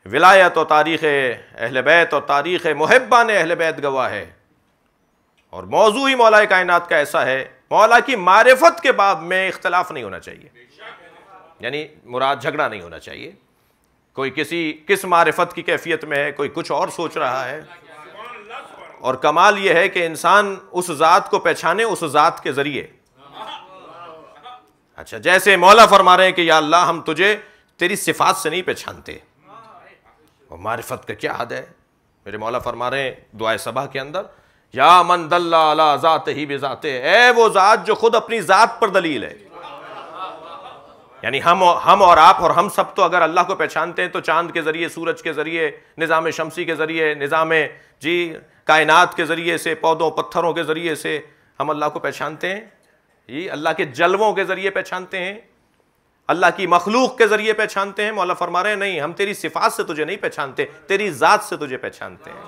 विलायत और तारीख़ अहल बैत और तारीख़ महब्बा ने अहल बैत गवाह है। और मौजू ही मौला कायनात का ऐसा है, मौला की मारफत के बाब में इख्तलाफ नहीं होना चाहिए। यानी मुराद झगड़ा नहीं होना चाहिए। कोई किसी, किस मारफत की कैफियत में है, कोई कुछ और सोच रहा है। और कमाल यह है कि इंसान उस ज़ात को पहचाने उस ज़ात के ज़रिए। अच्छा जैसे मौला फरमा रहे हैं कि या अल्लाह, हम तुझे, तेरी सिफात से नहीं पहचानते। और मारिफत का क्या हद है? मेरे मौला फरमा रहे हैं, दुआ सबा के अंदर, या मन दल्ला ही बेजाते ए वो ज़ात जो खुद अपनी ज़ात पर दलील है। यानी हम हम और आप और हम सब तो अगर अल्लाह को पहचानते हैं तो चाँद के ज़रिए, सूरज के ज़रिए निज़ाम शमसी के ज़रिए निज़ाम जी, कायनात के ज़रिए से, पौधों, पत्थरों के ज़रिए से हम अल्लाह को पहचानते हैं। ये अल्लाह के जलवों के ज़रिए पहचानते हैं। अल्लाह की मखलूक के ज़रिए पहचानते हैं। मौला फरमा रहे हैं नहीं हम तेरी सिफात से तुझे नहीं पहचानते तेरी ज़ात से तुझे पहचानते हैं।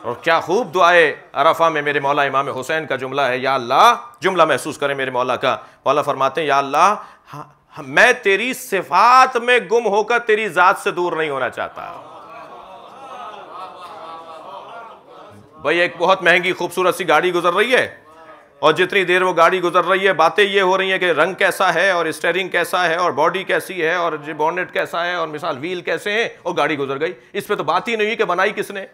और क्या खूब दुआए अरफा में मेरे मौला इमाम हुसैन का जुमला है या अल्लाह जुमला महसूस करें मेरे मौला का। मौला फरमाते हैं या अल्लाह हाँ, मैं तेरी सिफात में गुम होकर तेरी ज़ात से दूर नहीं होना चाहता। भाई एक बहुत महँगी खूबसूरत सी गाड़ी गुजर रही है। और जितनी देर वो गाड़ी गुजर रही है, बातें ये हो रही हैं कि रंग कैसा है और स्टेयरिंग कैसा है और बॉडी कैसी है और बॉनेट कैसा है और मिसाल व्हील कैसे हैं और गाड़ी गुजर गई। इस पर तो बात ही नहीं हुई कि बनाई किसने।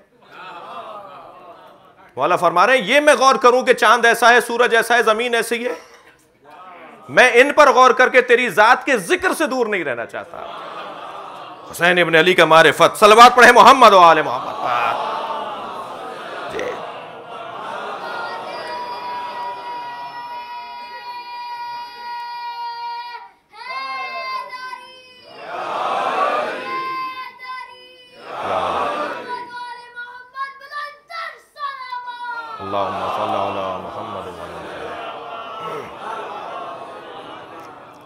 वाला फरमा रहे हैं, ये मैं गौर करूँ कि चाँद ऐसा है, सूरज ऐसा है, ज़मीन ऐसी है। मैं इन पर गौर करके तेरी जात के ज़िक्र से दूर नहीं रहना चाहता। हुसैन इबन अली का मारे फत, सलवात पढ़े मोहम्मद वाले मोहम्मद।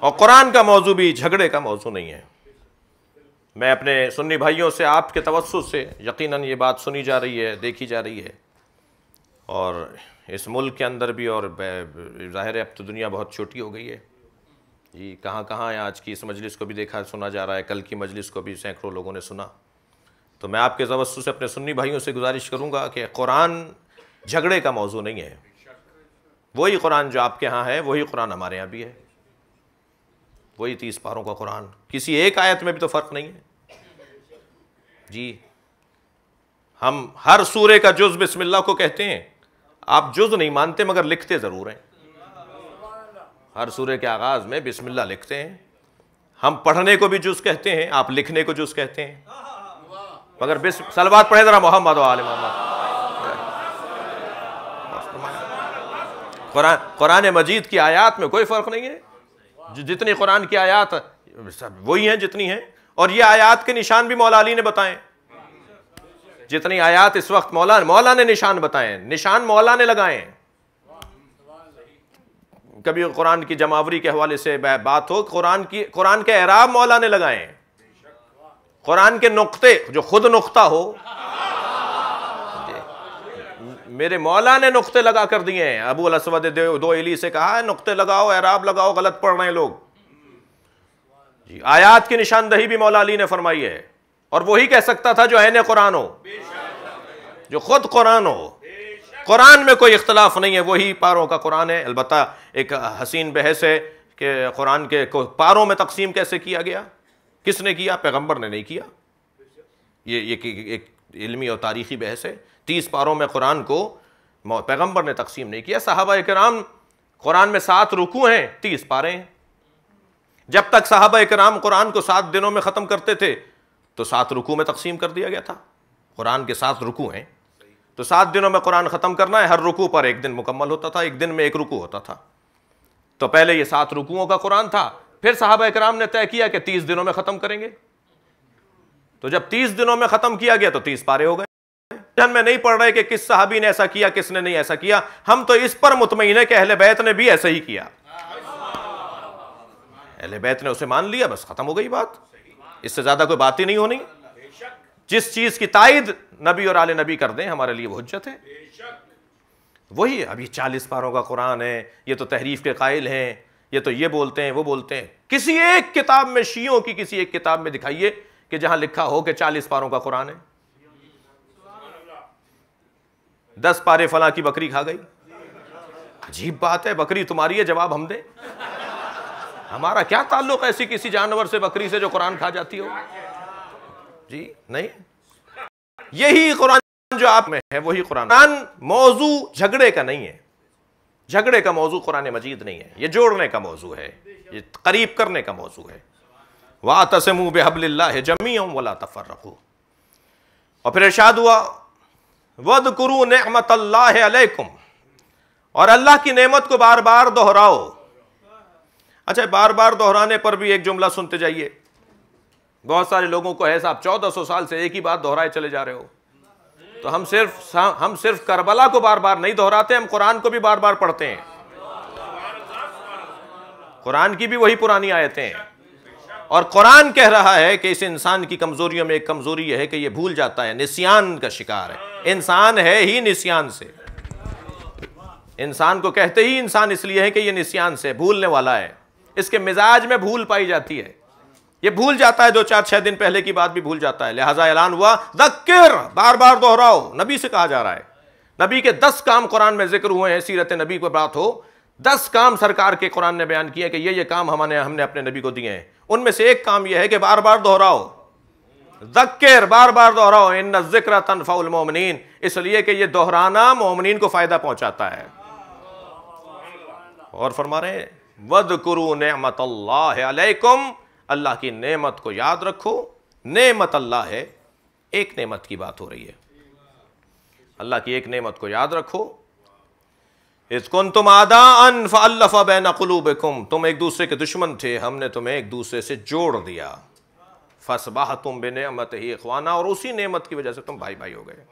और कुरान का मौजू भी झगड़े का मौजू नहीं है। मैं अपने सुन्नी भाइयों से, आपके तवसु से यकीनन ये बात सुनी जा रही है, देखी जा रही है। और इस मुल्क के अंदर भी और ज़ाहिर है अब तो दुनिया बहुत छोटी हो गई है। जी, कहाँ कहाँ है आज की इस मजलिस को भी देखा, सुना जा रहा है, कल की मजलिस को भी सैकड़ों लोगों ने सुना। तो मैं आपके तवस्सु से, अपने सुन्नी भाइयों से गुजारिश करूँगा कि कुरान झगड़े का मौजू नहीं है। वही कुरान जो आपके यहाँ है, वही कुरान हमारे यहाँ भी है। वही तीस पारों का कुरान। किसी एक आयत में भी तो फ़र्क नहीं है। जी। हम हर सूर्य का जुज बिस्मिल्लाह को कहते हैं। आप जुज नहीं मानते, मगर लिखते ज़रूर हैं। हर सूर्य के आगाज़ में बिस्मिल्लाह लिखते हैं। हम पढ़ने को भी जुज कहते हैं, आप लिखने को जुज कहते हैं। मगर बिस, सलवात पढ़े ज़रा मोहम्मद वाले मोहम्मद। कुरान कुरान मजीद की आयात में कोई फ़र्क नहीं है। जितनी कुरान की आयात वही हैं जितनी हैं। और ये आयात के निशान भी मौला अली ने बताए। जितनी आयात इस वक्त मौला मौला ने निशान बताए निशान मौला ने लगाए कभी कुरान की जमावरी के हवाले से बात हो, कुरान की, कुरान के एराब मौला ने लगाए कुरान के नुक्ते, जो खुद नुक्ता हो मेरे मौला ने नुक्ते लगा कर दिए हैं। अबू असवद दो इली से कहा है नुक्ते लगाओ, एराब लगाओ, गलत पढ़ रहे हैं लोग। जी, आयात की निशानदही भी मौला अली ने फरमाई है। और वही कह सकता था जो है कुरान हो। जो खुद कुरान हो। कुरान में कोई इख्तलाफ नहीं है, वही पारों का कुरान है। अलबत् एक हसीन बहस है कि कुरान के पारों में तकसीम कैसे किया गया? किसने किया? पैगंबर ने नहीं किया। ये एक इल्मी और तारीख़ी बहस है। तीस पारों में कुरान को पैगंबर ने तकसीम नहीं किया। साहबा कराम कुरान में सात रुकू हैं, तीस पारे हैं। जब तक साहब कराम कुरान को सात दिनों में ख़त्म करते थे तो सात रुकू में तकसीम कर दिया गया था। कुरान के सात रुकू हैं। तो सात दिनों में कुरान ख़त्म करना है, हर रुकू पर एक दिन मुकम्मल होता था, एक दिन में एक रुकू होता था। तो पहले ये सात रुकुओं का कुरान था, फिर साहब कराम ने तय किया कि तीस दिनों में ख़त्म करेंगे। तो जब तीस दिनों में ख़त्म किया गया तो तीस पारे हो गए। में नहीं पढ़ रहे कि किस साहबी ने ऐसा किया, किसने नहीं ऐसा किया। हम तो इस पर मुतमिन है कि अहले बैत ने भी ऐसा ही किया। अहले बैत ने उसे मान लिया, बस खत्म हो गई बात। इससे ज़्यादा कोई बात ही नहीं होनी। जिस चीज़ की ताइद नबी और आले नबी कर दें, हमारे लिए वो हज्जत है। वही ये चालीस पारों का कुरान है, ये तो तहरीफ के कायल हैं, ये तो ये बोलते हैं, वो बोलते हैं। किसी एक किताब में, शीयों की किसी एक किताब में दिखाइए कि जहाँ लिखा हो कि चालीस पारों का कुरान है। दस पारे फला की बकरी खा गई। अजीब बात है, बकरी तुम्हारी है, जवाब हम दे। हमारा क्या ताल्लुक ऐसी किसी जानवर से, बकरी से जो कुरान खा जाती हो? जी, नहीं। यही कुरान जो आप में है, वही कुरान मौजू झगड़े का नहीं है। झगड़े का मौजू कुरान मजीद नहीं है। ये जोड़ने का मौजू है। ये करीब करने का मौजू है। वाह तसमू बेहबल्ला जमी वला तफर रखू और फिर इर्शाद हुआ वद कुरु नमत अलैकुम. और अल्लाह की नेमत को बार बार दोहराओ। अच्छा बार बार दोहराने पर भी एक जुमला सुनते जाइए। बहुत सारे लोगों को है साहब चौदह सौ साल से एक ही बात दोहराए चले जा रहे हो। तो हम सिर्फ़ हम सिर्फ़ करबला को बार बार नहीं दोहराते, हम कुरान को भी बार बार पढ़ते हैं। कुरान की भी वही पुरानी आयतें हैं। और कुरान कह रहा है कि इस इंसान की कमजोरियों में एक कमज़ोरी यह है कि यह भूल जाता है, निसियान का शिकार है। इंसान है ही निसियान से। इंसान को कहते ही इंसान इसलिए है कि यह निस्यान से, भूलने वाला है। इसके मिजाज में भूल पाई जाती है। ये भूल जाता है, दो चार छह दिन पहले की बात भी भूल जाता है। लिहाजा ऐलान हुआ दक्र बार बार दोहराओ, नबी से कहा जा रहा है। नबी के दस काम कुरान में ज़िक्र हुए हैं, सीरत नबी पर बात हो दस काम सरकार के कुरान ने बयान किया कि ये ये काम हमने हमने अपने नबी को दिए हैं। उनमें से एक काम यह है कि बार बार दोहराओ। दक्र बार बार दोहराओ। इन ज़िक्र तनफाउल मोमिन इसलिए कि यह दोहराना मोमिन को फ़ायदा पहुंचाता है। और फरमा रहे वद कुरु नमत अलैकुम। अल्लाह की नेमत को याद रखो। नेमत अल्लाह है। एक नेमत की बात हो रही है। अल्लाह की एक नेमत को याद रखो। तुम आदा अनफ़ा बैन कुलूबकुम। तुम एक दूसरे के दुश्मन थे, हमने तुम्हें एक दूसरे से जोड़ दिया। फसबाह तुम बेनमत ही अखवाना और उसी नेमत की वजह से तुम भाई भाई हो गए।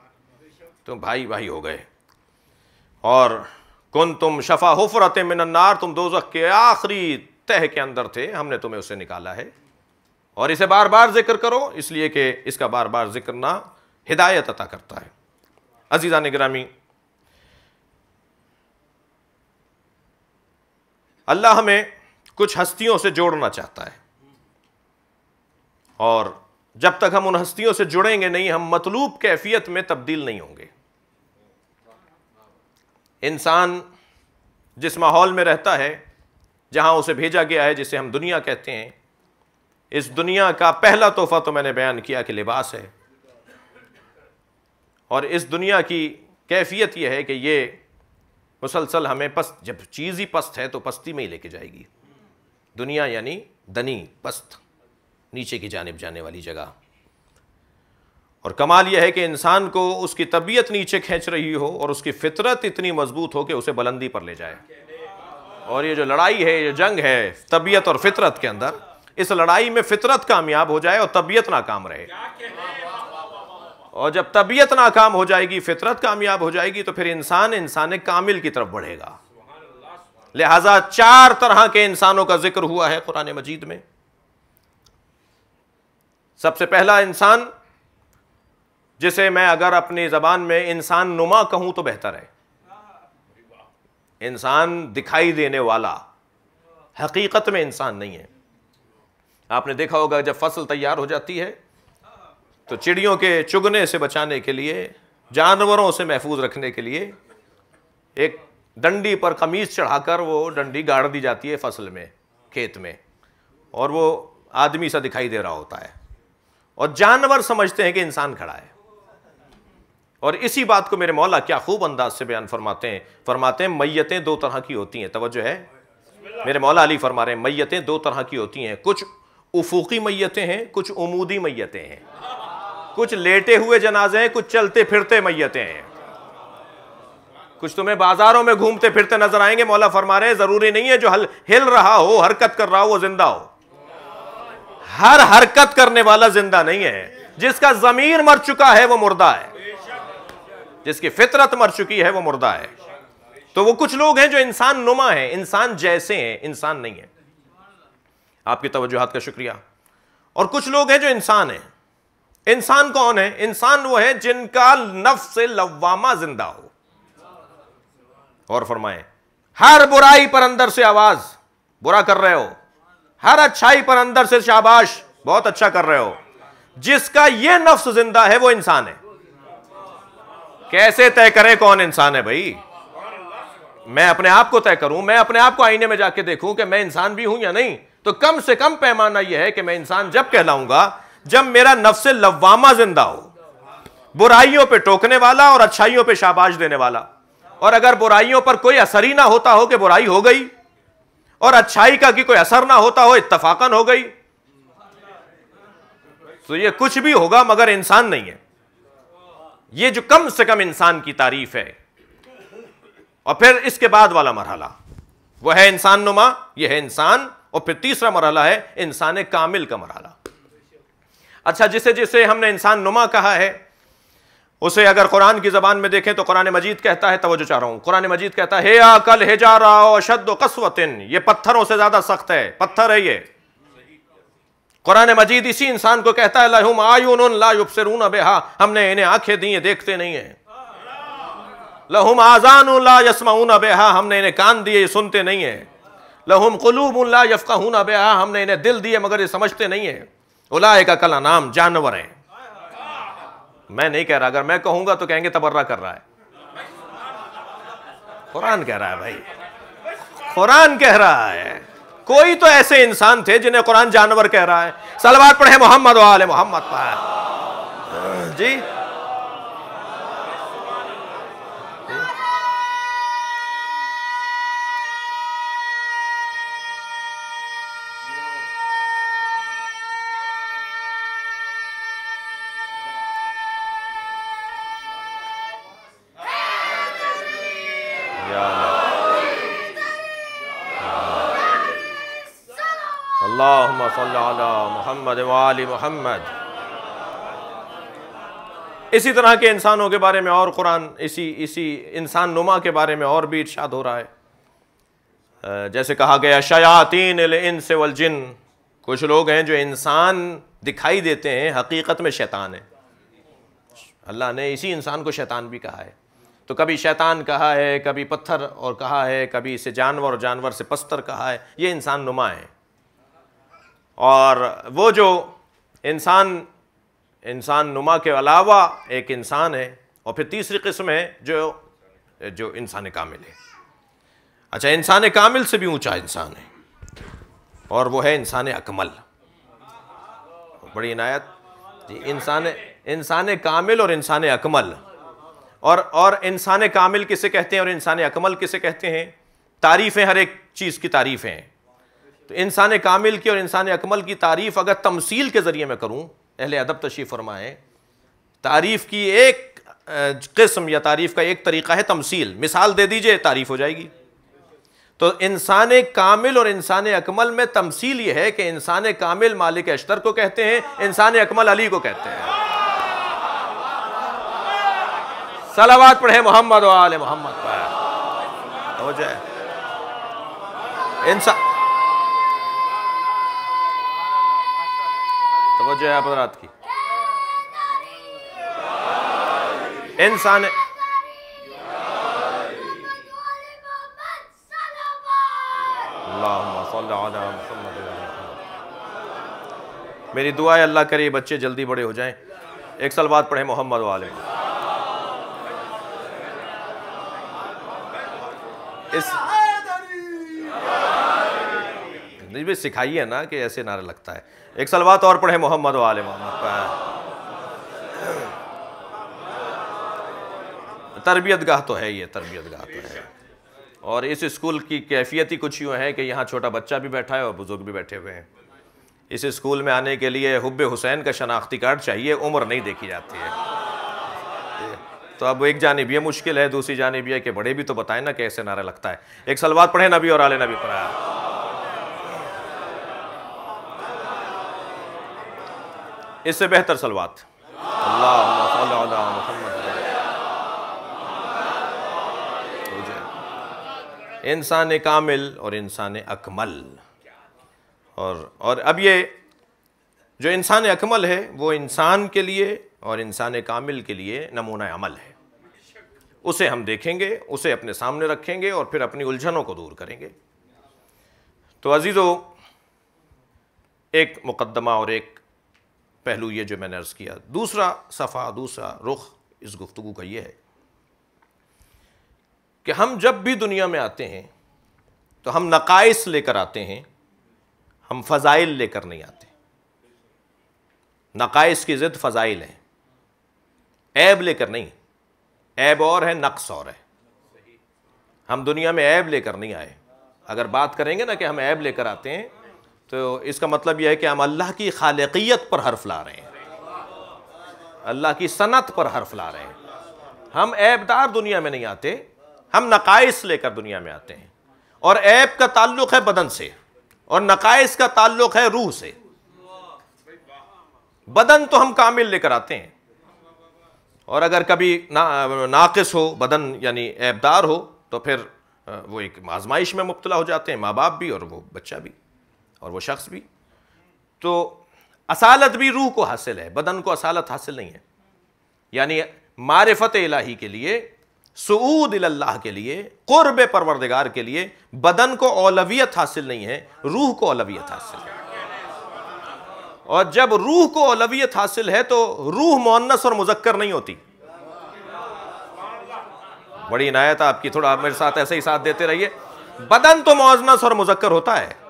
तुम भाई भाई हो गए। और कुन तुम शफा हुफरत मिनन्नार, तुम दो के आखिरी तह के अंदर थे, हमने तुम्हें उसे निकाला है। और इसे बार बार ज़िक्र करो, इसलिए कि इसका बार बार ज़िक्र ना हिदायत अता करता है। अजीज़ा निगरामी अल्लाह हमें कुछ हस्तियों से जोड़ना चाहता है। और जब तक हम उन हस्तियों से जुड़ेंगे नहीं, हम मतलूब कैफियत में तब्दील नहीं होंगे। इंसान जिस माहौल में रहता है, जहाँ उसे भेजा गया है, जिसे हम दुनिया कहते हैं, इस दुनिया का पहला तोहफा तो मैंने बयान किया कि लिबास है। और इस दुनिया की कैफियत यह है कि ये मुसलसल हमें पस्त, जब चीज़ ही पस्त है तो पस्ती में ही लेके जाएगी। दुनिया यानी दनी पस्त, नीचे की जानब जाने वाली जगह। और कमाल यह है कि इंसान को उसकी तबीयत नीचे खींच रही हो और उसकी फितरत इतनी मज़बूत हो कि उसे बुलंदी पर ले जाए। और ये जो लड़ाई है, ये जंग है, तबीयत और फितरत के अंदर, इस लड़ाई में फितरत कामयाब हो जाए और तबीयत नाकाम रहे। और जब तबीयत नाकाम हो जाएगी, फितरत कामयाब हो जाएगी तो फिर इंसान इंसान कामिल की तरफ़ बढ़ेगा। लिहाजा चार तरह के इंसानों का ज़िक्र हुआ है कुरान मजीद में। सबसे पहला इंसान, जिसे मैं अगर अपनी जबान में इंसान नुमा कहूँ तो बेहतर है। इंसान दिखाई देने वाला, हकीकत में इंसान नहीं है। आपने देखा होगा जब फ़सल तैयार हो जाती है तो चिड़ियों के चुगने से बचाने के लिए, जानवरों से महफूज रखने के लिए एक डंडी पर कमीज चढ़ाकर वो डंडी गाड़ दी जाती है फ़सल में, खेत में, और वो आदमी सा दिखाई दे रहा होता है। और जानवर समझते हैं कि इंसान खड़ा है। और इसी बात को मेरे मौला क्या खूब अंदाज से बयान फरमाते हैं। फरमाते हैं, मैयतें दो तरह की होती हैं। तवज्जो है? मेरे मौला अली फरमा रहे हैं, मैयतें दो तरह की होती हैं। कुछ उफूकी मैयतें हैं, कुछ उमूदी मैयतें हैं। कुछ लेटे हुए जनाजे हैं कुछ चलते फिरते मैयतें। हैं कुछ तुम्हें बाजारों में घूमते फिरते नज़र आएँगे, मौला फरमा रहे ज़रूरी नहीं है जो हल, हिल रहा हो, हरकत कर रहा हो, वो ज़िंदा हो। हर हरकत करने वाला ज़िंदा नहीं है। जिसका जमीर मर चुका है, वो मुर्दा है। जिसकी फितरत मर चुकी है, वो मुर्दा है। तो वो कुछ लोग हैं जो इंसान नुमा है, इंसान जैसे हैं, इंसान नहीं है। आपकी तवज्जोहात का शुक्रिया। और कुछ लोग हैं जो इंसान हैं। इंसान कौन है? इंसान वो है जिनका नफ्स से लवामा ज़िंदा हो। और फरमाए, हर बुराई पर अंदर से आवाज़, बुरा कर रहे हो। हर अच्छाई पर अंदर से शाबाश, बहुत अच्छा कर रहे हो। जिसका यह नफ्स ज़िंदा है, वो इंसान है। कैसे तय करे कौन इंसान है भाई? मैं अपने आप को तय करूँ, मैं अपने आप को आईने में जाके देखूँ कि मैं इंसान भी हूँ या नहीं। तो कम से कम पैमाना यह है कि मैं इंसान जब कहलाऊँगा जब मेरा नफ्स लवामा ज़िंदा हो, बुराइयों पे टोकने वाला और अच्छाइयों पे शाबाश देने वाला, और अगर बुराइयों पर कोई असर ही ना होता हो कि बुराई हो गई, और अच्छाई का कि कोई असर ना होता हो, इत्तफाकन हो गई तो ये कुछ भी होगा मगर इंसान नहीं है। ये जो कम से कम इंसान की तारीफ़ है। और फिर इसके बाद वाला मरहला। वह है इंसान नुमा यह है इंसान, और फिर तीसरा मरहला है इंसान कामिल का मरहला। अच्छा जिसे जिसे हमने इंसान नुमा कहा है, उसे अगर कुरान की जबान में देखें तो कुरान मजीद कहता है, तवज्जो चाह रहा हूँ। कुरान मजीद कहता है, हे आकल हे जा रहा शद कसवतिन ये पत्थरों से ज़्यादा सख्त है। पत्थर है ये। कुरान मजीद इसी इंसान को कहता है, लहुम आयुन ला युबसिरून बेहा हमने इन्हें आँखें दी हैं देखते नहीं है। लहुम आजान ला यसमाऊन बेहा हमने इन्हें कान दिए सुनते नहीं है। लहुम कुलूब ला यफकाहून बेहा हमने इन्हें दिल दिए, मगर ये समझते नहीं है। उलाए का कला नाम जानवर है। मैं नहीं कह रहा, अगर मैं कहूँगा तो कहेंगे तबर्रा कर रहा है। कुरान कह रहा है भाई। कुरान कह रहा है। कोई तो ऐसे इंसान थे जिन्हें कुरान जानवर कह रहा है। सलवार पढ़े मोहम्मद वाले मोहम्मद पर। जी? मोहम्मद वाली मोहम्मद इसी तरह के इंसानों के बारे में और कुरान, इसी इसी इंसान नुमा के बारे में और भी इर्शाद हो रहा है। जैसे कहा गया, शयातीन इन से वलजिन कुछ लोग हैं जो इंसान दिखाई देते हैं, हकीकत में शैतान है। अल्लाह ने इसी इंसान को शैतान भी कहा है। तो कभी शैतान कहा है, कभी पत्थर और कहा है, कभी इसे जानवर और जानवर से पस्तर कहा है, ये इंसान नुमा है। और वो जो इंसान इंसान नुमा के अलावा एक इंसान है, और फिर तीसरी किस्म है जो जो इंसान कामिल है। अच्छा इंसान कामिल से भी ऊँचा इंसान है, और वो है इंसान अकमल। बड़ी इनायत। जी, इंसान इंसान कामिल और इंसान अकमल। और और इंसान कामिल किसे कहते हैं और इंसान अकमल किसे कहते हैं? तारीफ़ें हर एक चीज़ की तारीफ़ें हैं। तो इंसान कामिल की और इंसान अकमल की तारीफ़ अगर तमसील के ज़रिए मैं करूँ, अहले अदब तशीफ़ फरमाएँ, तारीफ़ की एक किस्म या तारीफ़ का एक तरीक़ा है तमसील। मिसाल दे दीजिए, तारीफ़ हो जाएगी। तो इंसान कामिल और इंसान अकमल में तमसील ये है कि इंसान कामिल मालिक अश्तर को कहते हैं, इंसान अकमल अली को कहते हैं। सलावात पढ़े मोहम्मद वाले मोहम्मद पर। हो जाए। इंसान है हजरात की। इंसान मेरी दुआ है अल्लाह करे बच्चे जल्दी बड़े हो जाएँ। एक साल बाद पढ़े मोहम्मद वाले इस भी सिखाइए ना कि ऐसे नारा लगता है। एक सलवा और पढ़े मोहम्मद वाले मोहम्मद तरबियत गाह तो है ये तरबियत गाह तो है। और इस स्कूल की कैफियत ही कुछ यूँ है कि यहाँ छोटा बच्चा भी बैठा है और बुज़ुर्ग भी बैठे हुए हैं। इस स्कूल में आने के लिए हुब हुसैन का शनाख्ती कार्ड चाहिए, उम्र नहीं देखी जाती है। तो अब एक जानब ये मुश्किल है, दूसरी जानब यह कि बड़े भी तो बताएँ ना कैसे नारा लगता है। एक सलवात पढ़े नबी और आले नबी पढ़ा इससे बेहतर सलवात। इंसान कामिल और इंसान अकमल। और और अब ये जो इंसान अकमल है, वो इंसान के लिए और इंसान कामिल के लिए नमूना अमल है। उसे हम देखेंगे, उसे अपने सामने रखेंगे और फिर अपनी उलझनों को दूर करेंगे। तो अजीज़ो, एक मुकदमा और एक पहलू ये जो मैंने अर्ज़ किया। दूसरा सफ़ा, दूसरा रुख इस गुफ्तु का ये है कि हम जब भी दुनिया में आते हैं तो हम नकाइस लेकर आते हैं, हम फ़ज़ाइल लेकर नहीं आते। नकाइस की ज़िद फ़ज़ाइल है। ऐब लेकर नहीं। ऐब और है, नक्स और है। हम दुनिया में ऐब लेकर नहीं आए। अगर बात करेंगे ना कि हम ऐब लेकर आते हैं तो इसका मतलब यह है कि हम अल्लाह की खालकियत पर हर्फ ला रहे हैं। अल्लाह की सनत पर हर्फ ला रहे हैं। हम ऐबदार दुनिया में नहीं आते, हम नकाइस लेकर दुनिया में आते हैं। और ऐब का ताल्लुक है बदन से, और नकाइस का ताल्लुक है रूह से। बदन तो हम कामिल लेकर आते हैं। और अगर कभी ना, नाकिस हो, बदन यानी ऐबदार हो तो फिर वो एक आजमाइश में मुबतला हो जाते हैं, माँ बाप भी और वो बच्चा भी। और वो शख्स भी। तो असालत भी रूह को हासिल है, बदन को असालत हासिल नहीं है। यानी मारफत इलाही के लिए, सऊद अल्लाह के लिए, कुर्ब परवरदिगार के लिए बदन को औलवियत हासिल नहीं है, रूह को औलवियत हासिल है। और जब रूह को औलवियत हासिल है तो रूह मोन्नस और मुजक्कर नहीं होती। बड़ी इनायत आपकी, थोड़ा मेरे साथ ऐसे ही साथ देते रहिए। बदन तो मोजनस और मुजक्कर होता है।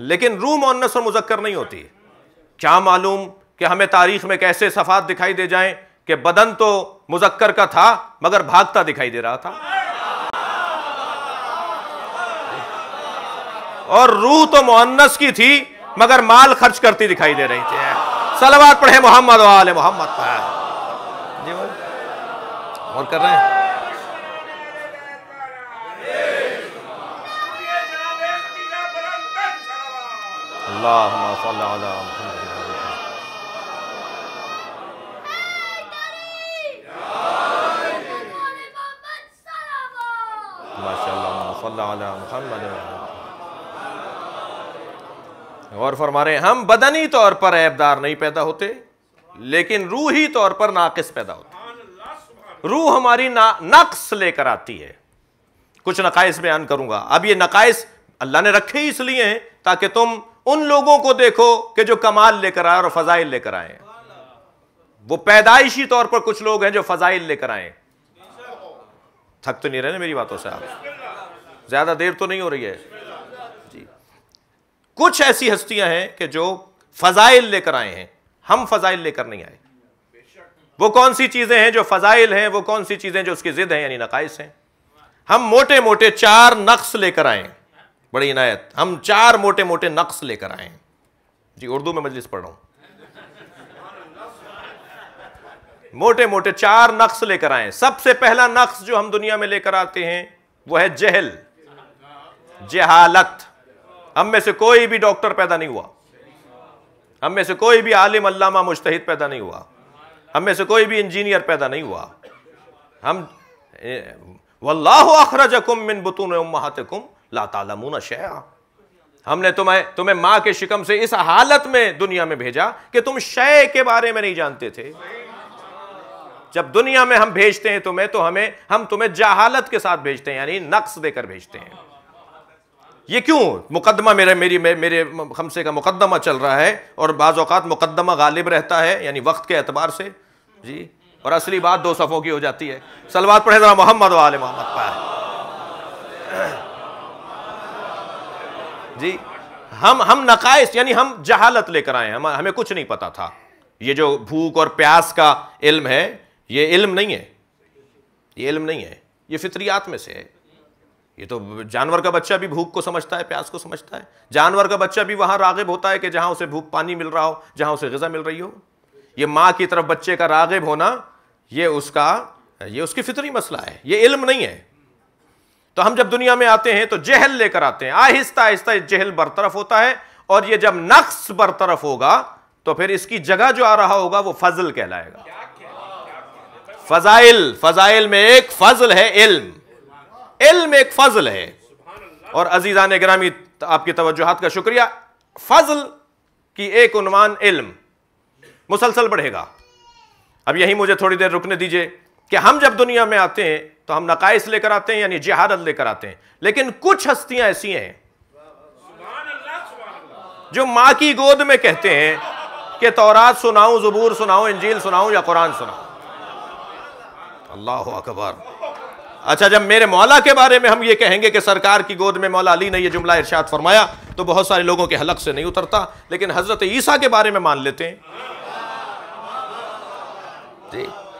लेकिन रूह मोन्नस और मुजक्कर नहीं होती। क्या मालूम कि हमें तारीख में कैसे सफात दिखाई दे जाएँ कि बदन तो मुजक्कर का था, मगर भागता दिखाई दे रहा था। और रूह तो मोहन्नस की थी, मगर माल खर्च करती दिखाई दे रही थी। सलवात पढ़े मोहम्मद वाले मोहम्मद और कर रहे हैं? और फरमा रहे हम बदनी तौर पर ऐबदार नहीं पैदा होते लेकिन रूही तौर पर नाकिस पैदा होते रूह हमारी ना, नक्स लेकर आती है कुछ नकाइस बयान करूँगा अब ये नकाइस अल्लाह ने रखे ही इसलिए हैं ताकि तुम उन लोगों को देखो कि जो कमाल लेकर आए और फजाइल लेकर आए वो पैदाइशी तौर पर कुछ लोग हैं जो फजाइल लेकर आए थक तो नहीं रहे ना मेरी बातों से आप? ज़्यादा देर तो नहीं हो रही है। जी। कुछ ऐसी हस्तियाँ हैं कि जो फजाइल लेकर आए हैं। हम फजाइल लेकर नहीं आए। वो कौन सी चीज़ें हैं जो फजाइल हैं? वो कौन सी चीज़ें जो उसकी ज़िद हैं, यानी नकाइस हैं? हम मोटे मोटे चार नक्स लेकर आए बड़ी इनायत। हम चार मोटे मोटे नक्स लेकर आए हैं। जी, उर्दू में मजलिस पढ़ रहा हूँ। मोटे मोटे चार नक्स लेकर आए सबसे पहला नक्स जो हम दुनिया में लेकर आते हैं, वो है जहल। जहालत। हम में से कोई भी डॉक्टर पैदा नहीं हुआ। हम में से कोई भी आलिम अल्लामा मुश्तहिद पैदा नहीं हुआ। हम में से कोई भी इंजीनियर पैदा नहीं हुआ। हम वल्लाखरजकुम मिन बुतून उम्महातिकुम। ला तालमून शया। हमने तुम्हें तुम्हें माँ के शिकम से इस हालत में दुनिया में भेजा कि तुम शय के बारे में नहीं जानते थे। जब दुनिया में हम भेजते हैं तुम्हें तो हमें, हम तुम्हें जहालत के साथ भेजते हैं, यानी नक्स देकर भेजते हैं। ये क्यों? मुकदमा मेरे, मेरी, मेरे हमसे का मुकदमा चल रहा है और बाज़ात मुकदमा गालिब रहता है, यानी वक्त के अतबार से। जी? और असली बात दो सफ़ों की हो जाती है। सलवात पढ़े जरा मोहम्मद वाले मोहम्मद पाए जी, हम हम नकाइस, यानी हम जहालत लेकर आए हम, हमें कुछ नहीं पता था। ये जो भूख और प्यास का इल्म है, ये इल्म नहीं है। ये इल्म नहीं है। ये फितरियात में से है। ये तो जानवर का बच्चा भी भूख को समझता है, प्यास को समझता है। जानवर का बच्चा भी वहाँ रागिब होता है कि जहाँ उसे भूख पानी मिल रहा हो, जहाँ उसे गजा मिल रही हो। ये माँ की तरफ़ बच्चे का रागिब होना, ये उसका, ये उसकी फितरी मसला है। ये इल्म नहीं है। तो हम जब दुनिया में आते हैं तो जहल लेकर आते हैं। आहिस्ता आहिस्ता जहल बरतरफ होता है और ये जब नक्स बरतरफ होगा तो फिर इसकी जगह जो आ रहा होगा, वो फजल कहलाएगा। फजाइल फजाइल में एक फजल है इल्म। इल्म एक फजल है। और अजीजा ने ग्रामी, आपकी तवज्जोहात का शुक्रिया। फजल की एक उन्वान इल्म, मुसलसल बढ़ेगा। अब यही मुझे थोड़ी देर रुकने दीजिए कि हम जब दुनिया में आते हैं तो हम नकाइस लेकर आते हैं, यानी जहारत लेकर आते हैं। लेकिन कुछ हस्तियाँ ऐसी हैं, जो माँ की गोद में कहते हैं कि तौरात सुनाऊं, जबूर सुनाऊं, इंजील सुनाऊं या कुरान सुनाऊं। अल्लाह अकबर। अच्छा जब मेरे मौला के बारे में हम ये कहेंगे कि सरकार की गोद में मौला अली ने यह जुमला इरशाद फरमाया तो बहुत सारे लोगों के हलक से नहीं उतरता, लेकिन हज़रत ईसा के बारे में मान लेते हैं।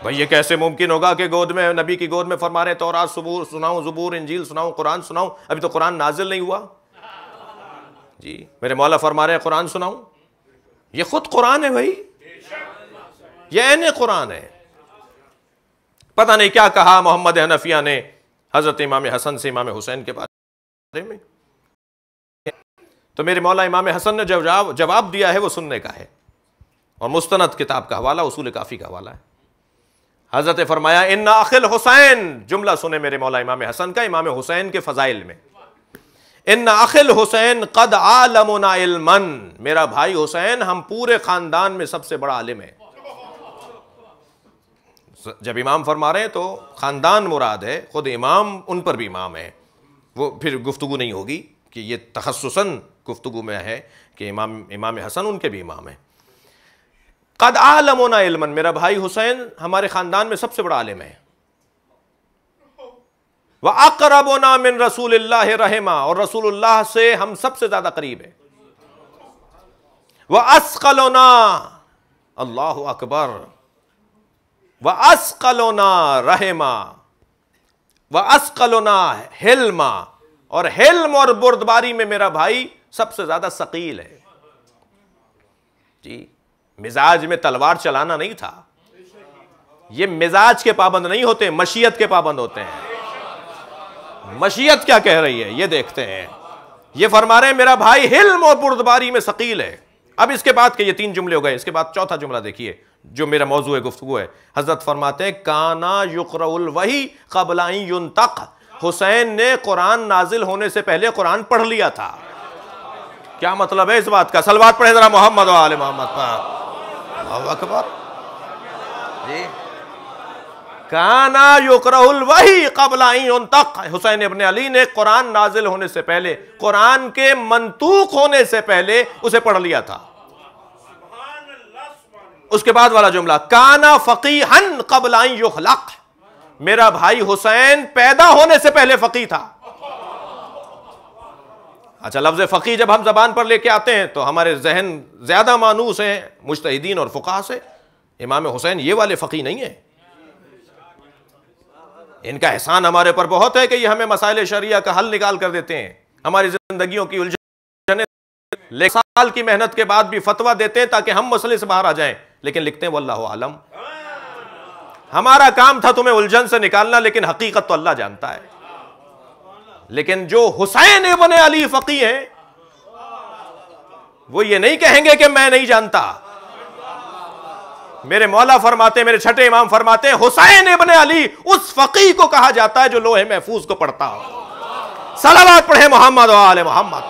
भाई, ये कैसे मुमकिन होगा कि गोद में, नबी की गोद में फरमा रहे तो सबूर सुनाऊं, जबूर, इंजील सुनाऊं, कुरान सुनाऊं? अभी तो कुरान नाजिल नहीं हुआ। जी, मेरे मौला फरमा रहे कुरान सुनाऊं? ये खुद कुरान है भाई। ये एन कुरान है। पता नहीं क्या कहा मोहम्मद हनफिया ने हज़रत इमाम हसन से इमाम हुसैन के बारे में। तो मेरे मौला इमाम हसन ने जवाब जवाब दिया है, वो सुनने का है। और मुस्तनद किताब का हवाला, उसूल काफ़ी का हवाला है। हज़रत फरमाया इन अखिल हुसैन, जुमला सुने मेरे मौला इमाम हसन का, इमाम हुसैन के फ़जाइल में। इन अखिल हुसैन कद आलमुना इल्मन, मेरा भाई हुसैन हम पूरे ख़ानदान में सबसे बड़ा आलिम है। जब इमाम फरमा रहे हैं तो ख़ानदान मुराद है, ख़ुद इमाम उन पर भी इमाम है। वो फिर गुफ्तु नहीं होगी कि ये तखसुसन गुफ्तु में है कि इमाम इमाम हसन उनके भी इमाम है। कद आलमोना इल्मन, मेरा भाई हुसैन हमारे ख़ानदान में सबसे बड़ा आलिम है। वह अकरबोना मिन रसूल रहमा, और रसूलुल्लाह से हम सबसे ज़्यादा करीब है। वह असकलोना, अल्लाह अकबर। वह असकलोना रहमा वह असकलोना हिल्मा, और हिल्म और बुर्दबारी में मेरा भाई सबसे ज़्यादा शकील है। जी। मिजाज में तलवार चलाना नहीं था। ये मिजाज के पाबंद नहीं होते, मशीयत के पाबंद होते हैं। मशीयत क्या कह रही है? ये देखते हैं। ये फरमा रहे हैं, मेरा भाई हिल्म और बुर्दबारी में सकील है। अब इसके बाद के ये तीन जुमले हो गए। इसके बाद चौथा जुमला देखिए, जो मेरा मौजू है गुफ्तु है। हज़रत फरमाते हैं, काना युकरउल वही कबलाई युन तक हुसैन ने कुरान नाजिल होने से पहले कुरान पढ़ लिया था। क्या मतलब है इस बात का? सलवात पढ़े जरा मोहम्मद वाले मोहम्मद पर। अकबर। जी। काना युकरहुल वही कबलाई उन तक। हुसैन इबन अली ने कुरान नाजिल होने से पहले, कुरान के मंतूक होने से पहले उसे पढ़ लिया था। उसके बाद वाला जुमला, काना फकीहन कबलाई युखलक मेरा भाई हुसैन पैदा होने से पहले फकी था। अच्छा लफ्ज़ फ़की जब हम ज़बान पर लेके आते हैं तो हमारे जहन ज़्यादा मानूस हैं मुश्तिन और फ़ुका से। इमाम हुसैन ये वाले फ़की नहीं है। इनका एहसान हमारे पर बहुत है कि ये हमें मसाइल शरिया का हल निकाल कर देते हैं। हमारी ज़िंदगियों की उलझने साल की मेहनत के बाद भी फतवा देते हैं ताकि हम मसले से बाहर आ जाएँ। लेकिन लिखते हैं, वल्लाह आलम। हमारा काम था तुम्हें उलझन से निकालना, लेकिन हकीकत तो अल्लाह जानता है। लेकिन जो हुसैन इबन अली फकी है, वो ये नहीं कहेंगे कि मैं नहीं जानता। मेरे मौला फरमाते, मेरे छठे इमाम फरमाते, हुसैन इबन अली उस फकी को कहा जाता है जो लोहे महफूज को पढ़ता हो। सलावात पढ़े मोहम्मद वाले मोहम्मद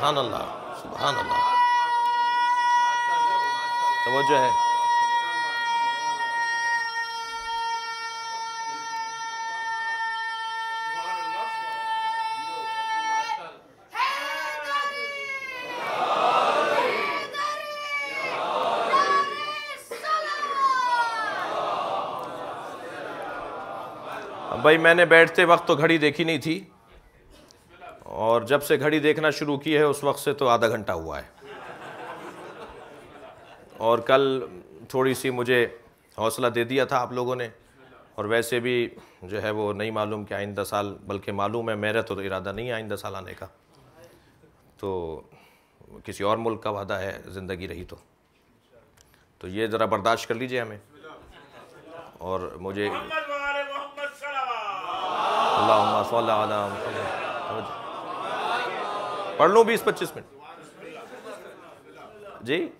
अल्लाह अल्लाह तो वो जो है। भाई, मैंने बैठते वक्त तो घड़ी देखी नहीं थी। और जब से घड़ी देखना शुरू की है, उस वक्त से तो आधा घंटा हुआ है। और कल थोड़ी सी मुझे हौसला दे दिया था आप लोगों ने। और वैसे भी जो है वो नहीं मालूम कि आइंदा साल, बल्कि मालूम है मेरा तो इरादा नहीं है आइंदा साल आने का। तो किसी और मुल्क का वादा है, ज़िंदगी रही तो। तो ये ज़रा बर्दाश्त कर लीजिए हमें। और मुझे पढ़ लूँ बीस पच्चीस मिनट। जी?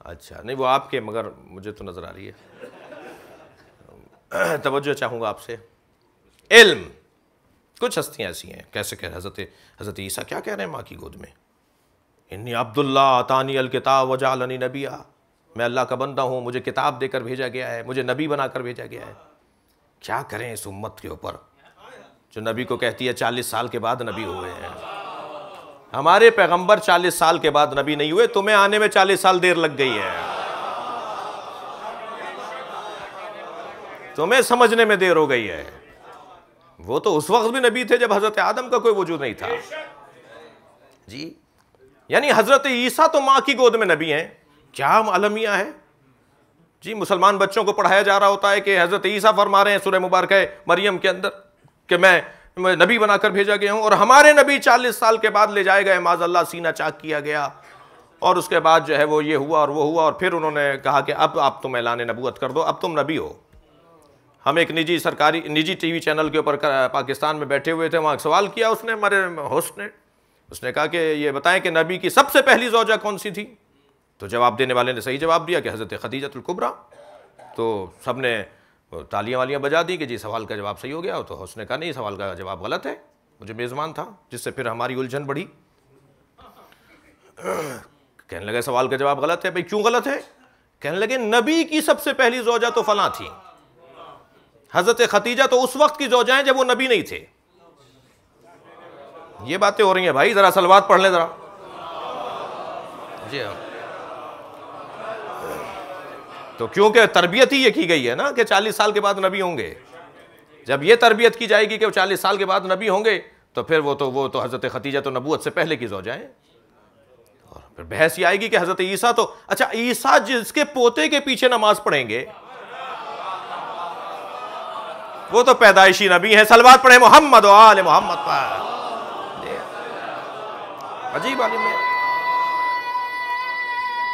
अच्छा नहीं, वो आपके, मगर मुझे तो नज़र आ रही है। तवज्जो चाहूँगा आपसे। इल्म। कुछ हस्तियाँ ऐसी हैं, कैसे कह रहे हज़रत हज़रत ईसा क्या कह रहे हैं माँ की गोद में? इन्नी अब्दुल्ला अल किताब वजालनी नबिया। मैं अल्लाह का बंदा हूँ, मुझे किताब देकर भेजा गया है, मुझे नबी बनाकर भेजा गया है। क्या करें इस उम्मत के ऊपर? जो नबी को कहती है, चालीस साल के बाद नबी हुए हैं। हमारे पैगंबर चालीस साल के बाद नबी नहीं हुए, तुम्हें आने में चालीस साल देर लग गई है। तुम्हें समझने में देर हो गई है। वो तो उस वक्त भी नबी थे जब हज़रत आदम का कोई वजूद नहीं था। जी? यानी हज़रत ईसा तो माँ की गोद में नबी हैं। क्या अलमिया है? जी, मुसलमान बच्चों को पढ़ाया जा रहा होता है कि हज़रत ईसा फरमा रहे हैं सुरह मुबारक मरियम के अंदर, कि मैं नबी बनाकर भेजा गया हूँ और हमारे नबी चालीस साल के बाद ले जाए गए माज अल्लाह सीना चाक किया गया। और उसके बाद जो है वो ये हुआ और वो हुआ और फिर उन्होंने कहा कि अब आप तुम ऐलान नबूत कर दो, अब तुम नबी हो। हम एक निजी सरकारी, निजी टीवी चैनल के ऊपर पाकिस्तान में बैठे हुए थे, वहाँ सवाल किया उसने, हमारे होस्ट ने। उसने कहा कि ये बताएँ कि नबी की सबसे पहली जोजा कौन सी थी? तो जवाब देने वाले ने सही जवाब दिया कि हज़रत खदीजतुल्कुबरा तो सबने तालियाँ वालियाँ बजा दी कि जी, सवाल का जवाब सही हो गया तो उसने कहा, नहीं, सवाल का जवाब गलत है, मुझे मेज़बान था, जिससे फिर हमारी उलझन बढ़ी। कहने लगे, सवाल का जवाब गलत है, भाई, क्यों गलत है? कहने लगे, नबी की सबसे पहली जोजा तो फला थी। हज़रत खतीजा तो उस वक्त की जोजा जब वो नबी नहीं थे। ये बातें हो रही हैं, भाई, ज़रा सलवात पढ़ लें ज़रा। जी हाँ। तो क्योंकि तरबियत ही ये की गई है ना कि 40 साल के बाद नबी होंगे। जब ये तरबियत की जाएगी कि वो 40 साल के बाद नबी होंगे तो फिर वो तो वो तो हज़रत खतीजा तो नबूत से पहले की है। और फिर बहस ये आएगी कि हज़रत ईसा तो अच्छा ईसा जिसके पोते के पीछे नमाज़ पढ़ेंगे, वो तो पैदाइशी नबी है। सलवात पढ़े मोहम्मद आल मोहम्मद पर। अजीब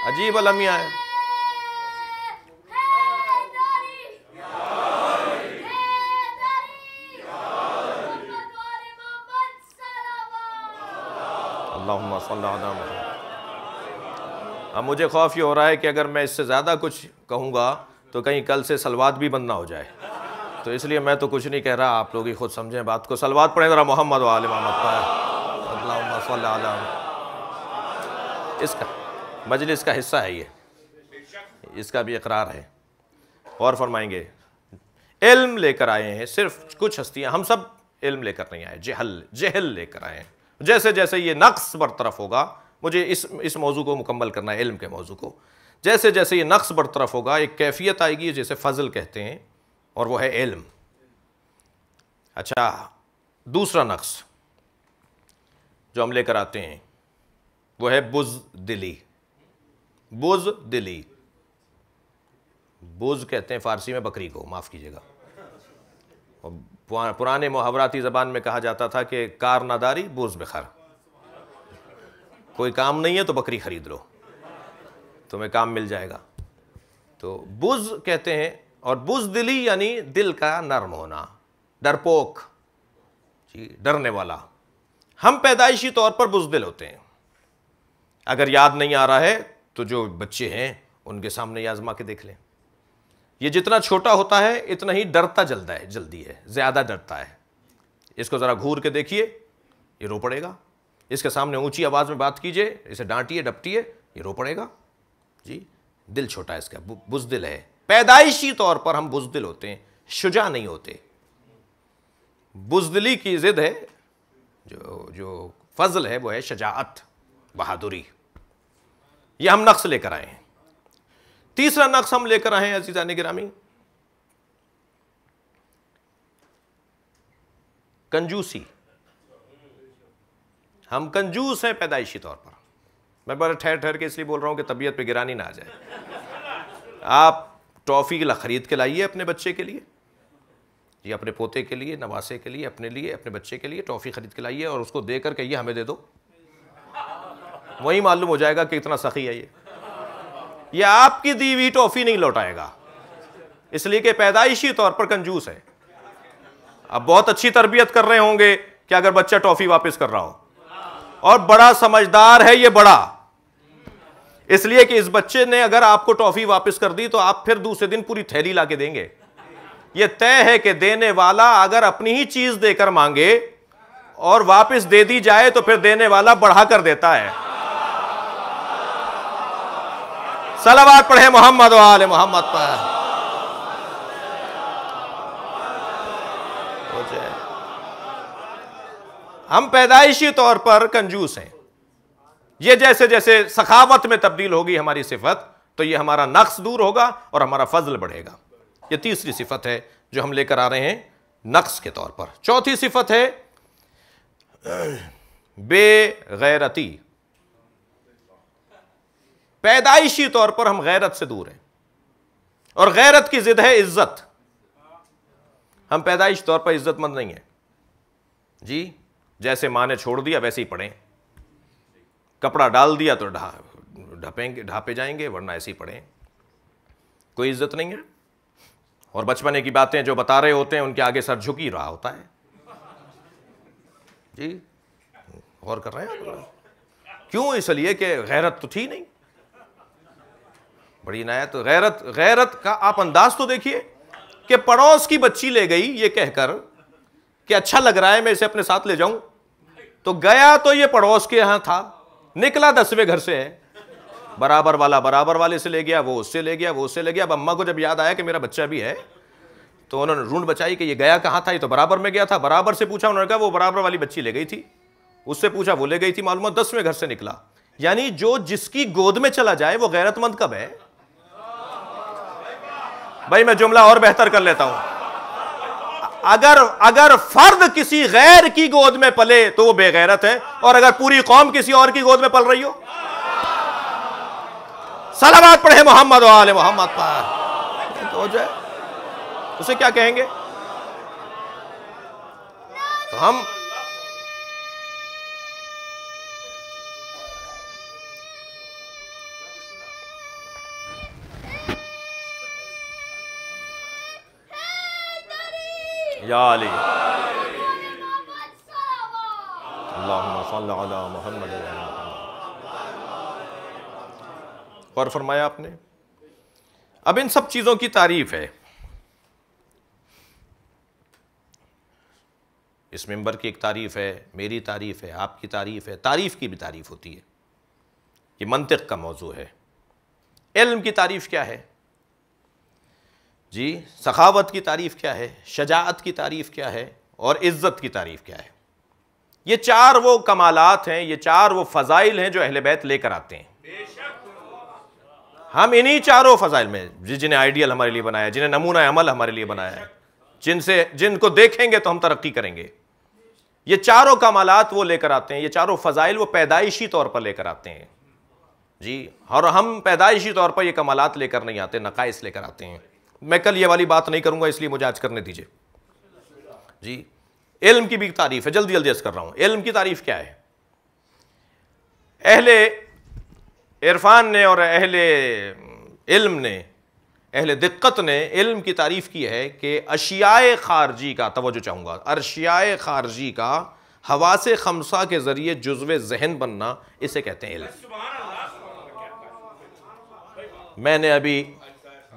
अजीब अलमिया है। अल्लाहुम्मा सल्ली अला मुहम्मद। अब मुझे खौफ ये हो रहा है कि अगर मैं इससे ज़्यादा कुछ कहूँगा तो कहीं कल से सलवात भी बंद ना हो जाए। तो इसलिए मैं तो कुछ नहीं कह रहा, आप लोग ही खुद समझें बात को। सलवात पढ़ें ज़रा मोहम्मद वाल मोहम्मद। इसका, मजलिस का हिस्सा है ये। इसका भी इकरार है। और फरमाएँगे, इल्म लेकर आए हैं, सिर्फ़ कुछ हस्तियाँ, हम सब इल्म लेकर नहीं आए, जहल जहल लेकर आए हैं। जैसे जैसे ये नक्स बरतरफ होगा, मुझे इस इस मौजू को मुकम्मल करना है, इल्म के मौजू को। जैसे जैसे ये नक्स बरतरफ होगा, एक कैफियत आएगी, जिसे फजल कहते हैं, और वो है इल्म। अच्छा दूसरा नक्स जो हम लेकर आते हैं, वो है बुज दिली बुज दिली बुज कहते हैं फारसी में, बकरी को, माफ़ कीजिएगा। पुराने मुहावराती ज़बान में कहा जाता था कि कार नादारी बुज बेखर कोई काम नहीं है तो बकरी ख़रीद लो। तुम्हें काम मिल जाएगा। तो बुज कहते हैं और बुज दिली यानी दिल का नर्म होना, डरपोक। जी, डरने वाला। हम पैदाइशी तौर पर बुजदिल होते हैं। अगर याद नहीं आ रहा है तो जो बच्चे हैं, उनके सामने आजमा के देख लें। ये जितना छोटा होता है, इतना ही डरता जलता है, जल्दी है, ज़्यादा डरता है। इसको ज़रा घूर के देखिए, ये रो पड़ेगा। इसके सामने ऊँची आवाज़ में बात कीजिए, इसे डांटिए, डपटिए, ये रो पड़ेगा। जी, दिल छोटा है इसका बुजदिल है। पैदाइशी तौर पर हम बुजदिल होते हैं, शुजा नहीं होते। बुजदिली की ज़िद है, जो जो फजल है, वो है शजात बहादुरी। ये हम नक्स लेकर आए हैं। तीसरा नक्स हम लेकर आए हैं अजीजा गिरामी कंजूसी। हम कंजूस हैं पैदाइशी तौर पर। मैं बड़ा ठहर ठहर के इसलिए बोल रहा हूँ कि तबीयत पे गिरानी ना आ जाए। आप टॉफ़ी ख़रीद के लाइए अपने बच्चे के लिए। ये अपने पोते के लिए, नवासे के लिए, अपने लिए, अपने बच्चे के लिए टॉफ़ी ख़रीद के लाइए और उसको देकर कहिए हमें दे दो। वही मालूम हो जाएगा कि इतना सखी है ये। ये आपकी दी हुई टॉफ़ी नहीं लौटाएगा। इसलिए कि पैदाइशी तौर पर कंजूस है। अब बहुत अच्छी तरबियत कर रहे होंगे कि अगर बच्चा टॉफ़ी वापस कर रहा हो। और बड़ा समझदार है ये बड़ा। इसलिए कि इस बच्चे ने अगर आपको टॉफी वापस कर दी तो आप फिर दूसरे दिन पूरी थैली ला के देंगे। यह तय है कि देने वाला अगर अपनी ही चीज़ देकर मांगे और वापस दे दी जाए तो फिर देने वाला बढ़ा कर देता है। सलावाद पढ़े मोहम्मद वाले मोहम्मद पर। हम पैदाइशी तौर पर कंजूस हैं। ये जैसे जैसे सखावत में तब्दील होगी हमारी सिफत तो ये हमारा नक्स दूर होगा और हमारा फजल बढ़ेगा। ये तीसरी सिफत है जो हम लेकर आ रहे हैं नक्स के तौर पर। चौथी सिफत है, बेगैरती। पैदाइशी तौर पर हम गैरत से दूर हैं। और गैरत की जिद है इज़्ज़त। हम पैदाइश तौर पर इज्जतमंद नहीं है। जी, जैसे माँ ने छोड़ दिया, वैसे ही पढ़ें। कपड़ा डाल दिया तो ढा, ढपेंगे, ढापे जाएँगे, वरना ऐसे ही पढ़ें। कोई इज़्ज़त नहीं है। और बचपने की बातें जो बता रहे होते हैं, उनके आगे सर झुक रहा होता है। जी, और कर रहे हैं क्यों इसलिए कि गैरत तो थी नहीं? बड़ी नायत तो गैरत गैरत का आप अंदाज तो देखिए कि पड़ोस की बच्ची ले गई ये कहकर कि अच्छा लग रहा है, मैं इसे अपने साथ ले जाऊँ। तो गया तो ये पड़ोस के यहाँ था, निकला दसवें घर से। है बराबर वाला, बराबर वाले से ले गया, वो उससे ले गया, वो उससे ले गया। अब अम्मा को जब याद आया कि मेरा बच्चा भी है तो उन्होंने ढूंढ बचाई कि ये गया कहाँ था, ये तो बराबर में गया था। बराबर से पूछा, उन्होंने कहा वो बराबर वाली बच्ची ले गई थी। उससे पूछा, वो ले गई थी, मालूम दसवें घर से निकला। यानी जो जिसकी गोद में चला जाए, वो गैरतमंद कब है? भाई, मैं जुमला और बेहतर कर लेता हूँ। अगर अगर फर्द किसी गैर की गोद में पले तो वो बेगैरत है। और अगर पूरी कौम किसी और की गोद में पल रही हो? सलावात पढ़े मोहम्मद वाले मोहम्मद पर। तो हो जाए। उसे क्या कहेंगे? तो हम या और फरमाया आपने अब इन सब चीज़ों की तारीफ़ है इस मेंबर की एक तारीफ़ है मेरी तारीफ़ है आपकी तारीफ़ है तारीफ़ की भी तारीफ़ होती है ये मंतिक का मौजू है इल्म की तारीफ़ क्या है जी, सखावत की तारीफ़ क्या है? शजात की तारीफ़ क्या है? और इज़्ज़त की तारीफ़ क्या है? ये चार वो कमालात हैं, ये चार वो फ़जाइल हैं जो अहल बैत लेकर आते हैं। हम इन्हीं चारों फ़जाइल में जिन्हें आइडियल हमारे लिए बनाया, जिन्हें नमूना अमल हमारे लिए बनाया है, जिनसे, जिनको देखेंगे तो हम तरक्की करेंगे। ये चारों कमालात वो लेकर आते हैं, ये चारों फ़जाइल वो पैदाइशी तौर पर लेकर आते हैं। जी, और हम पैदाइशी तौर पर ये कमालात लेकर नहीं आते, नकाइस लेकर आते हैं। मैं कल ये वाली बात नहीं करूँगा, इसलिए मुझे आज करने दीजिए। जी, इल्म की भी तारीफ़ है, जल्दी जल्दी अर्ज़ कर रहा हूँ। इल्म की तारीफ़ क्या है? अहले इरफान ने और अहले इल्म ने, अहले दिक्कत ने इल्म की तारीफ़ की है कि अशियाए खारजी का, तवज्जो चाहूँगा अशियाए खारजी का हवा से खमसा के ज़रिए जुज्व जहन बनना, इसे कहते हैं इल्म। मैंने अभी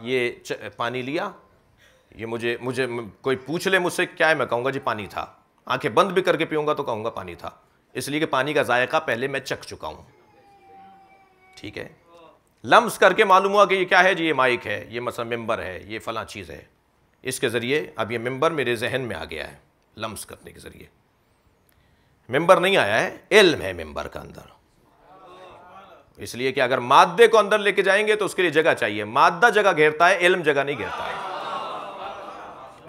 ये पानी लिया? ये मुझे मुझे कोई पूछ ले मुझसे क्या है? मैं कहूँगा, जी, पानी था। आँखें बंद भी करके पीऊँगा तो कहूँगा, पानी था। इसलिए कि पानी का जायका पहले मैं चख चुका हूँ। ठीक है? लम्स करके मालूम हुआ कि ये क्या है? जी, ये माइक है, ये मसला मेंबर है, ये फ़लाँ चीज़ है। इसके ज़रिए अब ये मेंबर मेरे जहन में आ गया है, लम्स करने के ज़रिए। मेंबर नहीं आया है, इल्म है मेंबर का अंदर। इसलिए कि अगर मादे को अंदर लेके जाएँगे तो उसके लिए जगह चाहिए। मादा जगह घेरता है, इल्म जगह नहीं घेरता है।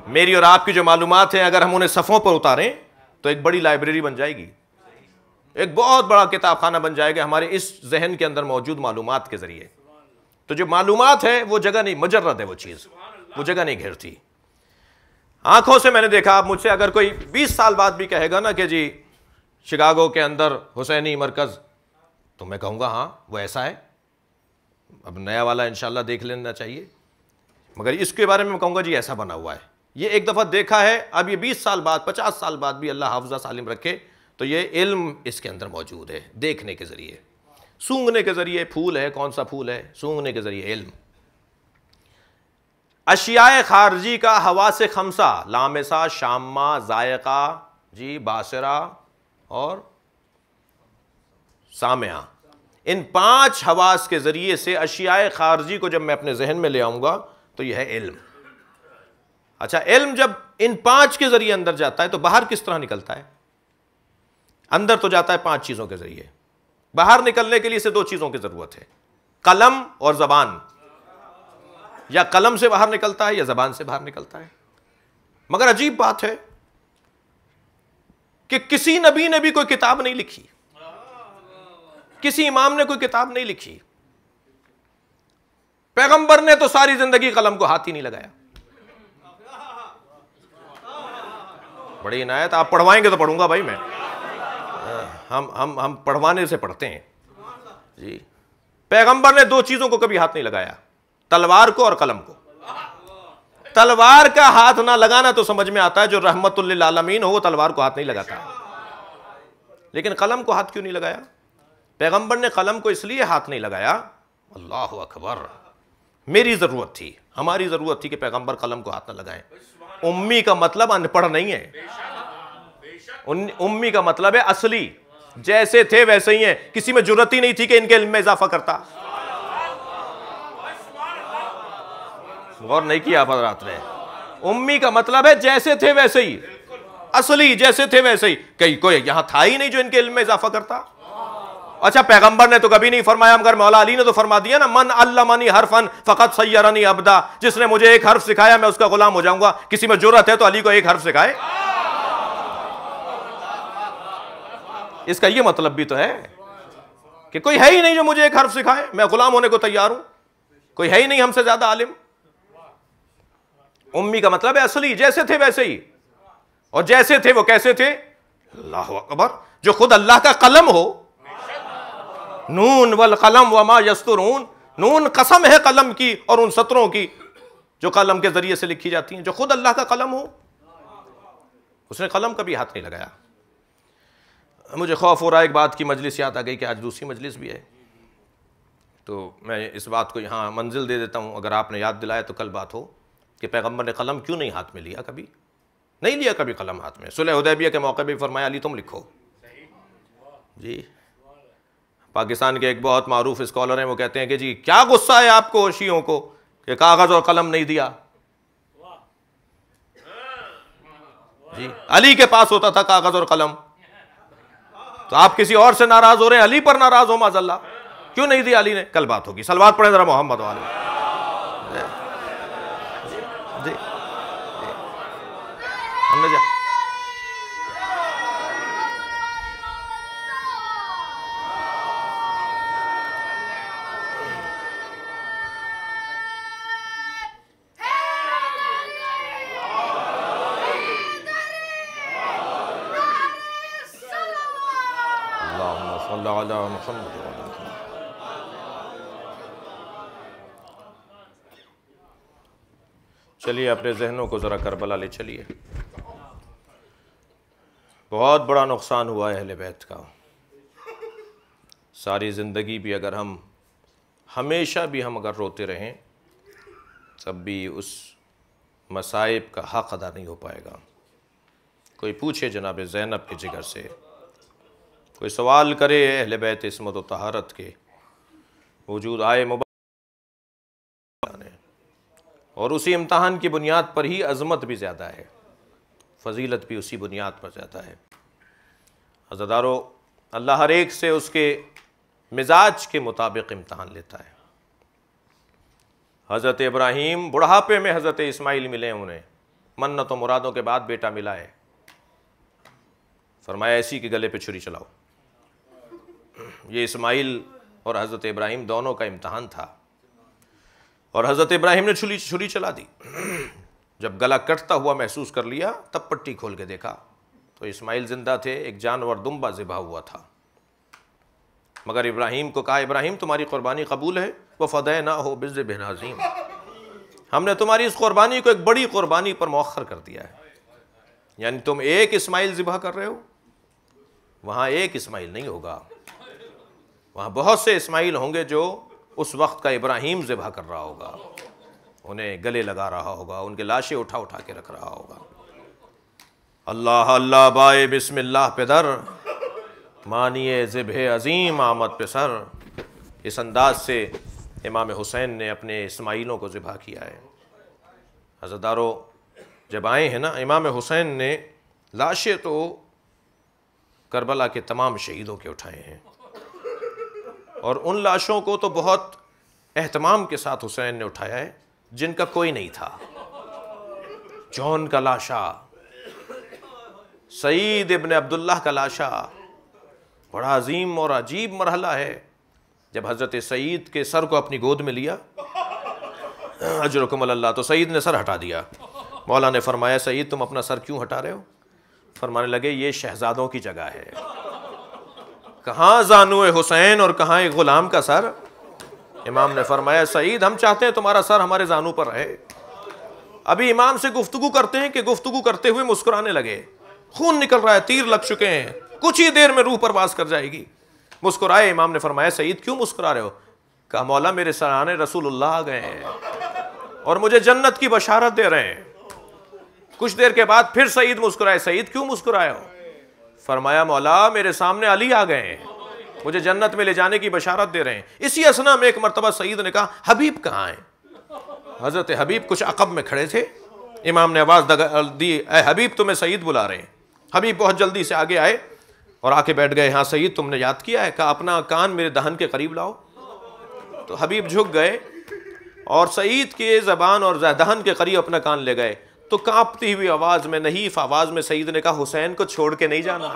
मेरी और आपकी जो मालूम है, अगर हम उन्हें सफ़ों पर उतारें तो एक बड़ी लाइब्रेरी बन जाएगी। एक बहुत बड़ा किताब खाना बन जाएगा हमारे इस जहन के अंदर मौजूद मालूम के ज़रिए। तो जो मालूम है, वो जगह नहीं मजरत है वो चीज़। वो जगह नहीं घेरती। आँखों से मैंने देखा, आप मुझसे अगर कोई 20 साल बाद भी कहेगा ना कि जी, शिकागो के अंदर हुसैनी मरकज़ तो मैं कहूँगा हाँ वो ऐसा है। अब नया वाला इंशाल्लाह देख लेना चाहिए। मगर इसके बारे में मैं कहूँगा, जी, ऐसा बना हुआ है। ये एक दफ़ा देखा है, अब ये 20 साल बाद 50 साल बाद भी अल्लाह हाफजा सालिम रखे तो ये इल्म इसके अंदर मौजूद है, देखने के ज़रिए। सूंघने के ज़रिए फूल है, कौन सा फूल है? सूंघने के ज़रिए इल्म। अशियाए खारजी का हवा से खमसा, लामसा शामा जायका, जी, बासरा और सामया। इन पाँच हवास के ज़रिए से अशियाए खारजी को जब मैं अपने जहन में ले आऊँगा तो यह है इल्म। अच्छा इल्म जब इन पाँच के ज़रिए अंदर जाता है तो बाहर किस तरह निकलता है? अंदर तो जाता है पाँच चीज़ों के ज़रिए। बाहर निकलने के लिए इसे दो चीज़ों की ज़रूरत है। कलम और ज़बान। या कलम से बाहर निकलता है या ज़बान से बाहर निकलता है। मगर अजीब बात है कि किसी नबी ने भी कोई किताब नहीं लिखी। किसी इमाम ने कोई किताब नहीं लिखी। पैगंबर ने तो सारी ज़िंदगी कलम को हाथ ही नहीं लगाया। बड़ी इनायत, आप पढ़वाएँगे तो पढ़ूँगा भाई मैं। हम हम हम पढ़वाने से पढ़ते हैं। जी। पैगंबर ने दो चीज़ों को कभी हाथ नहीं लगाया, तलवार को और कलम को। तलवार का हाथ ना लगाना तो समझ में आता है, जो रहमतुल्लिल आलमीन हो, वो तलवार को हाथ नहीं लगाता। लेकिन कलम को हाथ क्यों नहीं लगाया? पैगंबर ने कलम को इसलिए हाथ नहीं लगाया, अल्लाह अकबर, मेरी ज़रूरत थी, हमारी ज़रूरत थी कि पैगंबर कलम को हाथ ना लगाएँ। उम्मी का मतलब अनपढ़ नहीं है। उम्मी का मतलब है असली। जैसे थे वैसे ही हैं। किसी में ज़रूरत ही नहीं थी कि इनके इल्म में इजाफा करता। गौर नहीं किया रात ने। उम्मी का मतलब है जैसे थे वैसे ही। असली जैसे थे वैसे ही। कहीं कोई यहाँ था ही नहीं जो इनके इल्म में इजाफा करता। अच्छा पैगंबर ने तो कभी नहीं फरमाया, मगर मौला अली ने तो फरमा दिया ना, मन अल्लामनी हरफन फ़कत सैरनी अबदा। जिसने मुझे एक हर्फ सिखाया, मैं उसका गुलाम हो जाऊँगा। किसी में ज़रूरत है तो अली को एक हर्फ सिखाए। इसका यह मतलब भी तो है कि कोई है ही नहीं जो मुझे एक हर्फ सिखाए। मैं गुलाम होने को तैयार हूँ। कोई है ही नहीं हमसे ज़्यादा आलिम। उम्मी का मतलब है असली, जैसे थे वैसे ही। और जैसे थे वो कैसे थे? अल्लाह अकबर। जो खुद अल्लाह का कलम हो नून वल कलम वमा यस्तरून। नून कसम है कलम की और उन सत्रों की, जो कलम के ज़रिए से लिखी जाती हैं, जो खुद अल्लाह का कलम हो। उसने कलम कभी हाथ नहीं लगाया। मुझे खौफ हो रहा है, एक बात की मजलिस याद आ गई कि आज दूसरी मजलिस भी है। तो मैं इस बात को यहाँ मंजिल दे देता हूँ, अगर आपने याद दिलाया तो कल बात हो कि पैगंबर ने कलम क्यों नहीं हाथ में लिया कभी? नहीं लिया कभी कलम हाथ में? सुलह उदैबिया के मौके पर फरमाया, अली, तुम लिखो। जी। पाकिस्तान के एक बहुत मरूफ स्कॉलर हैं, वो कहते हैं कि जी, क्या गुस्सा है आपको शीयों को कि कागज़ और कलम नहीं दिया? जी, अली के पास होता था कागज़ और कलम। तो आप किसी और से नाराज़ हो रहे हैं, अली पर नाराज़ हो माजल्ला क्यों नहीं दिया अली ने? कल बात होगी। सलवार पढ़े ज़रा मोहम्मद वाले जी हमने जा चलिए, अपने जहनों को ज़रा करबला ले चलिए। बहुत बड़ा नुकसान हुआ है अहल बैत का। सारी ज़िंदगी भी अगर हम, हमेशा भी हम अगर रोते रहें, तब भी उस मसाइब का हक़ अदा नहीं हो पाएगा। कोई पूछे जनाब ज़ैनब के जिगर से, कोई सवाल करे अहल बैत इसमत तहारत के, वजूद आए मुबारक और उसी इम्तहान की बुनियाद पर ही अज़मत भी ज़्यादा है। फजीलत भी उसी बुनियाद पर ज़्यादा है। अज़दारो, अल्लाह हर एक से उसके मिजाज के मुताबिक इम्तहान लेता है। हज़रत इब्राहीम बुढ़ापे में हज़रत इस्माइल मिले उन्हें। मन्नत व मुरादों के बाद बेटा मिला है। फरमाया ऐसी के गले पे छुरी चलाओ। ये इस्माइल और हज़रत इब्राहीम दोनों का इम्तहान था। और हज़रत इब्राहिम ने छुरी छुरी चला दी। जब गला कटता हुआ महसूस कर लिया, तब पट्टी खोल के देखा। तो इस्माइल ज़िंदा थे, एक जानवर दुम्बा ज़िबा हुआ था। मगर इब्राहिम को कहा, इब्राहिम, तुम्हारी कुर्बानी कबूल है? वह फ़दह ना हो बिज़ बेनाजीम हमने तुम्हारी इस कुर्बानी को एक बड़ी कुर्बानी पर मौखर कर दिया है। यानी तुम एक इस्माइल ज़िबा कर रहे हो? वहाँ एक इस्माइल नहीं होगा। वहाँ बहुत से इस्माइल होंगे जो उस वक्त का इब्राहिम ज़िबा कर रहा होगा। उन्हें गले लगा रहा होगा, उनके लाशें उठा उठा के रख रहा होगा। अल्लाह अल्लाह, बाए बिस्मिल्लाह पे दर, मानिए ज़िब अज़ीम आमद पे सर। इस अंदाज से इमाम हुसैन ने अपने इस्माइलों को ज़िबा किया है। हज़रदारों जब आए हैं ना, इमाम हुसैन ने लाशें तो करबला के तमाम शहीदों के उठाए हैं। और उन लाशों को तो बहुत अहतमाम के साथ हुसैन ने उठाया है, जिनका कोई नहीं था। जॉन का लाशा, सईद इबन अब्दुल्ला का लाशा, बड़ा अजीम और अजीब मरहला है। जब हज़रत सईद के सर को अपनी गोद में लिया अजरकम अल्लाह तो सईद ने सर हटा दिया। मौला ने फरमाया, सईद, तुम अपना सर क्यों हटा रहे हो? फरमाने लगे, ये शहजादों की जगह है। कहाँ जानू हुसैन और कहाँ एक ग़ुलाम का सर? इमाम ने फरमाया, सईद, हम चाहते हैं तुम्हारा सर हमारे जानू पर रहे। अभी इमाम से गुफ्तगु करते हैं कि गुफ्तगु करते हुए मुस्कुराने लगे। खून निकल रहा है, तीर लग चुके हैं। कुछ ही देर में रूह परवास कर जाएगी। मुस्कुराए, इमाम ने फरमाया, सईद, क्यों मुस्कुरा रहे हो? कहा, मौला, मेरे सराने रसूलुल्लाह आ गए हैं और मुझे जन्नत की बशारत दे रहे हैं। कुछ देर के बाद फिर सईद मुस्कुराए, सईद, क्यों मुस्कुराए हो? फरमाया, मौला, मेरे सामने अली आ गए हैं। मुझे जन्नत में ले जाने की बशारत दे रहे हैं। इसी असना में एक मरतबा सईद ने कहा, हबीब कहाँ है? हज़रत हबीब कुछ अकब में खड़े थे। इमाम ने आवाज़ दी, ए हबीब, तुम्हें सईद बुला रहे हैं। हबीब बहुत जल्दी से आगे आए और आके बैठ गए हाँ सईद, तुमने याद किया है? कहा, अपना कान मेरे दहन के करीब लाओ। तो हबीब झुक गए और सईद के ज़बान और दहन के करीब अपना कान ले गए। तो कांपती हुई आवाज़ में, नहीफ आवाज़ में सईद ने कहा, हुसैन को छोड़ के नहीं जाना।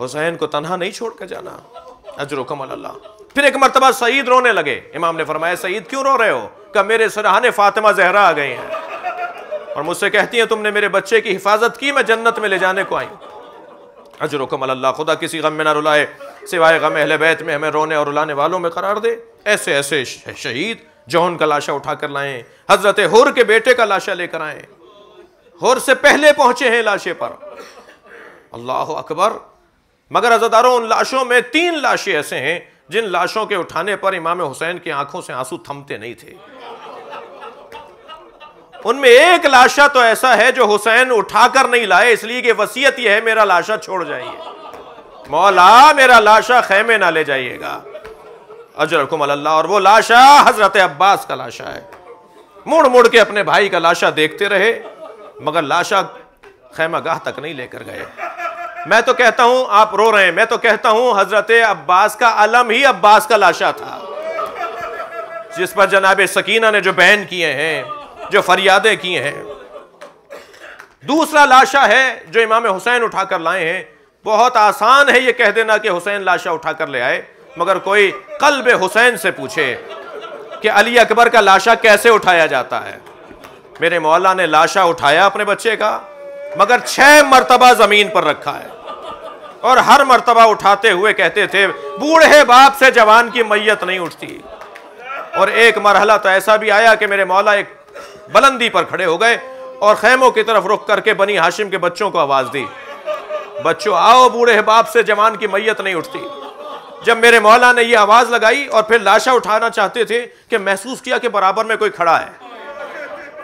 हुसैन को तनहा नहीं छोड़ कर जाना। अजर कमल अल्लाह फिर एक मरतबा सईद रोने लगे। इमाम ने फरमाया, सईद क्यों रो रहे हो? क्या मेरे सराहने फातिमा जहरा आ गई हैं? और मुझसे कहती हैं, तुमने मेरे बच्चे की हिफाजत की, मैं जन्नत में ले जाने को आई अजर कमल अल्लाह खुदा किसी गम में ना रुलाए। सिवाय गम अहल बैत में हमें रोने और रुलाने वालों में करार दे। ऐसे ऐसे शहीद जौन का लाशा उठा कर लाए। हज़रत हुर के बेटे का लाशा लेकर आए। हुर से पहले पहुँचे हैं लाशे पर। अल्लाह अकबर। मगर अजादारों, उन लाशों में तीन लाशें ऐसे हैं, जिन लाशों के उठाने पर इमाम हुसैन की आँखों से आँसू थमते नहीं थे। उनमें एक लाशा तो ऐसा है जो हुसैन उठाकर नहीं लाए, इसलिए कि वसीयत यह है, मेरा लाशा छोड़ जाइए। मौला, मेरा लाशा खेमे ना ले जाइएगा। अजरकुम अल्लाह, और वो लाशा, हज़रत अब्बास का लाशा है। मुड़ मुड़ के अपने भाई का लाशा देखते रहे, मगर लाशा खैमा गाह तक नहीं लेकर गए। मैं तो कहता हूँ, आप रो रहे हैं, मैं तो कहता हूँ, हज़रत अब्बास का अलम ही अब्बास का लाशा था। जिस पर जनाब सकीना ने जो बयान किए हैं, जो फरियादें किए हैं, दूसरा लाशा है जो इमाम हुसैन उठाकर लाए हैं। बहुत आसान है ये कह देना कि हुसैन लाशा उठाकर ले आए। मगर कोई कल्ब हुसैन से पूछे कि अली अकबर का लाशा कैसे उठाया जाता है। मेरे मौला ने लाशा उठाया अपने बच्चे का, मगर छह मरतबा ज़मीन पर रखा है। और हर मरतबा उठाते हुए कहते थे, बूढ़े बाप से जवान की मैयत नहीं उठती। और एक मरहला तो ऐसा भी आया कि मेरे मौला एक बुलंदी पर खड़े हो गए और खैमों की तरफ़ रुक करके बनी हाशिम के बच्चों को आवाज़ दी। बच्चों, आओ बूढ़े बाप से जवान की मैयत नहीं उठती। जब मेरे मौला ने यह आवाज़ लगाई और फिर लाशा उठाना चाहते थे कि महसूस किया कि बराबर में कोई खड़ा है।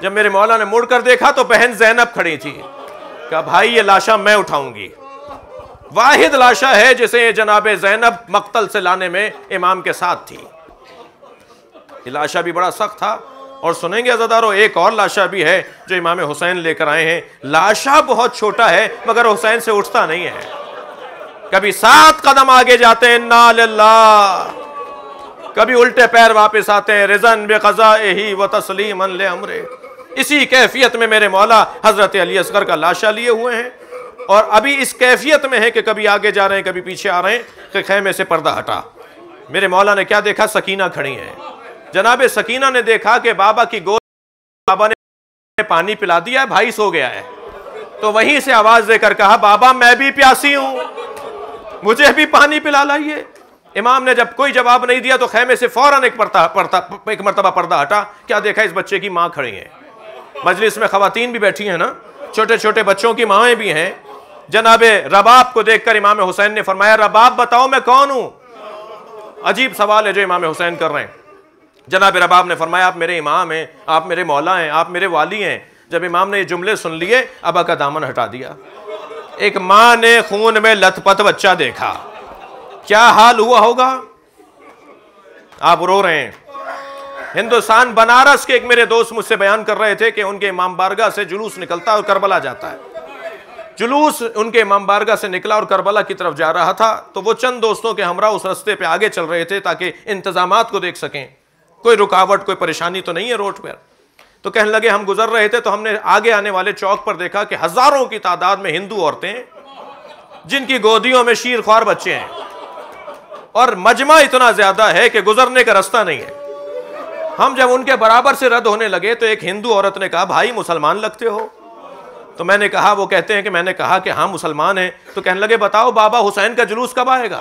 जब मेरे मौला ने मुड़कर देखा तो बहन जैनब खड़ी थी। कहा, भाई, ये लाशा मैं उठाऊँगी। वाहिद लाशा है जिसे जनाब जैनब मक्तल से लाने में इमाम के साथ थी। ये लाशा भी बड़ा सख्त था। और सुनेंगे अजादारों, एक और लाशा भी है जो इमाम हुसैन लेकर आए हैं। लाशा बहुत छोटा है, मगर हुसैन से उठता नहीं है। कभी सात कदम आगे जाते हैं, ना कभी उल्टे पैर वापस आते हैं, रिजन बेकजा ही व तस्लीम अमरे। इसी कैफियत में मेरे मौला हज़रत अली असगर का लाशा लिए हुए हैं। और अभी इस कैफियत में है कि कभी आगे जा रहे हैं, कभी पीछे आ रहे हैं, कि खैमे से पर्दा हटा। मेरे मौला ने क्या देखा? सकीना खड़ी है। जनाब सकीना ने देखा कि बाबा की गोद बाबा ने पानी पिला दिया, भाई सो गया है। तो वहीं से आवाज़ देकर कहा, बाबा मैं भी प्यासी हूँ। मुझे भी पानी पिला लाइए इमाम ने जब कोई जवाब नहीं दिया तो खैमे से फ़ौरन एक पर्दा पर्दा एक मरतबा पर्दा हटा। क्या देखा इस बच्चे की माँ खड़ी है? मजलिस में खातन भी बैठी हैं ना? छोटे छोटे बच्चों की माएँ भी हैं। जनाब रबाब को देखकर इमाम हुसैन ने फरमाया, रबाब, बताओ मैं कौन हूँ? अजीब सवाल है जो इमाम हुसैन कर रहे हैं। जनाब रबाब ने फरमाया, आप मेरे इमाम हैं, आप मेरे मौला हैं, आप मेरे वाली हैं। जब इमाम ने ये जुमले सुन लिए, अबा का दामन हटा दिया। एक माँ ने खून में लथपथ बच्चा देखा। क्या हाल हुआ होगा? आप रो रहे हैं। हिंदुस्तान, बनारस के एक मेरे दोस्त मुझसे बयान कर रहे थे कि उनके इमाम बारगा से जुलूस निकलता और करबला जाता है। जुलूस उनके इमाम बारगा से निकला और करबला की तरफ़ जा रहा था तो वो चंद दोस्तों के हमरा उस रास्ते पे आगे चल रहे थे ताकि इंतज़ाम को देख सकें। कोई रुकावट, कोई परेशानी तो नहीं है रोड पर। तो कहने लगे, हम गुजर रहे थे तो हमने आगे आने वाले चौक पर देखा कि हज़ारों की तादाद में हिंदू औरतें जिनकी गोदियों में शीर ख्वार बच्चे हैं। और मजमा इतना ज़्यादा है कि गुजरने का रास्ता नहीं है। हम जब उनके बराबर से रद्द होने लगे तो एक हिंदू औरत ने कहा, भाई, मुसलमान लगते हो? तो मैंने कहा, वो कहते हैं कि मैंने कहा कि हाँ मुसलमान है। तो कहने लगे, बताओ, बाबा हुसैन का जुलूस कब आएगा?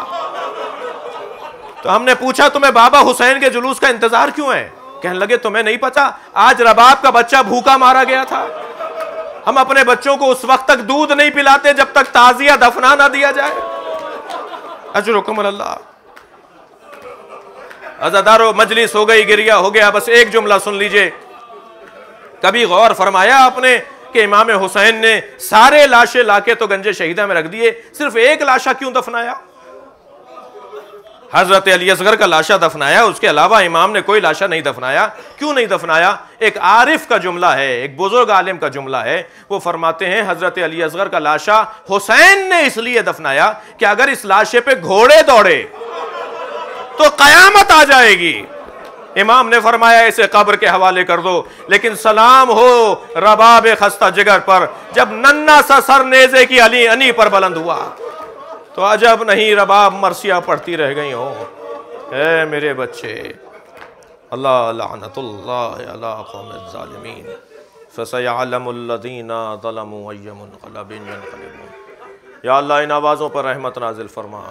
तो हमने पूछा, तुम्हें बाबा हुसैन के जुलूस का इंतज़ार क्यों है? कहने लगे, तुम्हें नहीं पता, आज रबाब का बच्चा भूखा मारा गया था। हम अपने बच्चों को उस वक्त तक दूध नहीं पिलाते जब तक ताजिया दफना ना दिया जाए। अजरुकम अल्लाह। अजादारो मजलिस हो गई, गिरिया हो गया, बस एक जुमला सुन लीजिए। कभी गौर फरमाया आपने कि इमाम हुसैन ने सारे लाशें लाके तो गंजे शहीदा में रख दिए, सिर्फ़ एक लाशा क्यों दफनाया? हज़रत अली असगर का लाशा दफनाया, उसके अलावा इमाम ने कोई लाशा नहीं दफनाया। क्यों नहीं दफनाया? एक आरिफ का जुमला है, एक बुज़ुर्ग आलिम का जुमला है। वो फरमाते हैं, हज़रत अली असगर का लाशा हुसैन ने इसलिए दफनाया कि अगर इस लाशे पे घोड़े दौड़े तो कयामत आ जाएगी। इमाम ने फरमाया, इसे कब्र के हवाले कर दो, लेकिन सलाम हो रबाब खस्ता जिगर पर, जब नन्ना सा सर नेजे की अली, अनी पर बुलंद हुआ। तो अजब नहीं रबाब मरसिया पढ़ती रह गई हो। है मेरे बच्चे अल्लाह, इन आवाज़ों पर रहमत नाजिल फरमा।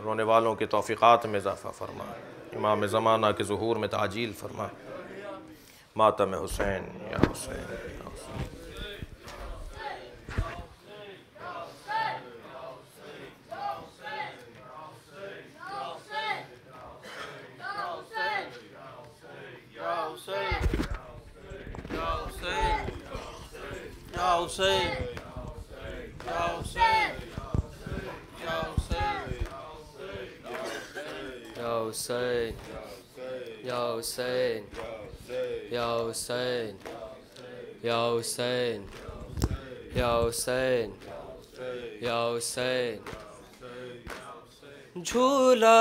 रोने वालों के तोफ़ीक़ात में इजाफ़ा फरमा। इमाम ज़माना के जहूर में ताजील फरमा। मातम हुसैन, या हुसैन या Hussain. Hussein. Ya Hussein. Ya Hussein. Ya Hussein. Ya Hussein. Ya Hussein. Ya Hussein. Ya Hussein. Ya Hussein. झूला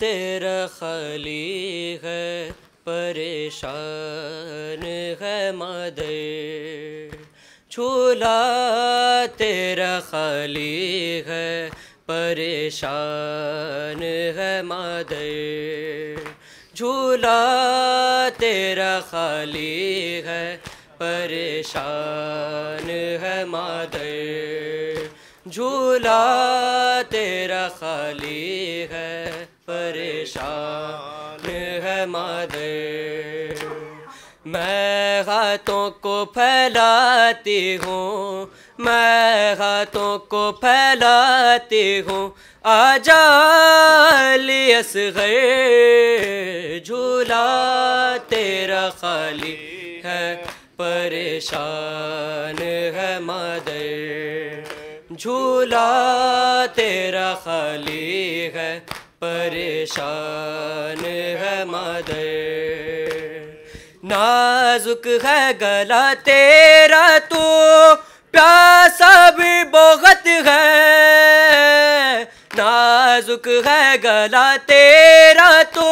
तेरा खाली है परेशान है मदर झूला तेरा खाली है, परेशान है मदर। झूला तेरा खाली है, परेशान है मदर। झूला तेरा खाली है, परेशान है मदर। मैं हाथों को फैलाती हूँ। मैं हाथों को फैलाती हूँ। आजा असगर झूला तेरा खाली है। परेशान है मदर। झूला तेरा खाली है। परेशान है मदर। नाजुक है गला तेरा तो प्यासा भी बहुत है। नाजुक है गला तेरा तो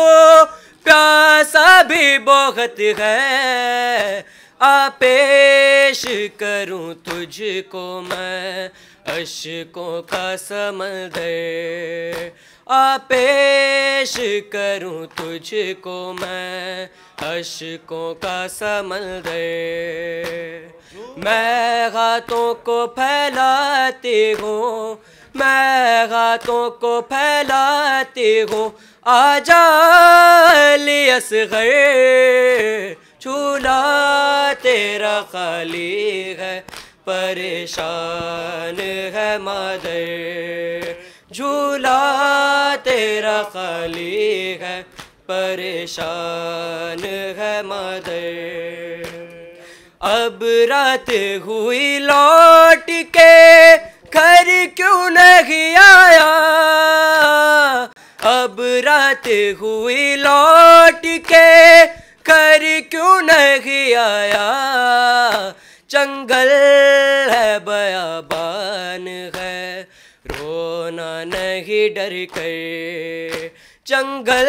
प्यासा भी बहुत है। आ पेश करूँ तुझको मैं, अशकों का समंदर आ पेश करूँ तुझको मैं अशकों का समंदर मैं हाथों को फैलाती हूँ, मैं हाथों को फैलाती हूँ। आजा लियस गए तेरा खाली है, परेशान है मादर। झूला तेरा खाली है परेशान है मादर। अब रात हुई लौट के, घर क्यों नहीं आया? अब रात हुई लौट के, घर क्यों नहीं आया? जंगल है, बयाबान है, रोना नहीं डर कर जंगल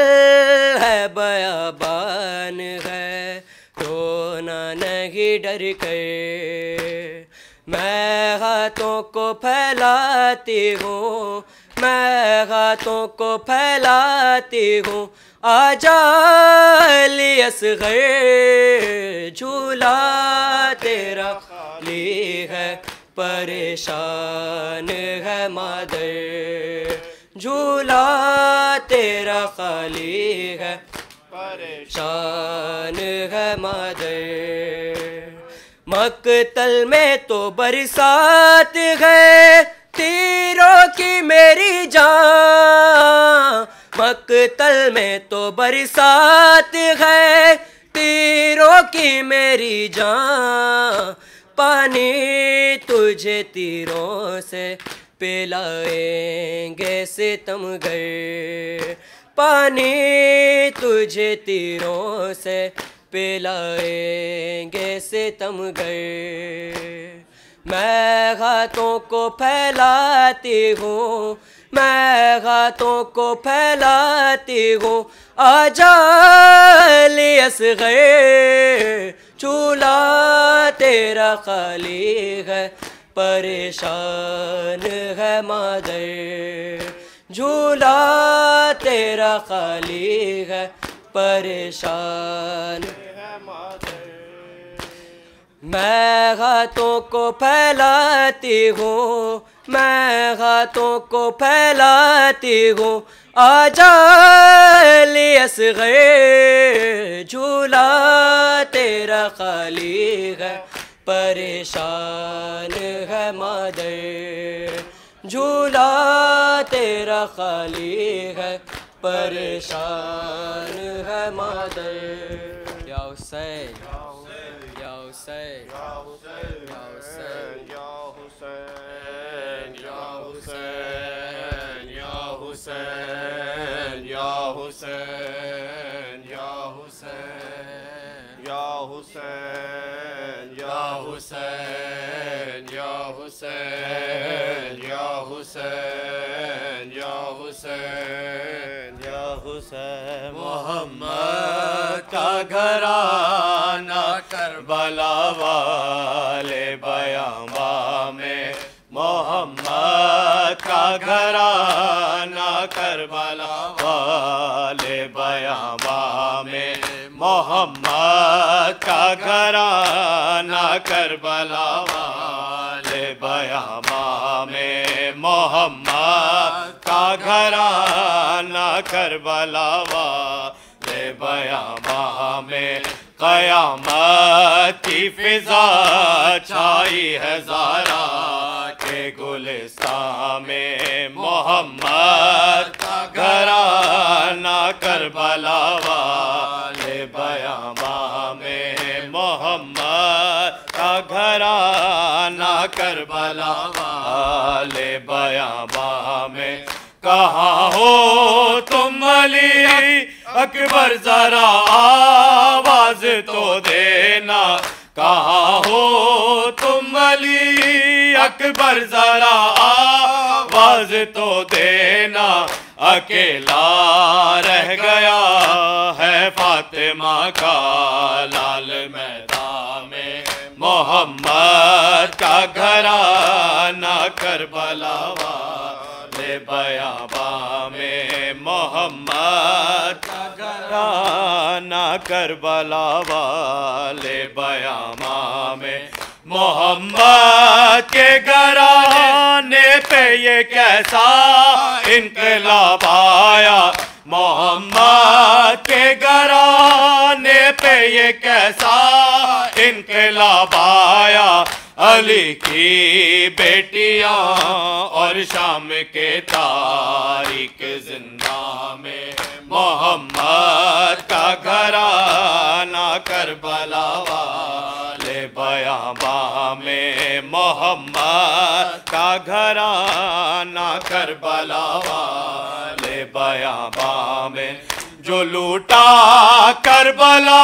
है, बयाबान है रोना नहीं डर कर मैं हाथों को फैलाती हूँ, मैं हाथों को फैलाती हूँ। आजा लियस गए, झूला तेरा ली है, परेशान है मादर। झूला तेरा खाली है। परेशान है मादर। मकतल में तो बरसात है। तीरों की मेरी जान। मकतल में तो बरसात है। तीरों की मेरी जान। पानी तुझे तीरों से पिलाएँगे सितम गए पानी तुझे तीरों से पिलाएँगे गए मैं हाथों को फैलाती हूँ, मैं हाथों को फैलाती हूँ। आजा लियस गए चूल्हा तेरा खाली है। परेशान है मादर, झूला तेरा खाली है, परेशान मैं हाथों को फैलाती हूँ, मैं हाथों को फैलाती हूँ आजा लियस गए झूला तेरा खाली है परेशान है मदर, झूला तेरा खाली है। परेशान है मदर। या हुसैन या हुसैन या Hussain Hussein, Ya Hussein, Ya Hussein, Ya Hussein, Ya Hussein, Mohammad का घराना करबला वाले बयाबा में मोहम्मद का घराना करबला वाले बयाबा मोहम्मद का घराना करबला वाले बयामा में मोहम्मद का घराना करबला वाले बयामा में कयामत की फिजा छाई है जारा। गुलिस्तान में मोहम्मद घराना करबला वाले बयामा में मोहम्मद का घराना करबला वाले बयामा में कहाँ हो तुम अली अकबर, जरा आवाज़ तो देना। कहा हो तुम अली अकबर जरा आवाज़ तो देना, अकेला रह गया है फातिमा का लाल मैदान में। मोहम्मद का घरा घराना करबला वाले बयाबा में। मोहम्मद का घरा घराना करबला वाले बयामा में मोहम्मद के घराने पे ये कैसा इनकलाब आया? मोहम्मद के घराने पे ये कैसा इनकलाब आया? अली की बेटियाँ और शाम के तारीख ज़िंदा में मोहम्मद का घराना करबला वाले बयाबा में मोहम्मद का घराना करबला वाले बयाबा में जो लूटा करबला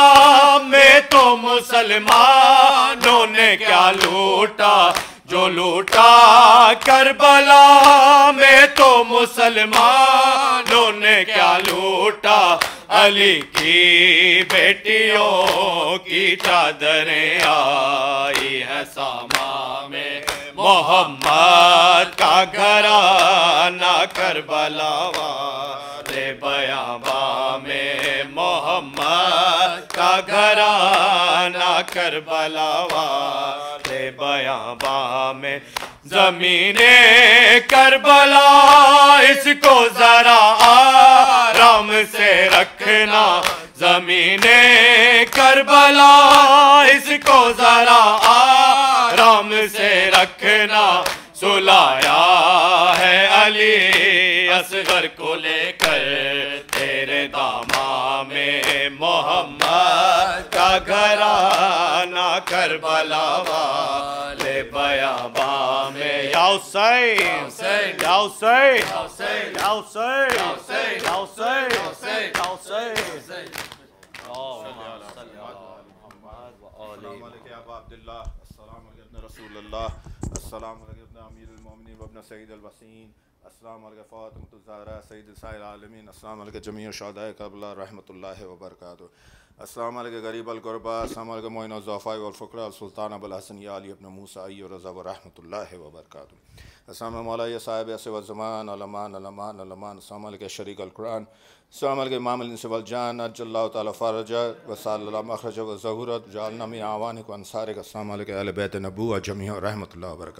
में तो मुसलमानों ने क्या लूटा? जो लूटा करबला में तो मुसलमानों ने क्या लूटा? अली की बेटियों की चादरें आई है सामा में। मोहम्मद का घराना करबला वाले बयाबा में। मोहम्मद का घराना करबला वाले बयाबा में। जमीने करबला, इसको जरा आराम से रखना जमीने करबला, इसको जरा आराम से रखना। सुलाया है अली असगर को लेकर, तेरे दामा में मोहम्मद का घराना करबला वाले बयाबा में या हुसैन या हुसैन या हुसैन या हुसैन या हुसैन या हुसैन अस्सलाम गरीब अलगरबा अस्सलाम मोइन ज़फ़ा वफ़र सुल्तान अबुलहसन अली अपना मूसा रज़ा व रहमतुल्लाह वबरक अस्सलाम मौला साहिब असमान अलमान अलमान अलमान अस्सलाम शरीक अलकुरान अस्सलाम इमाम इंसवलजान अजल्ला फ़रज वसल मखरज व ज़हूरत जालना में आवान को अस्सलाम अहल बैत नबू जमी रहमतुल्लाह वबरक